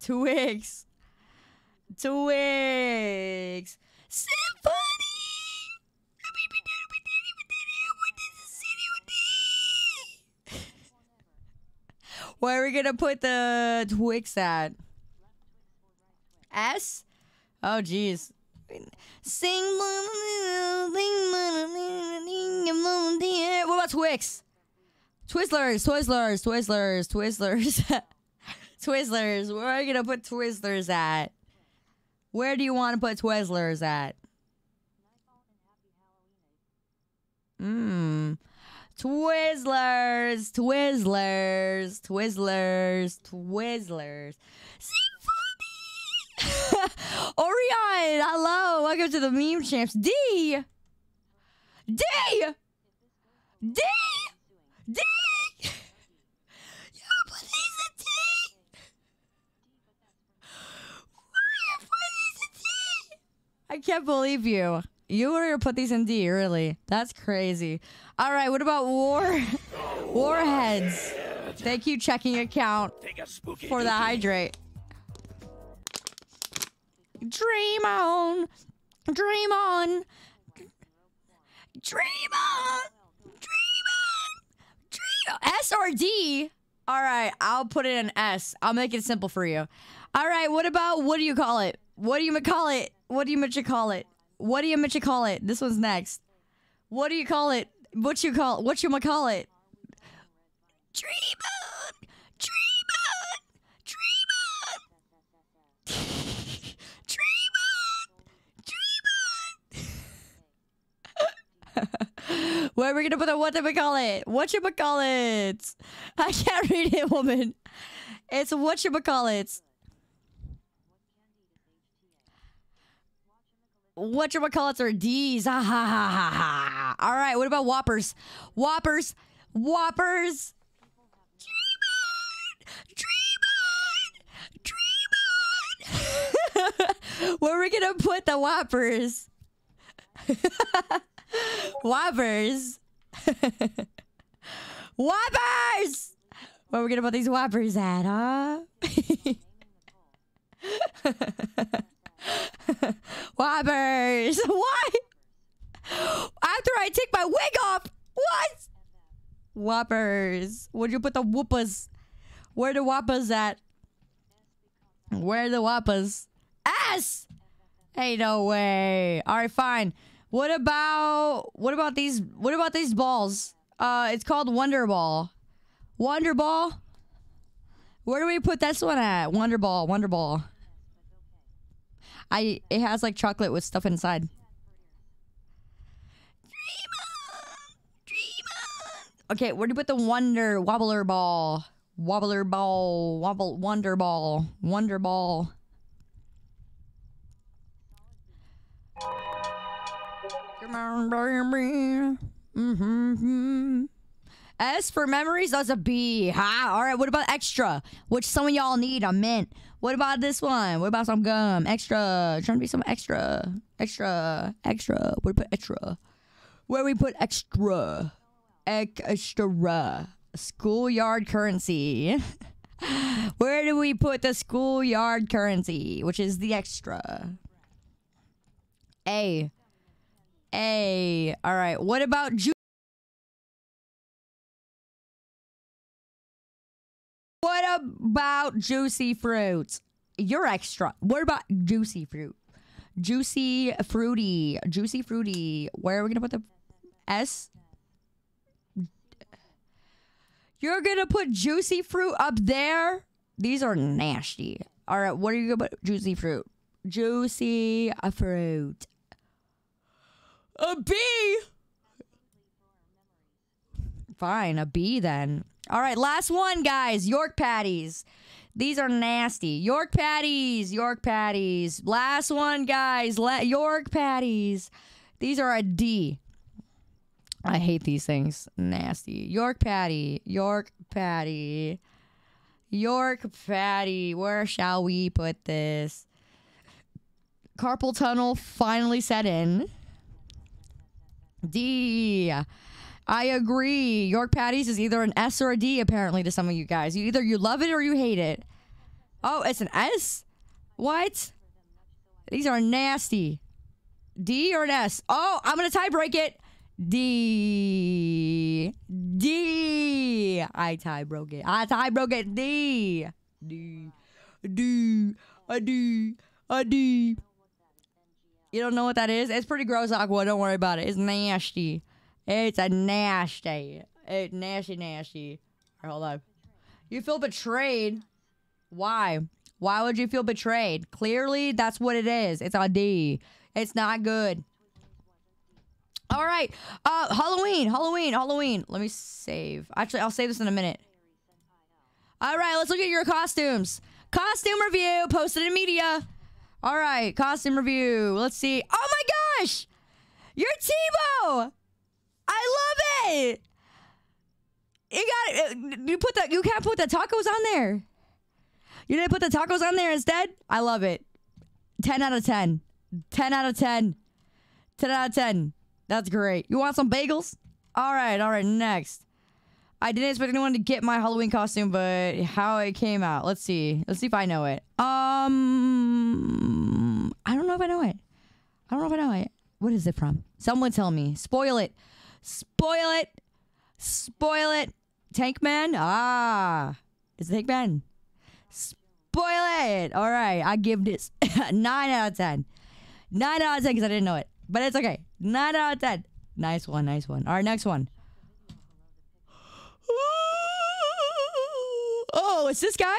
Twix. Twix. Symphony. Where are we gonna put the Twix at? S? Oh jeez. Sing What about Twix? Twizzlers, Twizzlers, Twizzlers, Twizzlers. <laughs> Twizzlers. Where are you gonna put Twizzlers at? Where do you want to put Twizzlers at? Mmm. Twizzlers, Twizzlers, Twizzlers, Twizzlers. Symphony! <laughs> Orion, hello. Welcome to the meme champs. D! D! D! D! You put these in T! Why put these in T? I can't believe you. You were gonna put these in D, really? That's crazy. All right, what about war <laughs> warheads? Thank you, checking account for the hydrate. Dream on, dream on, dream on, dream on, dream on. S or D? All right, I'll put it in S. I'll make it simple for you. All right, what about what do you call it? What do you call it? What do you call it? What do you call it? This one's next. What do you call it? What you call? What you call it? Dream on, dream on, dream on, <laughs> dream on, dream on. <laughs> Where are we gonna put the what do we call it? What you call it? I can't read it, woman. It's what you call it. What you call it are D's. Ha ha ha ha ha. All right, what about Whoppers? Whoppers. Whoppers. <laughs> Where are we gonna put the Whoppers? <laughs> Whoppers. <laughs> Whoppers! Where are we gonna put these Whoppers at, huh? <laughs> Whoppers. Why? After I take my wig off. What? Whoppers. Where'd you put the whoopers? Where the whoppers at? Where the whoppers? S. Hey, no way. All right, fine. What about what about these? What about these balls? Uh, it's called Wonder Ball. Wonder Ball. Where do we put this one at? Wonder Ball. Wonder Ball. I it has like chocolate with stuff inside. Okay, where do you put the wonder wobbler ball? Wobbler ball, wobble wonder ball, wonder ball. Come on, baby. Mm-hmm. S for memories, that's a B. Ha! All right, what about extra? Which some of y'all need, a mint. What about this one? What about some gum? Extra. Trying to be some extra. Extra. Extra. Where we put extra? Where we put extra? Extra. Schoolyard currency. <laughs> Where do we put the schoolyard currency, which is the extra? A. A. All right. What about What about juicy fruits? You're extra. What about juicy fruit? Juicy fruity. Juicy fruity. Where are we gonna put the S? You're gonna put juicy fruit up there? These are nasty. All right, what are you gonna put? Juicy fruit. Juicy fruit. A B. Fine, a B then. All right, last one, guys. York patties. These are nasty. York patties. York patties. Last one, guys. La- York patties. These are a D. I hate these things. Nasty. York patty. York patty. York patty. Where shall we put this? Carpal tunnel finally set in. D. I agree. York patties is either an S or a D apparently to some of you guys. You either you love it or you hate it. Oh, it's an S? What? These are nasty. D or an S? Oh, I'm gonna tie break it. D. D. I tie broke it. I tie broke it. D. D. D. A D. A D. You don't know what that is? It's pretty gross, Aqua. Don't worry about it. It's nasty. It's a nasty. It's nasty, nasty. Right, hold on. You feel betrayed. Why? Why would you feel betrayed? Clearly, that's what it is. It's a D. It's not good. All right. Uh, Halloween, Halloween, Halloween. Let me save. Actually, I'll save this in a minute. All right, let's look at your costumes. Costume review posted in media. All right, costume review. Let's see. Oh my gosh, you're Tebow. I love it. You got it. You put that. You can't put the tacos on there. You didn't put the tacos on there instead. I love it. Ten out of ten. Ten out of ten. Ten out of ten. That's great. You want some bagels? All right. All right. Next. I didn't expect anyone to get my Halloween costume, but how it came out. Let's see. Let's see if I know it. Um, I don't know if I know it. I don't know if I know it. What is it from? Someone tell me. Spoil it. Spoil it. Spoil it. Tank Man. Ah, it's Tank Man. Spoil it. All right. I give this <laughs> nine out of ten. Nine out of ten because I didn't know it, but it's okay. Nine out of ten. Nice one. Nice one. All right. Next one. <gasps> Oh, it's this guy?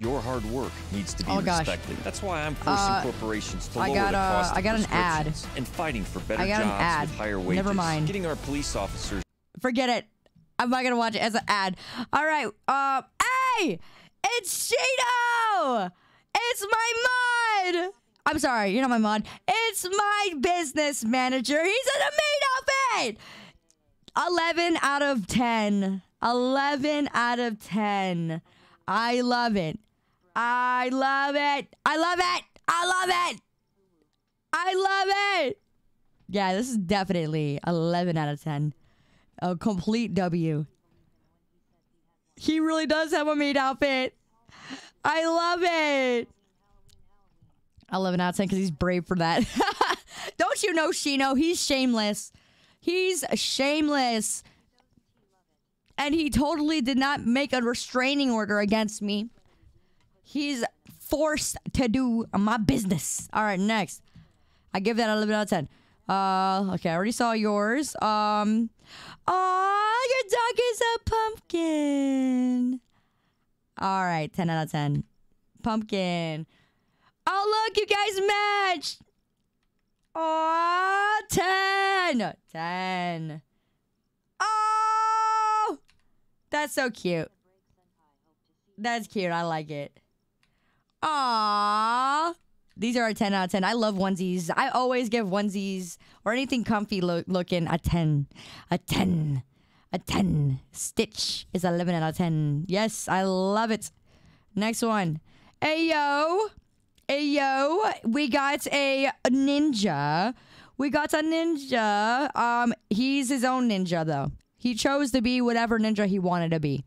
Your hard work needs to be Oh, gosh. respected. That's why I'm forcing Uh, corporations to I lower got, the uh, cost I of got an ad. and fighting for better I jobs with higher wages. Never mind. Getting our police officers Forget it. I'm not gonna watch it as an ad. All right. Uh, hey, it's Cheeto. It's my mod. I'm sorry, you're not my mod. It's my business manager. He's in a maid outfit. 11 out of 10. 11 out of 10. I love it. I love it. I love it. I love it. I love it. Yeah, this is definitely 11 out of 10. A complete W. He really does have a maid outfit. I love it. 11 out of 10 because he's brave for that. <laughs> Don't you know, Shino? He's shameless. He's shameless. And he totally did not make a restraining order against me. He's forced to do my business. All right, next. I give that a 11 out of 10. Uh, okay, I already saw yours. Um, your dog is a pumpkin. All right, 10 out of 10. Pumpkin. Oh, look, you guys matched. Oh, 10. 10. Oh, that's so cute. That's cute. I like it. Aww. These are a 10 out of 10. I love onesies. I always give onesies or anything comfy lo- looking a 10. A 10. A 10. Stitch is 11 out of 10. Yes, I love it. Next one. Ayo. Ayo. We got a ninja. We got a ninja. Um, he's his own ninja though. He chose to be whatever ninja he wanted to be.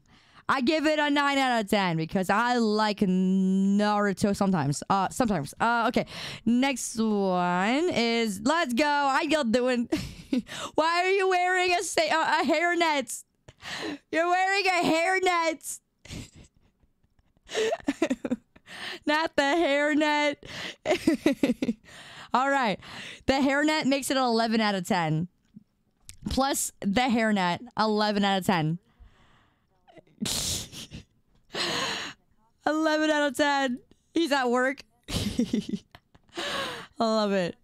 I give it a 9 out of 10 because I like Naruto sometimes. Uh sometimes. Uh okay. Next one is let's go. How you doing? Why are you wearing a sa- uh, a hairnet? You're wearing a hairnet. <laughs> Not the hairnet. <laughs> All right. The hairnet makes it an 11 out of 10. Plus the hairnet, 11 out of 10. <laughs> 11 out of 10. He's at work. <laughs> I love it.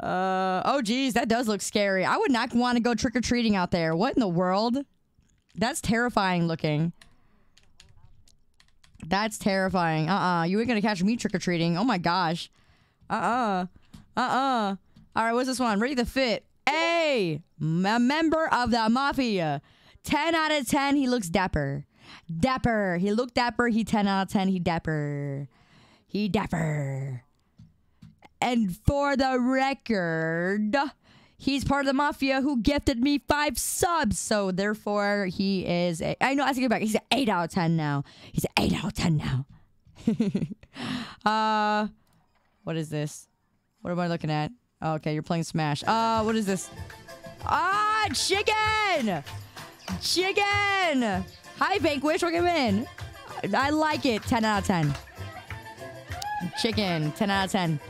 Uh, oh, geez, that does look scary. I would not want to go trick or treating out there. What in the world? That's terrifying looking. That's terrifying. Uh uh You ain't gonna catch me trick or treating. Oh my gosh. Uh uh. Uh uh. All right, what's this one? Ready to fit. A, a member of the mafia. 10 out of 10. He looks dapper. Dapper. He looked dapper. He 10 out of 10. He dapper. He dapper. And for the record, he's part of the mafia who gifted me five subs. So therefore, he is. A, I know. I take it back. He's an eight out of ten now. He's an eight out of ten now. <laughs> uh, what is this? What am I looking at? Oh, okay, you're playing Smash. Uh, what is this? Ah, chicken! Chicken! Hi, Vanquish. Welcome in. I like it. 10 out of 10. Chicken. 10 out of 10.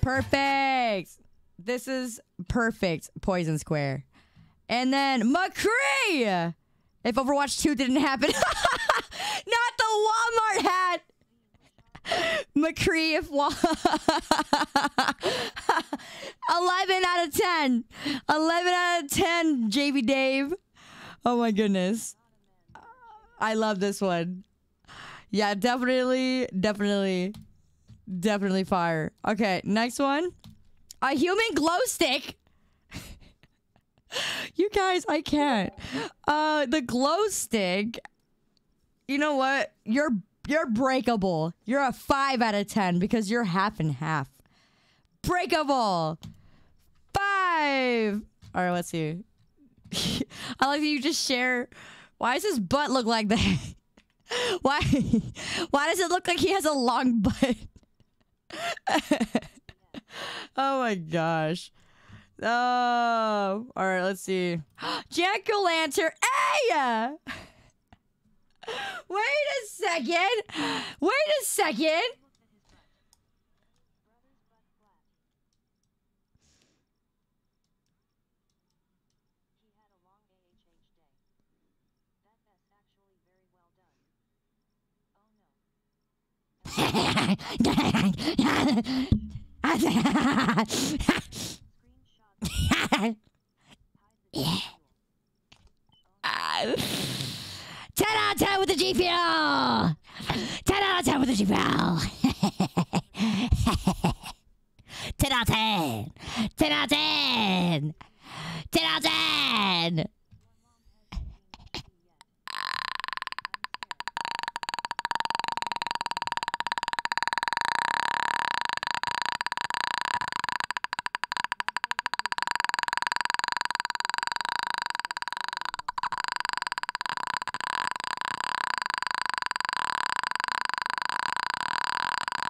Perfect. This is perfect. Poison Square. And then McCree! If Overwatch 2 didn't happen. <laughs> Not the Walmart hat! McCree if Wal- <laughs> 11 out of 10. 11 out of 10, JV Dave. Oh my goodness. I love this one. Yeah, definitely, definitely, definitely fire. Okay, next one. A human glow stick. <laughs> you guys, I can't. Uh the glow stick. You know what? You're you're breakable. You're a 5 out of 10 because you're half and half. Breakable. 5. All right, let's see. <laughs> I like you just share. Why does his butt look like that? <laughs> Why? <laughs> Why does it look like he has a long butt? oh my gosh. Oh, all right. Let's see. <gasps> Jack O' Lantern. Hey! Wait a second. Wait a second. Yeah. Uh, 10 out of 10 with the GPL! 10 out of 10 with the GPL! 10 out of 10! 10 out of 10! 10 out of 10!